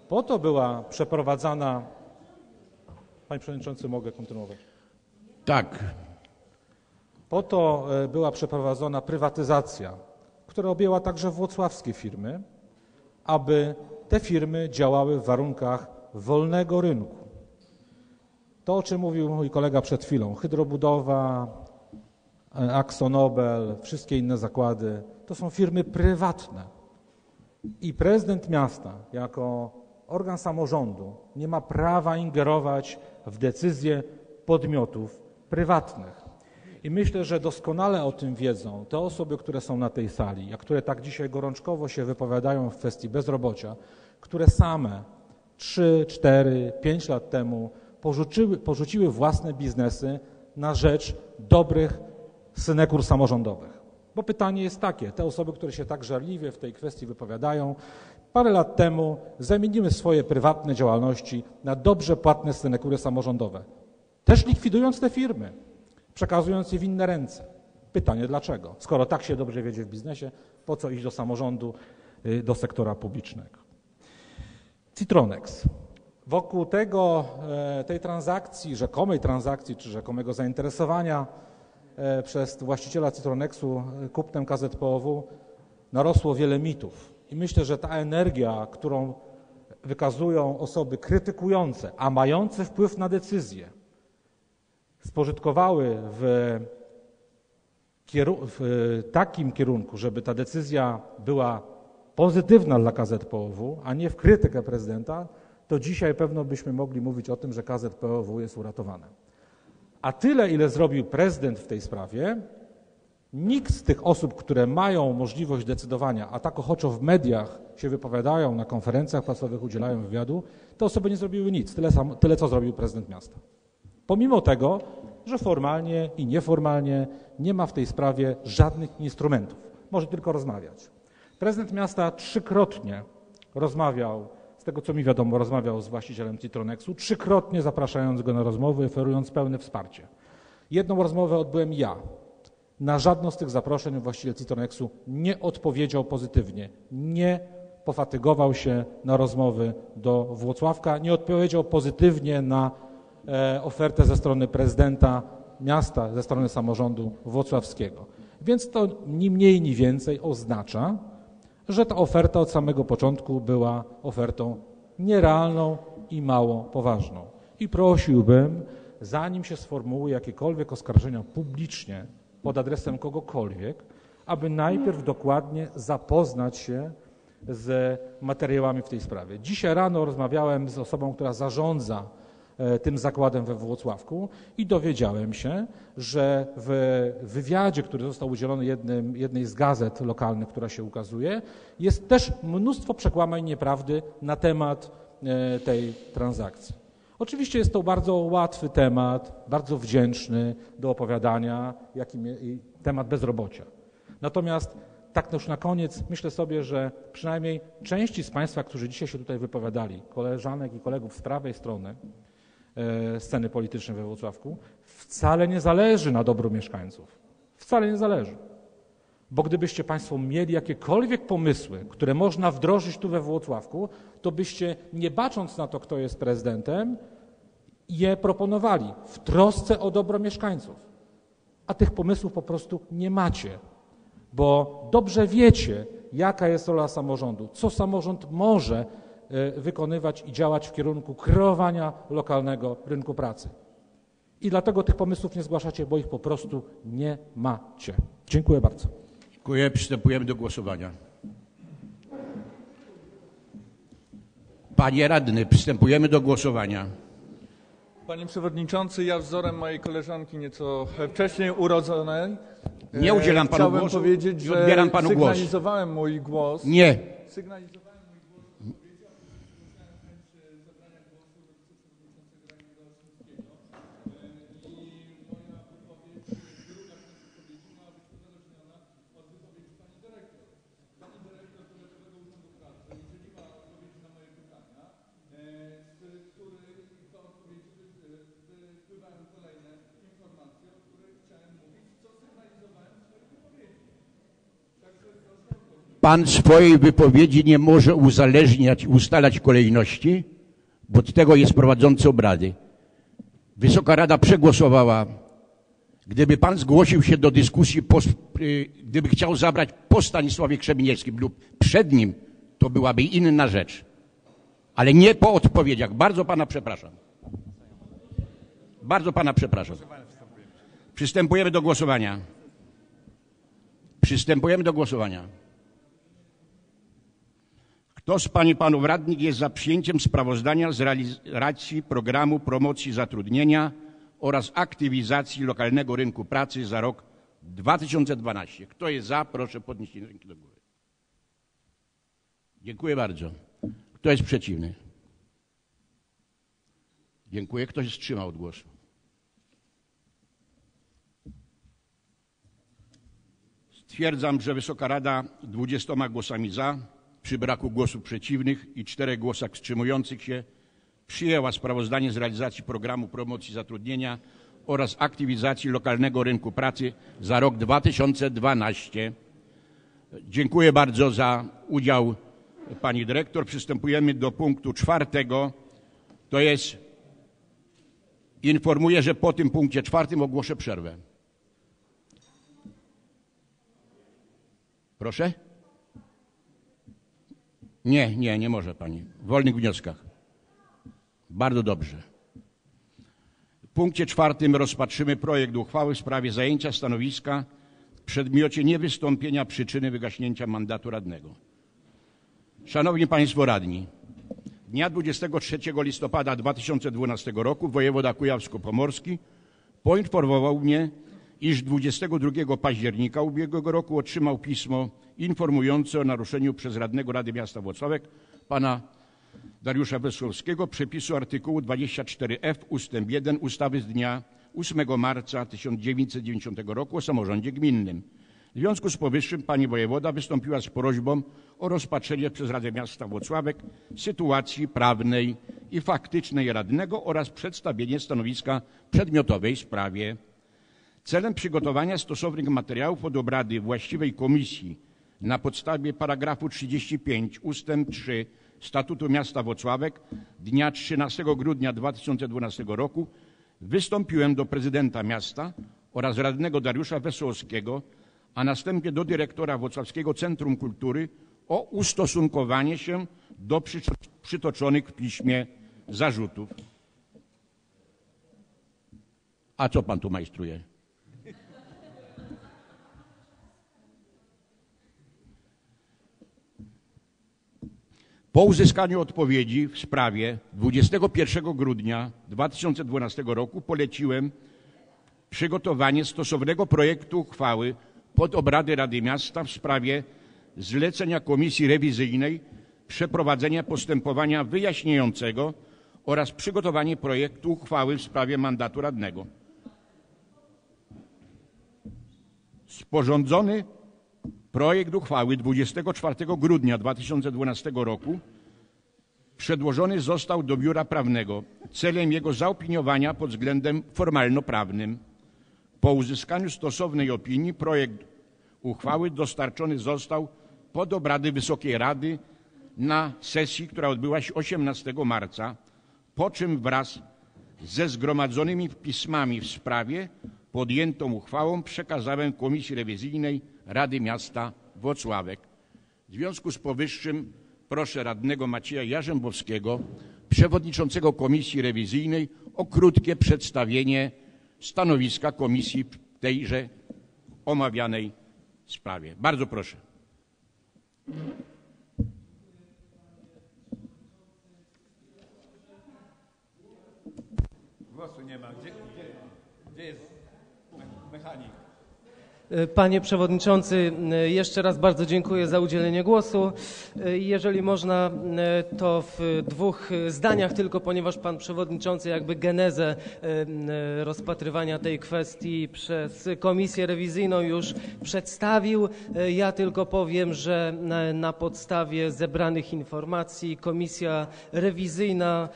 Po to była przeprowadzana. Panie Przewodniczący, mogę kontynuować. Tak. Po to e, była przeprowadzona prywatyzacja, która objęła także włocławskie firmy, aby te firmy działały w warunkach wolnego rynku. To, o czym mówił mój kolega przed chwilą, hydrobudowa, e, Axonobel, wszystkie inne zakłady, to są firmy prywatne. I prezydent miasta, jako organ samorządu, nie ma prawa ingerować w decyzje podmiotów prywatnych. I myślę, że doskonale o tym wiedzą te osoby, które są na tej sali, a które tak dzisiaj gorączkowo się wypowiadają w kwestii bezrobocia, które same 3, 4, 5 lat temu porzuciły, porzuciły własne biznesy na rzecz dobrych synekur samorządowych. Bo pytanie jest takie, te osoby, które się tak żarliwie w tej kwestii wypowiadają, parę lat temu zamieniły swoje prywatne działalności na dobrze płatne synekury samorządowe, też likwidując te firmy, przekazując je w inne ręce. Pytanie dlaczego? Skoro tak się dobrze wiedzie w biznesie, po co iść do samorządu, y, do sektora publicznego? Citronex. Wokół tego, e, tej transakcji, rzekomej transakcji, czy rzekomego zainteresowania e, przez właściciela Citronexu e, kupnem KZPOW narosło wiele mitów. I myślę, że ta energia, którą wykazują osoby krytykujące, a mające wpływ na decyzje, spożytkowały w, w takim kierunku, żeby ta decyzja była pozytywna dla KZPOW, a nie w krytykę prezydenta, to dzisiaj pewno byśmy mogli mówić o tym, że KZPOW jest uratowane. A tyle, ile zrobił prezydent w tej sprawie, nikt z tych osób, które mają możliwość decydowania, a tak ochoczo w mediach się wypowiadają, na konferencjach prasowych udzielają wywiadu, te osoby nie zrobiły nic, tyle, tyle co zrobił prezydent miasta. Pomimo tego, że formalnie i nieformalnie nie ma w tej sprawie żadnych instrumentów. Może tylko rozmawiać. Prezydent miasta trzykrotnie rozmawiał, z tego co mi wiadomo, rozmawiał z właścicielem Citronexu, trzykrotnie zapraszając go na rozmowy, oferując pełne wsparcie. Jedną rozmowę odbyłem ja. Na żadną z tych zaproszeń właściciel Citronexu nie odpowiedział pozytywnie. Nie pofatygował się na rozmowy do Włocławka, nie odpowiedział pozytywnie na ofertę ze strony prezydenta miasta, ze strony samorządu włocławskiego. Więc to ni mniej, ni więcej oznacza, że ta oferta od samego początku była ofertą nierealną i mało poważną. I prosiłbym, zanim się sformułuje jakiekolwiek oskarżenia publicznie pod adresem kogokolwiek, aby najpierw dokładnie zapoznać się z materiałami w tej sprawie. Dzisiaj rano rozmawiałem z osobą, która zarządza E, tym zakładem we Włocławku i dowiedziałem się, że w wywiadzie, który został udzielony jednym, jednej z gazet lokalnych, która się ukazuje, jest też mnóstwo przekłamań nieprawdy na temat e, tej transakcji. Oczywiście jest to bardzo łatwy temat, bardzo wdzięczny do opowiadania, jakim temat bezrobocia. Natomiast tak już na koniec myślę sobie, że przynajmniej części z Państwa, którzy dzisiaj się tutaj wypowiadali, koleżanek i kolegów z prawej strony, E, sceny politycznej we Wrocławku, wcale nie zależy na dobru mieszkańców. Wcale nie zależy. Bo gdybyście Państwo mieli jakiekolwiek pomysły, które można wdrożyć tu we Włocławku, to byście, nie bacząc na to, kto jest prezydentem, je proponowali w trosce o dobro mieszkańców. A tych pomysłów po prostu nie macie, bo dobrze wiecie, jaka jest rola samorządu, co samorząd może E, wykonywać i działać w kierunku kreowania lokalnego rynku pracy. I dlatego tych pomysłów nie zgłaszacie, bo ich po prostu nie macie. Dziękuję bardzo. Dziękuję. Przystępujemy do głosowania. Panie radny, przystępujemy do głosowania. Panie Przewodniczący, ja wzorem mojej koleżanki nieco wcześniej urodzonej Nie udzielam e, panu chciałbym głosu powiedzieć, że odbieram panu głos. sygnalizowałem mój głos. Nie. Sygnalizowałem Pan swojej wypowiedzi nie może uzależniać, ustalać kolejności, bo od tego jest prowadzący obrady. Wysoka Rada przegłosowała. Gdyby pan zgłosił się do dyskusji, po, y, gdyby chciał zabrać po Stanisławie Krzemienieckim lub przed nim, to byłaby inna rzecz. Ale nie po odpowiedziach. Bardzo pana przepraszam. Bardzo pana przepraszam. Przystępujemy do głosowania. Przystępujemy do głosowania. Kto z Pań Panów Radnych jest za przyjęciem sprawozdania z realizacji programu promocji zatrudnienia oraz aktywizacji lokalnego rynku pracy za rok 2012? Kto jest za? Proszę podnieść rękę do góry. Dziękuję bardzo. Kto jest przeciwny? Dziękuję. Kto się wstrzymał od głosu? Stwierdzam, że Wysoka Rada 20 głosami za, przy braku głosów przeciwnych i czterech głosach wstrzymujących się przyjęła sprawozdanie z realizacji programu promocji zatrudnienia oraz aktywizacji lokalnego rynku pracy za rok 2012. Dziękuję bardzo za udział pani dyrektor. Przystępujemy do punktu czwartego. To jest informuję, że po tym punkcie czwartym ogłoszę przerwę. Proszę? Nie, nie, nie może pani. W wolnych wnioskach. Bardzo dobrze. W punkcie czwartym rozpatrzymy projekt uchwały w sprawie zajęcia stanowiska w przedmiocie niewystąpienia przyczyny wygaśnięcia mandatu radnego. Szanowni Państwo Radni, dnia 23 listopada 2012 roku wojewoda kujawsko-pomorski poinformował mnie, iż 22 października ubiegłego roku otrzymał pismo informujące o naruszeniu przez radnego Rady Miasta Włocławek pana Dariusza Wesołowskiego przepisu artykułu 24f ust. 1 ustawy z dnia 8 marca 1990 roku o samorządzie gminnym. W związku z powyższym pani wojewoda wystąpiła z prośbą o rozpatrzenie przez Radę Miasta Włocławek sytuacji prawnej i faktycznej radnego oraz przedstawienie stanowiska przedmiotowej sprawie. Celem przygotowania stosownych materiałów pod obrady właściwej komisji na podstawie paragrafu 35 ustęp 3 Statutu Miasta Włocławek dnia 13 grudnia 2012 roku wystąpiłem do prezydenta miasta oraz radnego Dariusza Wesołowskiego, a następnie do dyrektora Włocławskiego Centrum Kultury o ustosunkowanie się do przytoczonych w piśmie zarzutów. A co pan tu majstruje? Po uzyskaniu odpowiedzi w sprawie 21 grudnia 2012 roku poleciłem przygotowanie stosownego projektu uchwały pod obrady Rady Miasta w sprawie zlecenia Komisji Rewizyjnej przeprowadzenia postępowania wyjaśniającego oraz przygotowanie projektu uchwały w sprawie mandatu radnego. Sporządzony Projekt uchwały 24 grudnia 2012 roku przedłożony został do Biura Prawnego celem jego zaopiniowania pod względem formalno-prawnym. Po uzyskaniu stosownej opinii projekt uchwały dostarczony został pod obrady Wysokiej Rady na sesji, która odbyła się 18 marca, po czym wraz ze zgromadzonymi pismami w sprawie podjętą uchwałą przekazałem Komisji Rewizyjnej Rady Miasta Włocławek. W związku z powyższym proszę radnego Macieja Jarzębowskiego, przewodniczącego Komisji Rewizyjnej, o krótkie przedstawienie stanowiska komisji w tejże omawianej sprawie. Bardzo proszę. Głosu nie ma. Gdzie, gdzie, gdzie jest mechanik? Panie Przewodniczący, jeszcze raz bardzo dziękuję za udzielenie głosu. Jeżeli można, to w dwóch zdaniach tylko, ponieważ Pan Przewodniczący jakby genezę rozpatrywania tej kwestii przez Komisję Rewizyjną już przedstawił. Ja tylko powiem, że na, na podstawie zebranych informacji Komisja Rewizyjna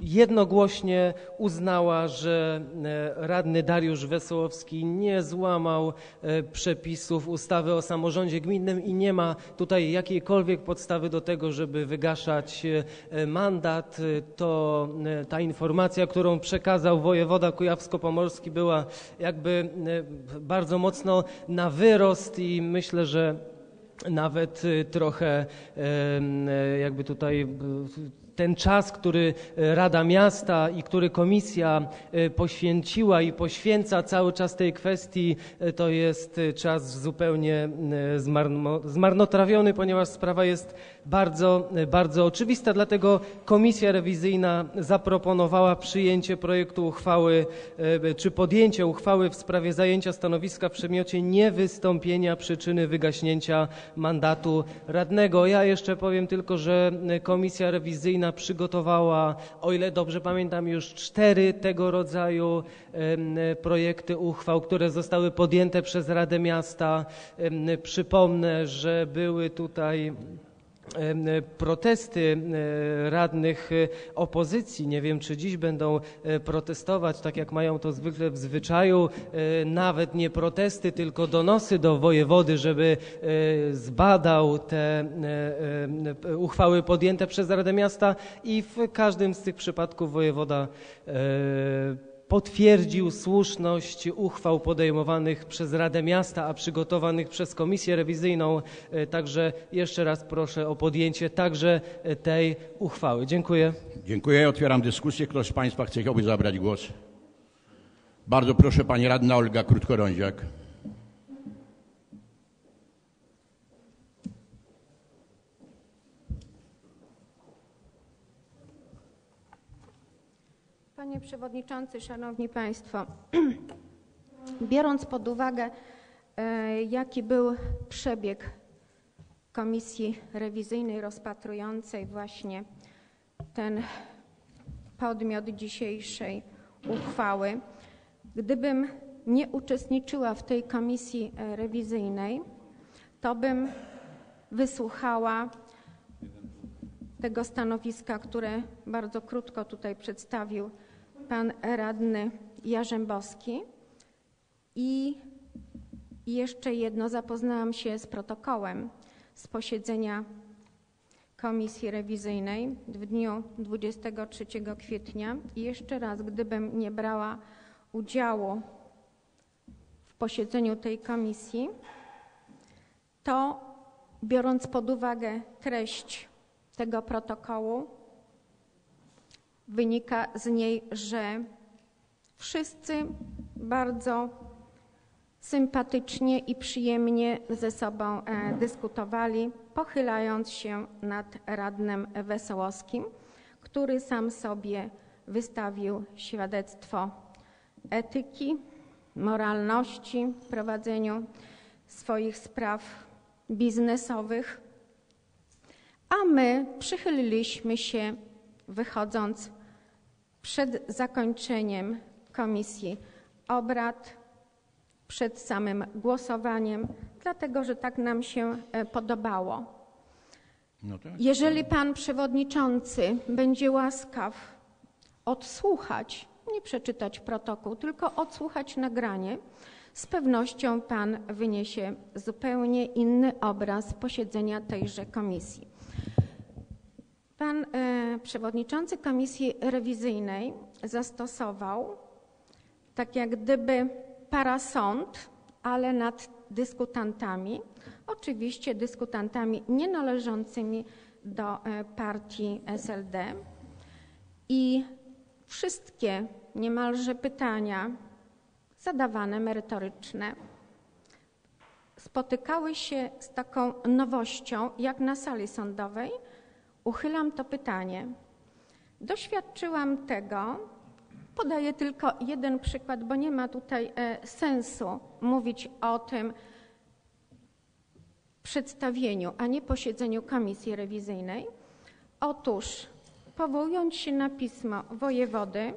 jednogłośnie uznała, że e, radny Dariusz Wesołowski nie złamał e, przepisów ustawy o samorządzie gminnym i nie ma tutaj jakiejkolwiek podstawy do tego, żeby wygaszać e, mandat. To ta informacja, którą przekazał wojewoda kujawsko-pomorski była jakby bardzo mocno na wyrost i myślę, że nawet trochę jakby tutaj ten czas, który e, Rada Miasta i który Komisja e, poświęciła i poświęca cały czas tej kwestii, e, to jest czas zupełnie zmarnotrawiony, ponieważ sprawa jest bardzo, bardzo oczywista. Dlatego Komisja Rewizyjna zaproponowała przyjęcie projektu uchwały czy podjęcie uchwały w sprawie zajęcia stanowiska w przedmiocie niewystąpienia przyczyny wygaśnięcia mandatu radnego. Ja jeszcze powiem tylko, że Komisja Rewizyjna przygotowała, o ile dobrze pamiętam, już cztery tego rodzaju projekty uchwał, które zostały podjęte przez Radę Miasta. Przypomnę, że były tutaj protesty radnych opozycji. Nie wiem, czy dziś będą e, protestować, tak jak mają to zwykle w zwyczaju. E, nawet nie protesty, tylko donosy do wojewody, żeby e, zbadał te uchwały podjęte przez Radę Miasta i w każdym z tych przypadków wojewoda potwierdził słuszność uchwał podejmowanych przez Radę Miasta, a przygotowanych przez Komisję Rewizyjną. E, także jeszcze raz proszę o podjęcie także e, tej uchwały. Dziękuję. Dziękuję. Otwieram dyskusję. Kto z Państwa chciałby zabrać głos? Bardzo proszę Pani Radna Olga Krótkorąziak. Panie Przewodniczący, Szanowni Państwo, biorąc pod uwagę, e, jaki był przebieg komisji rewizyjnej rozpatrującej właśnie ten podmiot dzisiejszej uchwały, gdybym nie uczestniczyła w tej komisji e, rewizyjnej, to bym wysłuchała tego stanowiska, które bardzo krótko tutaj przedstawił pan radny Jarzębowski. I jeszcze jedno, zapoznałam się z protokołem z posiedzenia komisji rewizyjnej w dniu 23 kwietnia. I jeszcze raz, gdybym nie brała udziału w posiedzeniu tej komisji, to biorąc pod uwagę treść tego protokołu, Wynika z niej, że wszyscy bardzo sympatycznie i przyjemnie ze sobą e, dyskutowali, pochylając się nad radnym Wesołowskim, który sam sobie wystawił świadectwo etyki, moralności w prowadzeniu swoich spraw biznesowych, a my przychyliliśmy się, wychodząc przed zakończeniem komisji obrad, przed samym głosowaniem, dlatego że tak nam się e, podobało. No tak. Jeżeli pan przewodniczący będzie łaskaw odsłuchać, nie przeczytać protokół, tylko odsłuchać nagranie, z pewnością pan wyniesie zupełnie inny obraz posiedzenia tejże komisji. Pan e, przewodniczący komisji rewizyjnej zastosował tak jak gdyby parasąd, ale nad dyskutantami, oczywiście dyskutantami nie należącymi do e, partii SLD i wszystkie niemalże pytania zadawane merytoryczne spotykały się z taką nowością jak na sali sądowej – Uchylam to pytanie. Doświadczyłam tego, podaję tylko jeden przykład, bo nie ma tutaj e, sensu mówić o tym przedstawieniu, a nie posiedzeniu komisji rewizyjnej. Otóż, powołując się na pismo wojewody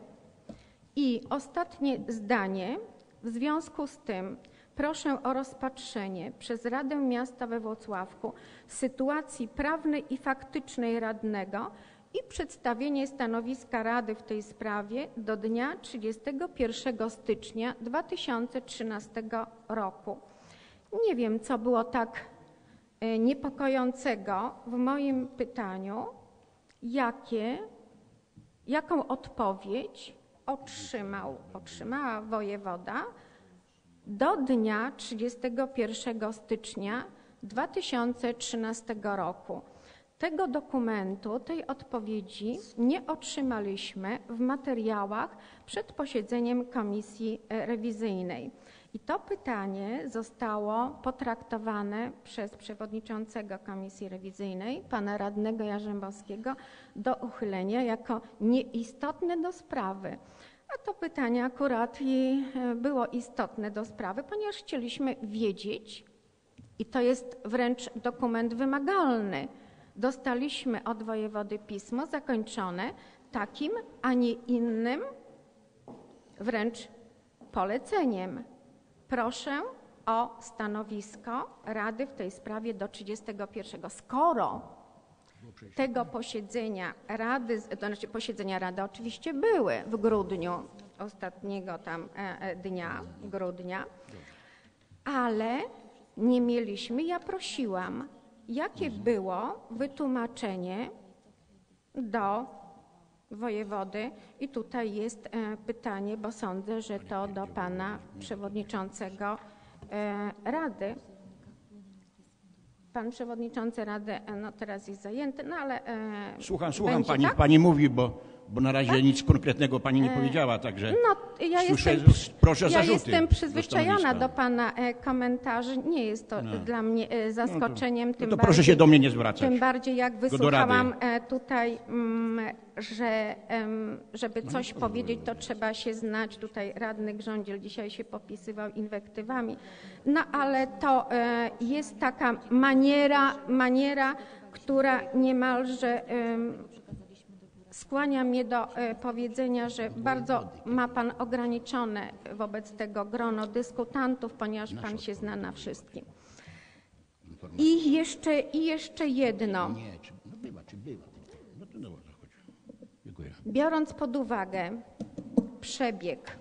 i ostatnie zdanie, w związku z tym proszę o rozpatrzenie przez Radę Miasta we Włocławku sytuacji prawnej i faktycznej radnego i przedstawienie stanowiska Rady w tej sprawie do dnia 31 stycznia 2013 roku. Nie wiem, co było tak e, niepokojącego w moim pytaniu, jakie, jaką odpowiedź otrzymał, otrzymała wojewoda do dnia 31 stycznia 2013 roku. Tego dokumentu, tej odpowiedzi nie otrzymaliśmy w materiałach przed posiedzeniem komisji e, rewizyjnej. I to pytanie zostało potraktowane przez przewodniczącego komisji rewizyjnej, pana radnego Jarzębowskiego, do uchylenia jako nieistotne do sprawy. A to pytanie akurat e, było istotne do sprawy, ponieważ chcieliśmy wiedzieć, i to jest wręcz dokument wymagalny, dostaliśmy od wojewody pismo zakończone takim, a nie innym wręcz poleceniem. Proszę o stanowisko Rady w tej sprawie do 31. Skoro tego posiedzenia Rady, to znaczy posiedzenia Rady oczywiście były w grudniu, ostatniego tam e, e, dnia grudnia, ale nie mieliśmy, ja prosiłam, jakie było wytłumaczenie do wojewody i tutaj jest e, pytanie, bo sądzę, że to do pana przewodniczącego Rady. Pan przewodniczący Rady e, no teraz jest zajęty, no ale. E, Słucham, słucham będzie, pani, tak? pani mówi, bo, bo na razie Tak? nic konkretnego pani nie E, powiedziała, także No, ja słyszę, jestem, proszę ja zarzuty. jestem do przyzwyczajona stanowiska. do pana e, komentarzy. Nie jest to No. dla mnie e, zaskoczeniem. No to- tym no to proszę bardziej, się do mnie nie zwracać. Tym bardziej jak do wysłuchałam tutaj, mm, że żeby No coś powiedzieć, to trzeba się znać. Tutaj radny Grządziel dzisiaj się popisywał inwektywami. No ale to e, jest taka maniera, maniera, która niemalże em, skłania mnie do e, powiedzenia, że bardzo ma Pan ograniczone wobec tego grono dyskutantów, ponieważ Pan się zna na wszystkim. I jeszcze, i jeszcze jedno. No. No. Biorąc pod uwagę przebieg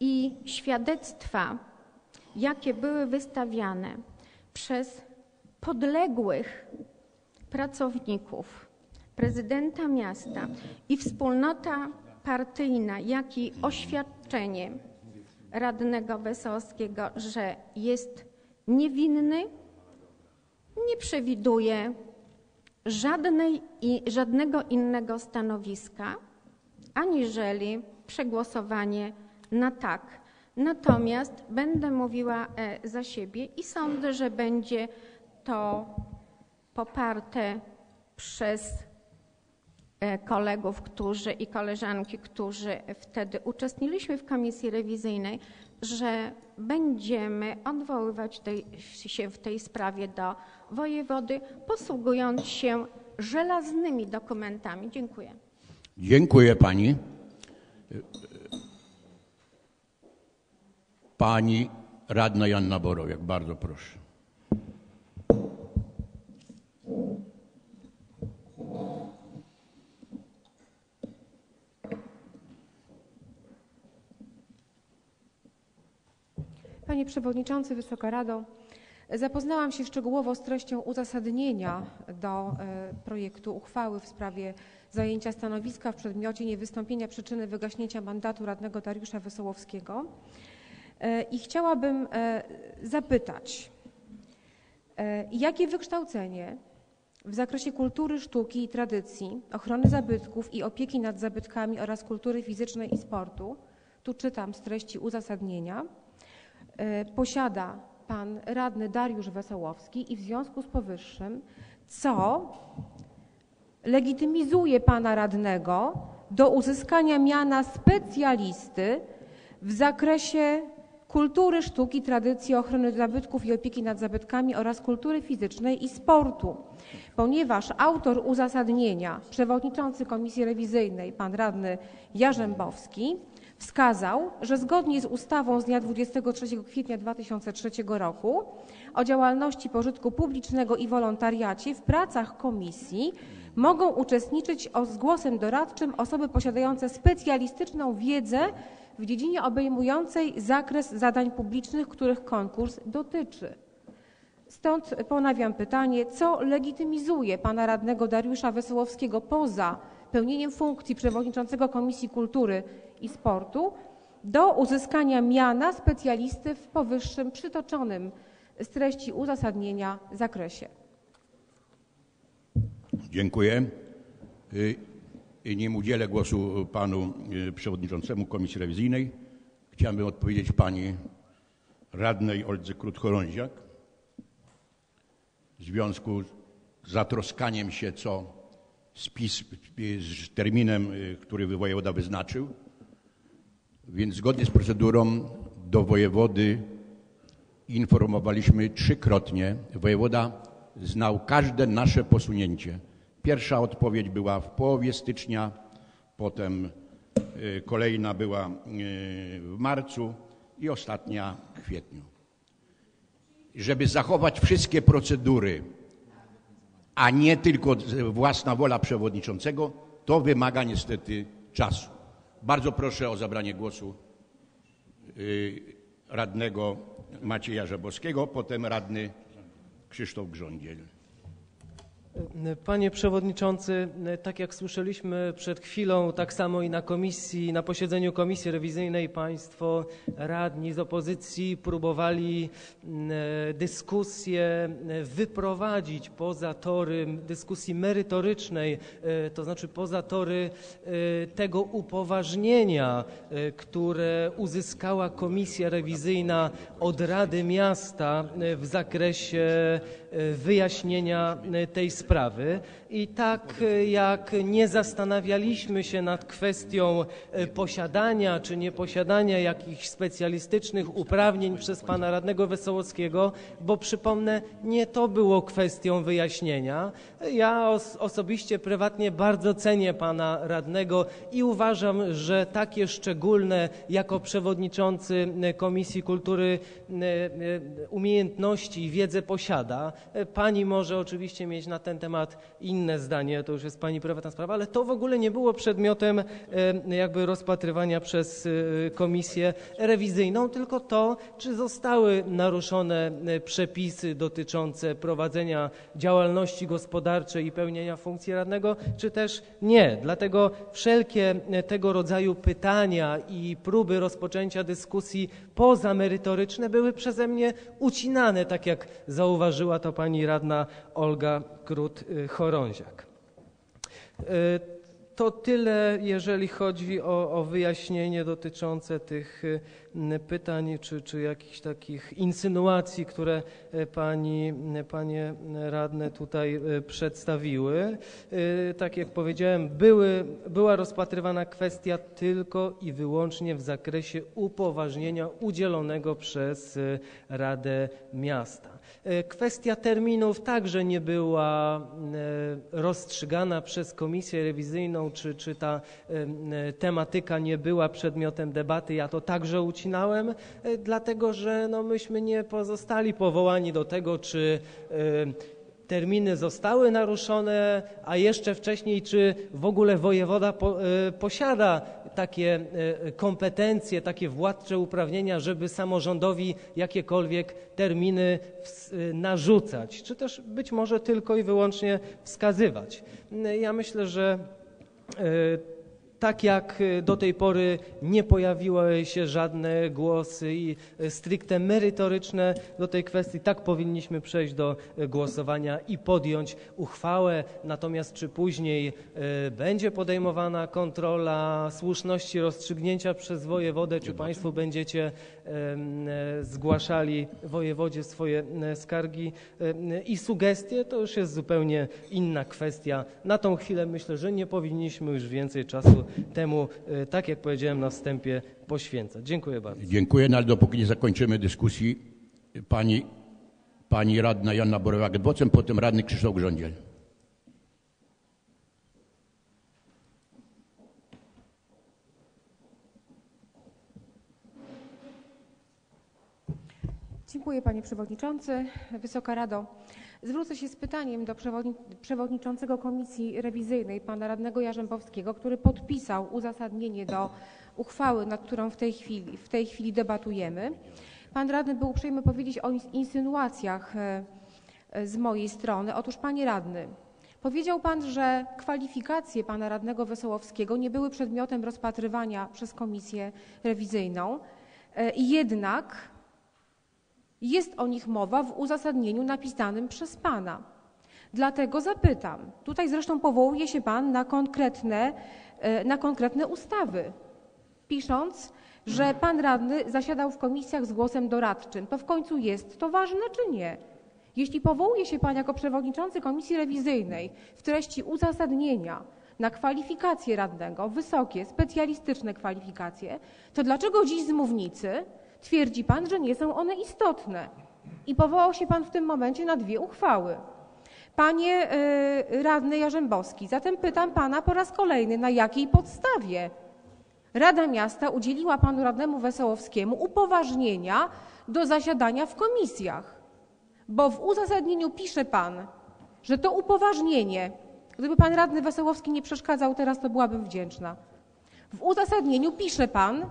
i świadectwa, jakie były wystawiane przez podległych pracowników prezydenta miasta i wspólnota partyjna, jak i oświadczenie radnego Wesołowskiego, że jest niewinny, nie przewiduje żadnej i żadnego innego stanowiska, aniżeli przegłosowanie na tak. Natomiast będę mówiła e, za siebie i sądzę, że będzie to poparte przez e, kolegów, którzy i koleżanki, którzy wtedy uczestniczyliśmy w komisji rewizyjnej, że będziemy odwoływać tej, się w tej sprawie do wojewody, posługując się żelaznymi dokumentami. Dziękuję. Dziękuję pani. Pani radna Janna Borowiak, bardzo proszę. Panie Przewodniczący, Wysoka Rado, zapoznałam się szczegółowo z treścią uzasadnienia do e, projektu uchwały w sprawie zajęcia stanowiska w przedmiocie niewystąpienia przyczyny wygaśnięcia mandatu radnego Dariusza Wesołowskiego i chciałabym e, zapytać, e, jakie wykształcenie w zakresie kultury, sztuki i tradycji, ochrony zabytków i opieki nad zabytkami oraz kultury fizycznej i sportu, tu czytam z treści uzasadnienia, e, posiada pan radny Dariusz Wesołowski i w związku z powyższym, co legitymizuje pana radnego do uzyskania miana specjalisty w zakresie kultury, sztuki, tradycji, ochrony zabytków i opieki nad zabytkami oraz kultury fizycznej i sportu, ponieważ autor uzasadnienia, przewodniczący komisji rewizyjnej, pan radny Jarzębowski, wskazał, że zgodnie z ustawą z dnia 23 kwietnia 2003 roku o działalności pożytku publicznego i wolontariacie w pracach komisji mogą uczestniczyć o- z głosem doradczym osoby posiadające specjalistyczną wiedzę w dziedzinie obejmującej zakres zadań publicznych, których konkurs dotyczy. Stąd ponawiam pytanie, co legitymizuje pana radnego Dariusza Wesołowskiego poza pełnieniem funkcji przewodniczącego Komisji Kultury i Sportu do uzyskania miana specjalisty w powyższym przytoczonym z treści uzasadnienia zakresie. Dziękuję. Nim udzielę głosu panu y, przewodniczącemu Komisji Rewizyjnej, chciałbym odpowiedzieć pani radnej Oldze Krótkorąziak w związku z zatroskaniem się co z terminem, y, który wojewoda wyznaczył. Więc zgodnie z procedurą do wojewody informowaliśmy trzykrotnie. Wojewoda znał każde nasze posunięcie. Pierwsza odpowiedź była w połowie stycznia, potem y, kolejna była y, w marcu i ostatnia w kwietniu. Żeby zachować wszystkie procedury, a nie tylko własna wola przewodniczącego, to wymaga niestety czasu. Bardzo proszę o zabranie głosu y, radnego Macieja Żebowskiego, potem radny Krzysztof Grządziel. Panie Przewodniczący, tak jak słyszeliśmy przed chwilą, tak samo i na komisji, na posiedzeniu Komisji Rewizyjnej Państwo radni z opozycji próbowali mm, dyskusję wyprowadzić poza tory dyskusji merytorycznej, e, to znaczy poza tory e, tego upoważnienia, e, które uzyskała Komisja Rewizyjna od Rady Miasta w zakresie wyjaśnienia tej sprawy. I tak e, jak nie zastanawialiśmy się nad kwestią e, posiadania czy nieposiadania jakichś specjalistycznych uprawnień przez pana radnego Wesołowskiego, bo przypomnę, nie to było kwestią wyjaśnienia. Ja os osobiście, prywatnie bardzo cenię pana radnego i uważam, że takie szczególne jako przewodniczący e, Komisji Kultury umiejętności i wiedzę posiada. Pani może oczywiście mieć na ten temat inne zdanie, to już jest pani prywatna sprawa, ale to w ogóle nie było przedmiotem e, jakby rozpatrywania przez e, komisję rewizyjną, tylko to, czy zostały naruszone e, przepisy dotyczące prowadzenia działalności gospodarczej i pełnienia funkcji radnego, czy też nie. Dlatego wszelkie tego rodzaju pytania i próby rozpoczęcia dyskusji pozamerytoryczne były przeze mnie ucinane, tak jak zauważyła to pani radna Olga Krót-Chorąziak. Y, To tyle, jeżeli chodzi o, o wyjaśnienie dotyczące tych y, pytań czy, czy jakichś takich insynuacji, które y, pani, panie radne tutaj przedstawiły. Tak jak powiedziałem, były, była rozpatrywana kwestia tylko i wyłącznie w zakresie upoważnienia udzielonego przez Radę Miasta. E, Kwestia terminów także nie była e, rozstrzygana przez komisję rewizyjną, czy, czy ta e, tematyka nie była przedmiotem debaty. Ja to także ucinałem, dlatego że no, myśmy nie pozostali powołani do tego, czy terminy zostały naruszone, a jeszcze wcześniej, czy w ogóle wojewoda po, e, posiada takie e, kompetencje, takie władcze uprawnienia, żeby samorządowi jakiekolwiek terminy ws- e, narzucać, czy też być może tylko i wyłącznie wskazywać. Ja myślę, że Tak jak y, do tej pory nie pojawiły się żadne głosy i y, stricte merytoryczne do tej kwestii, tak powinniśmy przejść do y, głosowania i podjąć uchwałę. Natomiast czy później będzie podejmowana kontrola słuszności rozstrzygnięcia przez wojewodę, czy Państwo będziecie e, zgłaszali wojewodzie swoje e, skargi e, i sugestie, to już jest zupełnie inna kwestia. Na tą chwilę myślę, że nie powinniśmy już więcej czasu temu, e, tak jak powiedziałem na wstępie, poświęcać. Dziękuję bardzo. Dziękuję, no ale dopóki nie zakończymy dyskusji, pani, pani radna Joanna Borowak-Dwocem, potem radny Krzysztof Grządziel. Dziękuję panie przewodniczący. Wysoka Rado. Zwrócę się z pytaniem do przewodni- przewodniczącego Komisji Rewizyjnej, pana radnego Jarzębowskiego, który podpisał uzasadnienie do uchwały, nad którą w tej chwili, w tej chwili debatujemy. Pan radny był uprzejmy powiedzieć o ins- insynuacjach e, e, z mojej strony. Otóż panie radny, powiedział pan, że kwalifikacje pana radnego Wesołowskiego nie były przedmiotem rozpatrywania przez Komisję Rewizyjną. E, Jednak jest o nich mowa w uzasadnieniu napisanym przez Pana. Dlatego zapytam, tutaj zresztą powołuje się Pan na konkretne, e, na konkretne ustawy, pisząc, że Pan radny zasiadał w komisjach z głosem doradczym. To w końcu jest to ważne czy nie? Jeśli powołuje się Pan jako przewodniczący Komisji Rewizyjnej w treści uzasadnienia na kwalifikacje radnego, wysokie, specjalistyczne kwalifikacje, to dlaczego dziś z mównicy twierdzi Pan, że nie są one istotne? I powołał się Pan w tym momencie na dwie uchwały. Panie y, radny Jarzębowski, zatem pytam Pana po raz kolejny, na jakiej podstawie Rada Miasta udzieliła Panu radnemu Wesołowskiemu upoważnienia do zasiadania w komisjach? Bo w uzasadnieniu pisze Pan, że to upoważnienie, gdyby Pan radny Wesołowski nie przeszkadzał teraz, to byłabym wdzięczna. W uzasadnieniu pisze Pan,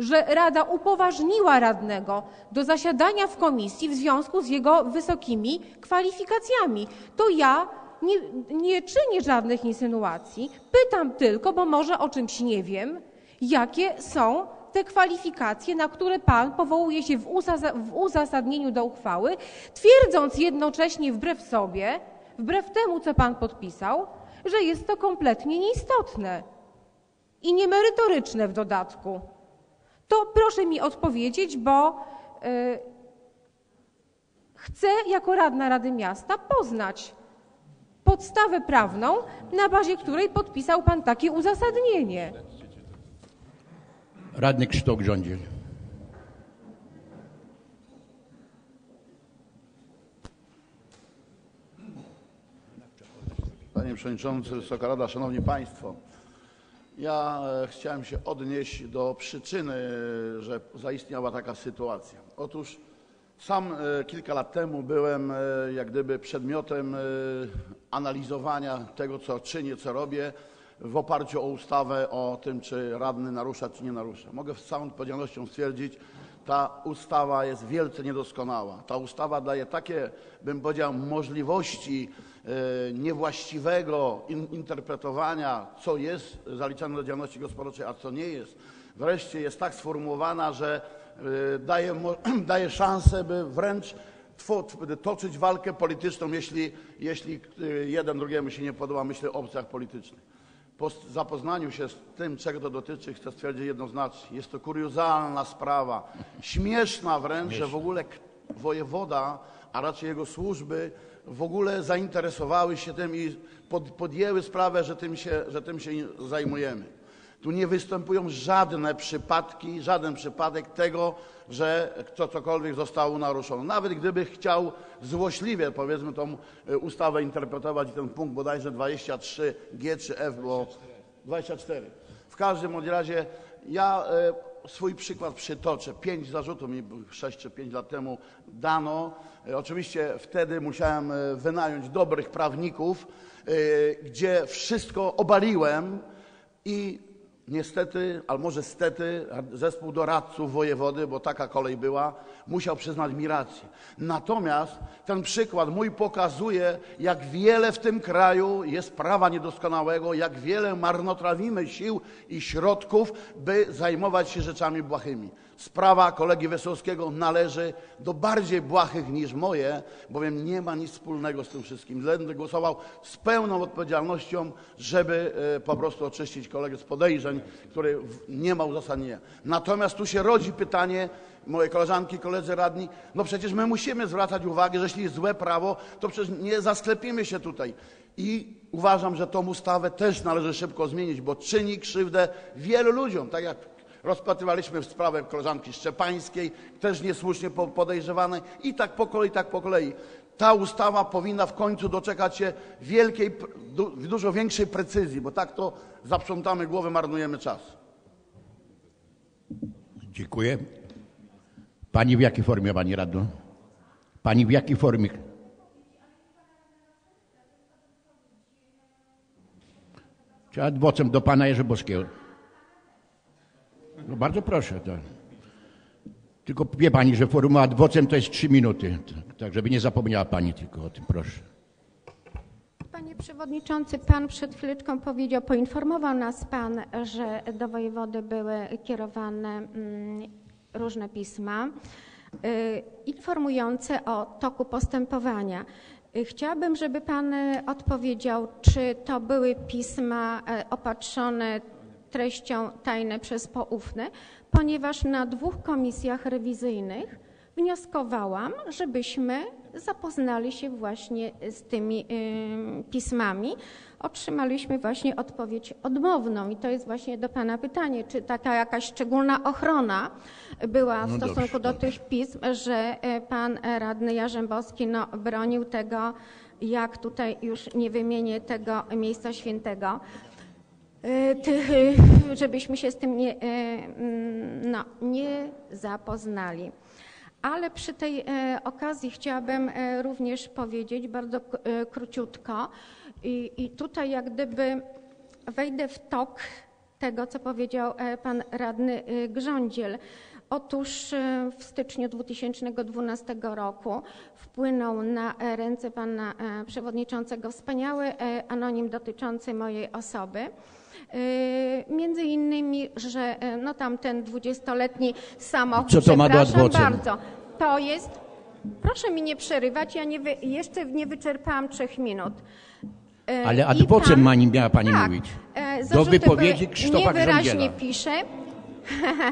że Rada upoważniła radnego do zasiadania w komisji w związku z jego wysokimi kwalifikacjami. To ja nie, nie czynię żadnych insynuacji, pytam tylko, bo może o czymś nie wiem, jakie są te kwalifikacje, na które Pan powołuje się w, uzas- w uzasadnieniu do uchwały, twierdząc jednocześnie wbrew sobie, wbrew temu, co Pan podpisał, że jest to kompletnie nieistotne i niemerytoryczne w dodatku to proszę mi odpowiedzieć, bo y, chcę jako radna Rady Miasta poznać podstawę prawną, na bazie której podpisał Pan takie uzasadnienie. Radny Krzysztof Grządziel. Panie Przewodniczący, Wysoka Rada, Szanowni Państwo. Ja e, chciałem się odnieść do przyczyny, że zaistniała taka sytuacja. Otóż sam e, kilka lat temu byłem e, jak gdyby przedmiotem analizowania tego, co czynię, co robię w oparciu o ustawę o tym, czy radny narusza, czy nie narusza. Mogę z całą odpowiedzialnością stwierdzić, ta ustawa jest wielce niedoskonała. Ta ustawa daje takie, bym powiedział, możliwości niewłaściwego in, interpretowania, co jest zaliczane do działalności gospodarczej, a co nie jest. Wreszcie jest tak sformułowana, że e, daje, daje szansę, by wręcz toczyć walkę polityczną, jeśli, jeśli e, jeden drugiemu się nie podoba, myślę o opcjach politycznych. Po zapoznaniu się z tym, czego to dotyczy, chcę stwierdzić jednoznacznie, jest to kuriozalna sprawa, śmieszna wręcz, że w ogóle wojewoda, a raczej jego służby w ogóle zainteresowały się tym i pod, podjęły sprawę, że tym, się, że tym się zajmujemy. Tu nie występują żadne przypadki, żaden przypadek tego, że co, cokolwiek zostało naruszone. Nawet gdyby chciał złośliwie, powiedzmy, tą e, ustawę interpretować i ten punkt bodajże 23G czy F, bo 24. W każdym razie ja e, swój przykład przytoczę. Pięć zarzutów mi sześć czy pięć lat temu dano. E, Oczywiście wtedy musiałem e, wynająć dobrych prawników, e, gdzie wszystko obaliłem i Niestety, albo może stety, zespół doradców wojewody, bo taka kolej była, musiał przyznać mi rację. Natomiast ten przykład mój pokazuje, jak wiele w tym kraju jest prawa niedoskonałego, jak wiele marnotrawimy sił i środków, by zajmować się rzeczami błahymi. Sprawa kolegi Wesołowskiego należy do bardziej błahych niż moje, bowiem nie ma nic wspólnego z tym wszystkim. Będę głosował z pełną odpowiedzialnością, żeby e, po prostu oczyścić kolegę z podejrzeń, który nie ma uzasadnienia. Natomiast tu się rodzi pytanie, moje koleżanki, koledzy radni, no przecież my musimy zwracać uwagę, że jeśli jest złe prawo, to przecież nie zasklepimy się tutaj. I uważam, że tą ustawę też należy szybko zmienić, bo czyni krzywdę wielu ludziom, tak jak rozpatrywaliśmy sprawę koleżanki Szczepańskiej, też niesłusznie po- podejrzewanej i tak po kolei, tak po kolei. Ta ustawa powinna w końcu doczekać się wielkiej, du, dużo większej precyzji, bo tak to zaprzątamy głowę, marnujemy czas. Dziękuję. Pani w jakiej formie, Pani Radno? Pani w jakiej formie? Czy adwocem do Pana Jerzebowskiego? No bardzo proszę. Tak. Tylko wie Pani, że formuła adwocem to jest trzy minuty. Tak, żeby nie zapomniała Pani tylko o tym, proszę. Panie Przewodniczący, Pan przed chwileczką powiedział, poinformował nas Pan, że do wojewody były kierowane mm, różne pisma y, informujące o toku postępowania. Y, Chciałabym, żeby Pan y, odpowiedział, czy to były pisma opatrzone treścią tajne przez poufne, ponieważ na dwóch komisjach rewizyjnych wnioskowałam, żebyśmy zapoznali się właśnie z tymi ym, pismami. Otrzymaliśmy właśnie odpowiedź odmowną i to jest właśnie do Pana pytanie, czy taka jakaś szczególna ochrona była w No stosunku dobrze, do tych pism, że e, Pan radny Jarzębowski no, bronił tego, jak tutaj już nie wymienię tego miejsca świętego, e, żebyśmy się z tym nie, e, mm, no, nie zapoznali. Ale przy tej e, okazji chciałabym również powiedzieć bardzo króciutko i, i tutaj jak gdyby wejdę w tok tego, co powiedział pan radny Grządziel. Otóż w styczniu 2012 roku wpłynął na ręce pana przewodniczącego wspaniały anonim dotyczący mojej osoby. E, Między innymi, że e, no tamten dwudziestoletni samochód, Co to ma do przepraszam adwocem? bardzo, to jest, proszę mi nie przerywać, ja nie wy, jeszcze nie wyczerpałam trzech minut. E, Ale i adwocem pan- ma miała Pani tak, mówić. e, Do wypowiedzi Krzysztofa Niewyraźnie Grządziela. pisze.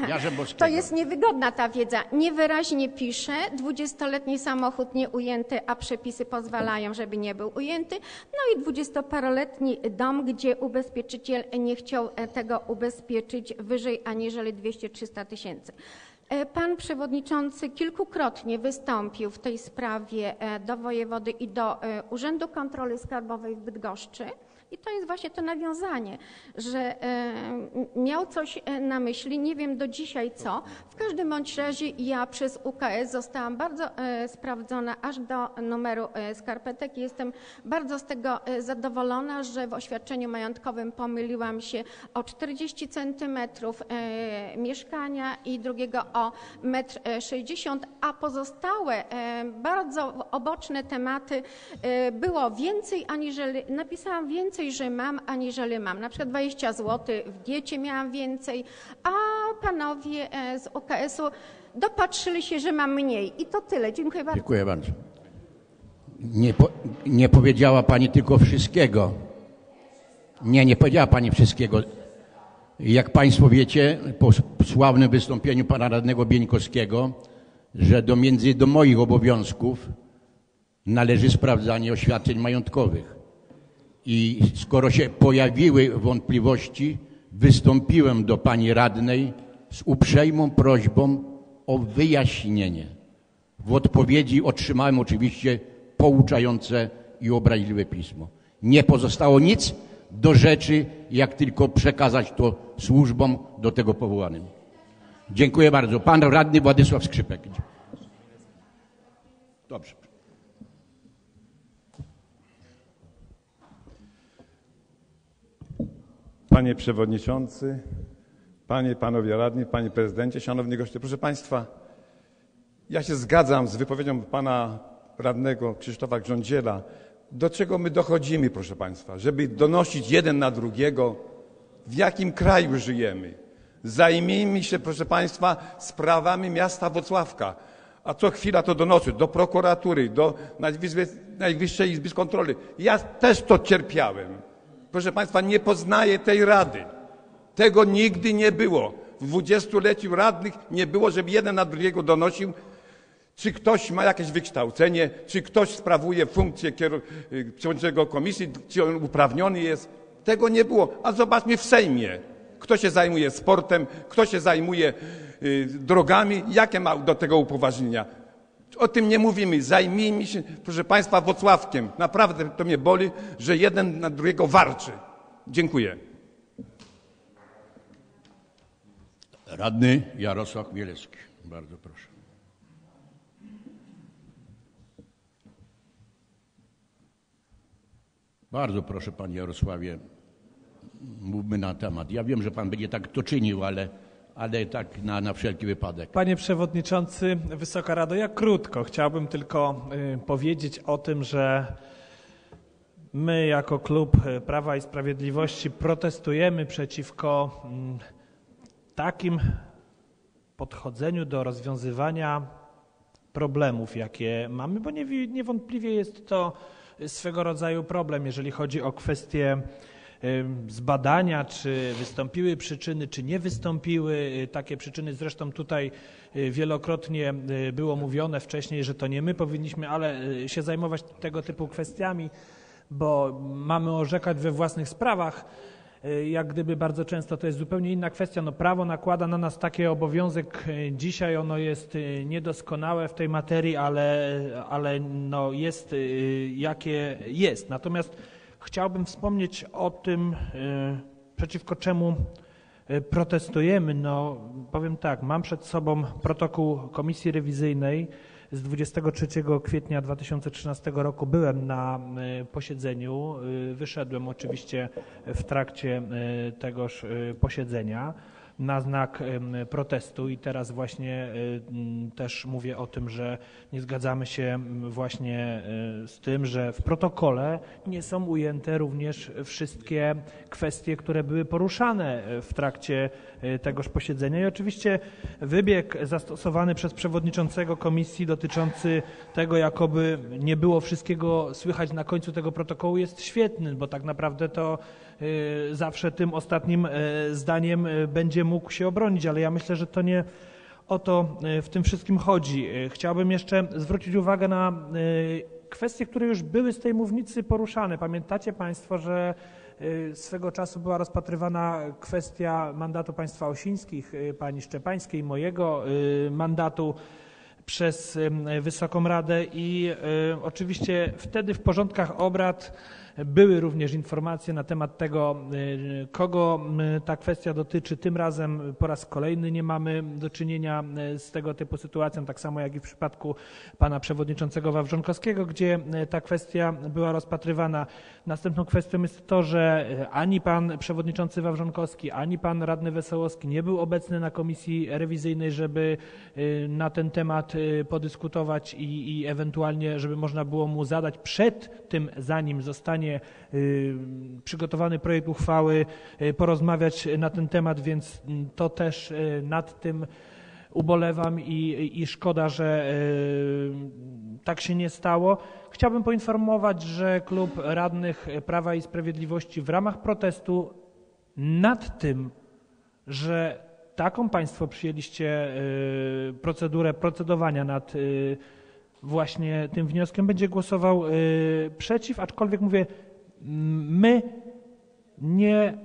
Jarzębowskiego. To jest niewygodna ta wiedza. Niewyraźnie pisze, dwudziestoletni samochód nie ujęty, a przepisy pozwalają, żeby nie był ujęty. No i dwudziestoparoletni dom, gdzie ubezpieczyciel nie chciał e, tego ubezpieczyć wyżej aniżeli 200-300 tysięcy. E, Pan przewodniczący kilkukrotnie wystąpił w tej sprawie e, do wojewody i do Urzędu Kontroli Skarbowej w Bydgoszczy. I to jest właśnie to nawiązanie, że e, miał coś e, na myśli, nie wiem do dzisiaj co. W każdym bądź razie ja przez UKS zostałam bardzo e, sprawdzona aż do numeru skarpetek jestem bardzo z tego zadowolona, że w oświadczeniu majątkowym pomyliłam się o 40 centymetrów mieszkania i drugiego o 1,60 m, a pozostałe bardzo oboczne tematy było więcej aniżeli, napisałam więcej, że mam aniżeli mam. Na przykład 20 zł w diecie miałam więcej, a panowie e, z UKS-u dopatrzyli się, że mam mniej. I to tyle. Dziękuję bardzo. Dziękuję bardzo. Nie, po, nie powiedziała Pani tylko wszystkiego. Nie, nie powiedziała Pani wszystkiego. Jak Państwo wiecie, po sławnym wystąpieniu Pana Radnego Bieńkowskiego, że do między do moich obowiązków należy sprawdzanie oświadczeń majątkowych. I skoro się pojawiły wątpliwości, wystąpiłem do Pani Radnej z uprzejmą prośbą o wyjaśnienie. W odpowiedzi otrzymałem oczywiście pouczające i obraźliwe pismo. Nie pozostało nic do rzeczy, jak tylko przekazać to służbom do tego powołanym. Dziękuję bardzo. Pan radny Władysław Skrzypek. Dobrze. Panie Przewodniczący, Panie, Panowie Radni, Panie Prezydencie, Szanowni Goście. Proszę Państwa, ja się zgadzam z wypowiedzią Pana Radnego Krzysztofa Grządziela. Do czego my dochodzimy, proszę Państwa? Żeby donosić jeden na drugiego, w jakim kraju żyjemy. Zajmijmy się, proszę Państwa, sprawami miasta Wocławka. A co chwila to donoszę do prokuratury, do Najwyższej Izby Kontroli. Ja też to cierpiałem. Proszę Państwa, nie poznaję tej rady. Tego nigdy nie było. W dwudziestoleciu radnych nie było, żeby jeden na drugiego donosił, czy ktoś ma jakieś wykształcenie, czy ktoś sprawuje funkcję y, przewodniczącego komisji, czy on uprawniony jest. Tego nie było. A zobaczmy w Sejmie. Kto się zajmuje sportem, kto się zajmuje y, drogami, jakie ma do tego upoważnienia. O tym nie mówimy. Zajmijmy się, proszę Państwa, Wocławkiem. Naprawdę to mnie boli, że jeden na drugiego warczy. Dziękuję. Radny Jarosław Mielecki. Bardzo proszę. Bardzo proszę, panie Jarosławie, mówmy na temat. Ja wiem, że pan będzie tak to czynił, ale, ale tak na, na wszelki wypadek. Panie Przewodniczący, Wysoka Rado, ja krótko chciałbym tylko y, powiedzieć o tym, że my jako klub y, Prawa i Sprawiedliwości protestujemy przeciwko mm, takim podchodzeniu do rozwiązywania problemów, jakie mamy, bo niewi- niewątpliwie jest to swego rodzaju problem, jeżeli chodzi o kwestie ym, zbadania, czy wystąpiły przyczyny, czy nie wystąpiły y, takie przyczyny. Zresztą tutaj y, wielokrotnie y, było mówione wcześniej, że to nie my powinniśmy, ale się zajmować tego typu kwestiami, bo mamy orzekać we własnych sprawach. Jak gdyby bardzo często to jest zupełnie inna kwestia. No, prawo nakłada na nas taki obowiązek. Dzisiaj ono jest niedoskonałe w tej materii, ale, ale no jest jakie jest. Natomiast chciałbym wspomnieć o tym, y, przeciwko czemu y, protestujemy. No, powiem tak, mam przed sobą protokół Komisji Rewizyjnej z 23 kwietnia 2013 roku. Byłem na y, posiedzeniu, wyszedłem oczywiście w trakcie tegoż posiedzenia na znak protestu i teraz właśnie m, też mówię o tym, że nie zgadzamy się właśnie y, z tym, że w protokole nie są ujęte również wszystkie kwestie, które były poruszane y, w trakcie tegoż posiedzenia. I oczywiście wybieg zastosowany przez przewodniczącego komisji dotyczący tego, jakoby nie było wszystkiego słychać na końcu tego protokołu jest świetny, bo tak naprawdę to zawsze tym ostatnim y, zdaniem y, będzie mógł się obronić, ale ja myślę, że to nie o to y, w tym wszystkim chodzi. Y, Chciałbym jeszcze zwrócić uwagę na y, kwestie, które już były z tej mównicy poruszane. Pamiętacie Państwo, że y, swego czasu była rozpatrywana kwestia mandatu państwa osińskich, y, pani Szczepańskiej, mojego y, mandatu przez Wysoką Radę i oczywiście wtedy w porządkach obrad były również informacje na temat tego, kogo ta kwestia dotyczy. Tym razem po raz kolejny nie mamy do czynienia z tego typu sytuacją, tak samo jak i w przypadku pana przewodniczącego Wawrzonkowskiego, gdzie ta kwestia była rozpatrywana. Następną kwestią jest to, że ani pan przewodniczący Wawrzonkowski, ani pan radny Wesołowski nie był obecny na komisji rewizyjnej, żeby na ten temat podyskutować i, i ewentualnie, żeby można było mu zadać przed tym, zanim zostanie y, przygotowany projekt uchwały, y, porozmawiać na ten temat, więc to też y, nad tym ubolewam i, i szkoda, że y, tak się nie stało. Chciałbym poinformować, że klub radnych Prawa i Sprawiedliwości w ramach protestu nad tym, że taką Państwo przyjęliście y, procedurę procedowania nad y, właśnie tym wnioskiem, będzie głosował y, przeciw, aczkolwiek mówię, my nie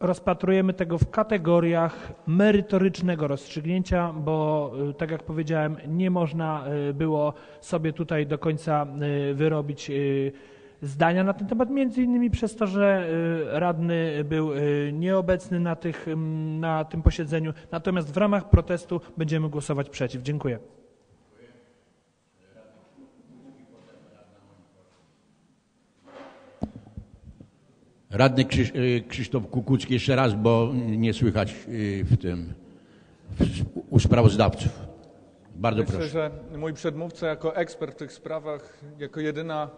rozpatrujemy tego w kategoriach merytorycznego rozstrzygnięcia, bo tak jak powiedziałem, nie można było sobie tutaj do końca wyrobić zdania na ten temat, między innymi przez to, że y, radny był y, nieobecny na, tych, na tym posiedzeniu. Natomiast w ramach protestu będziemy głosować przeciw. Dziękuję. Radny Krzysz, y, Krzysztof Kukucki jeszcze raz, bo nie słychać w tym w, u sprawozdawców. Bardzo Myślę, proszę. że mój przedmówca jako ekspert w tych sprawach, jako jedyna,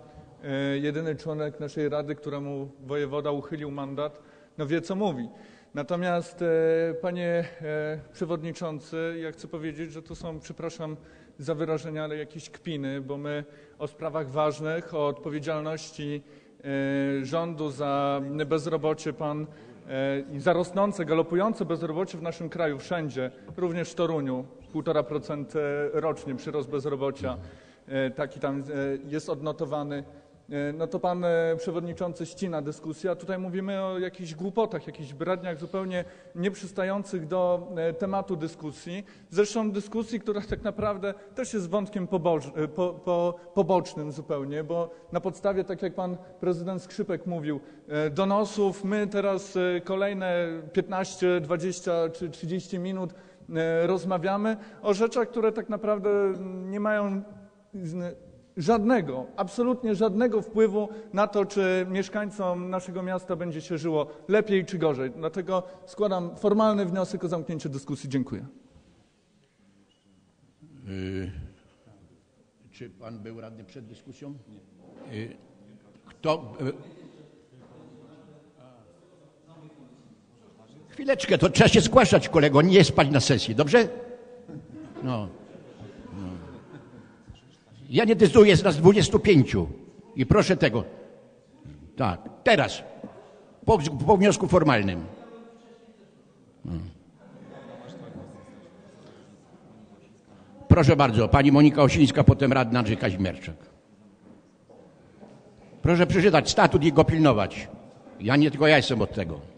jedyny członek naszej Rady, któremu wojewoda uchylił mandat, no wie co mówi. Natomiast e, panie e, przewodniczący, ja chcę powiedzieć, że to są, przepraszam za wyrażenie, ale jakieś kpiny, bo my o sprawach ważnych, o odpowiedzialności e, rządu za bezrobocie pan e, i za rosnące, galopujące bezrobocie w naszym kraju wszędzie, również w Toruniu, 1,5% rocznie przyrost bezrobocia, e, taki tam e, jest odnotowany. E, No to pan e, przewodniczący ścina dyskusję, a tutaj mówimy o jakichś głupotach, jakichś bradniach zupełnie nieprzystających do e, tematu dyskusji. Zresztą dyskusji, która tak naprawdę też jest wątkiem e, po, po, pobocznym zupełnie, bo na podstawie, tak jak pan prezydent Skrzypek mówił, donosów my teraz kolejne 15, 20 czy 30 minut rozmawiamy o rzeczach, które tak naprawdę nie mają żadnego, absolutnie żadnego wpływu na to, czy mieszkańcom naszego miasta będzie się żyło lepiej czy gorzej. Dlatego składam formalny wniosek o zamknięcie dyskusji. Dziękuję. Y, Czy pan był radny przed dyskusją? Nie. Kto? y, Chwileczkę, to trzeba się zgłaszać, kolego, nie spać na sesji, dobrze? No. Ja nie decyduję, jest nas 25 i proszę tego. Tak, teraz, po, po wniosku formalnym. No. Proszę bardzo, pani Monika Osińska, potem radna Andrzej Kazimierczak. Proszę przeczytać statut i go pilnować. Ja nie tylko ja jestem od tego.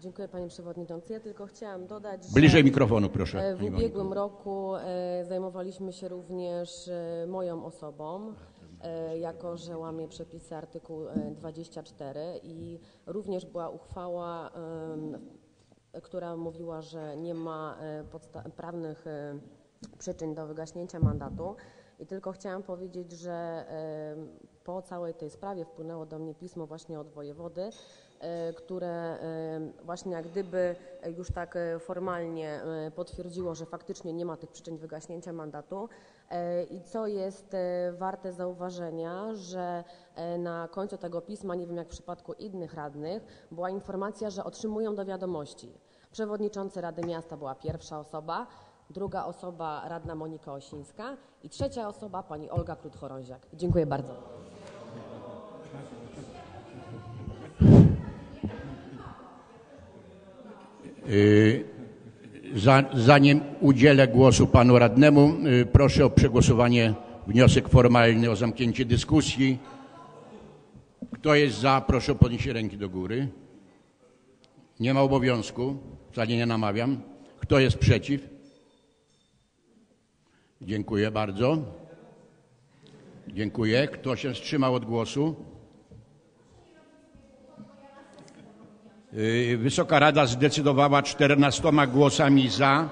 Dziękuję panie przewodniczący. Ja tylko chciałam dodać, że Bliżej mikrofonu, proszę, e, W ubiegłym roku e, zajmowaliśmy się również e, moją osobą, jako że łamie przepisy artykułu e, 24 i również była uchwała, która mówiła, że nie ma prawnych przyczyn do wygaśnięcia mandatu. I tylko chciałam powiedzieć, że po całej tej sprawie wpłynęło do mnie pismo właśnie od wojewody, które e, właśnie jak gdyby już tak e, formalnie e, potwierdziło, że faktycznie nie ma tych przyczyn wygaśnięcia mandatu. E, I co jest e, warte zauważenia, że e, na końcu tego pisma, nie wiem jak w przypadku innych radnych, była informacja, że otrzymują do wiadomości. Przewodniczący Rady Miasta była pierwsza osoba, druga osoba radna Monika Osińska i trzecia osoba pani Olga Krótchorąziak. Dziękuję bardzo. Zanim udzielę głosu panu radnemu, y, proszę o przegłosowanie wniosek formalny o zamknięcie dyskusji. Kto jest za, proszę o podniesienie ręki do góry. Nie ma obowiązku, wcale nie namawiam. Kto jest przeciw? Dziękuję bardzo. Dziękuję. Kto się wstrzymał od głosu? Wysoka Rada zdecydowała 14 głosami za,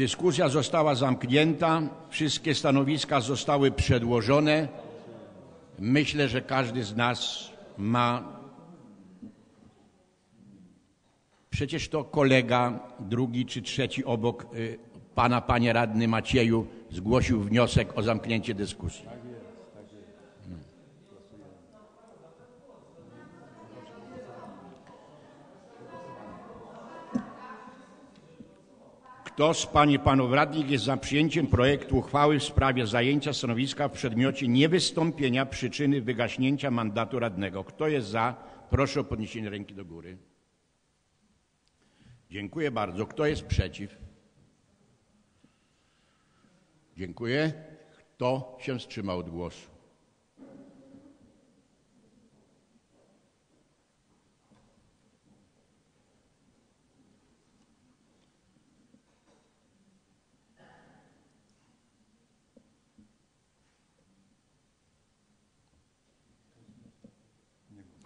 Dyskusja została zamknięta, wszystkie stanowiska zostały przedłożone. Myślę, że każdy z nas ma. Przecież to kolega, drugi czy trzeci obok y, pana, panie radny Macieju, zgłosił wniosek o zamknięcie dyskusji. Kto z pań i panów radnych jest za przyjęciem projektu uchwały w sprawie zajęcia stanowiska w przedmiocie niewystąpienia przyczyny wygaśnięcia mandatu radnego? Kto jest za? Proszę o podniesienie ręki do góry. Dziękuję bardzo. Kto jest przeciw? Dziękuję. Kto się wstrzymał od głosu?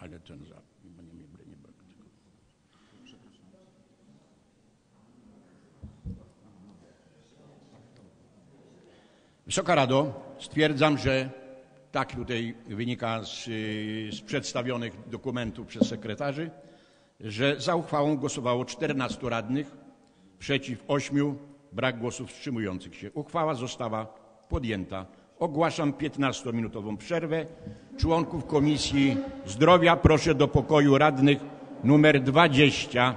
Ale ten za. bo Nie, nie, nie, nie, Wysoka Rado, stwierdzam, że tak tutaj wynika z, z przedstawionych dokumentów przez sekretarzy, że za uchwałą głosowało 14 radnych, przeciw 8, brak głosów wstrzymujących się. Uchwała została podjęta. Ogłaszam 15-minutową przerwę. Członków Komisji Zdrowia proszę do pokoju radnych numer 20.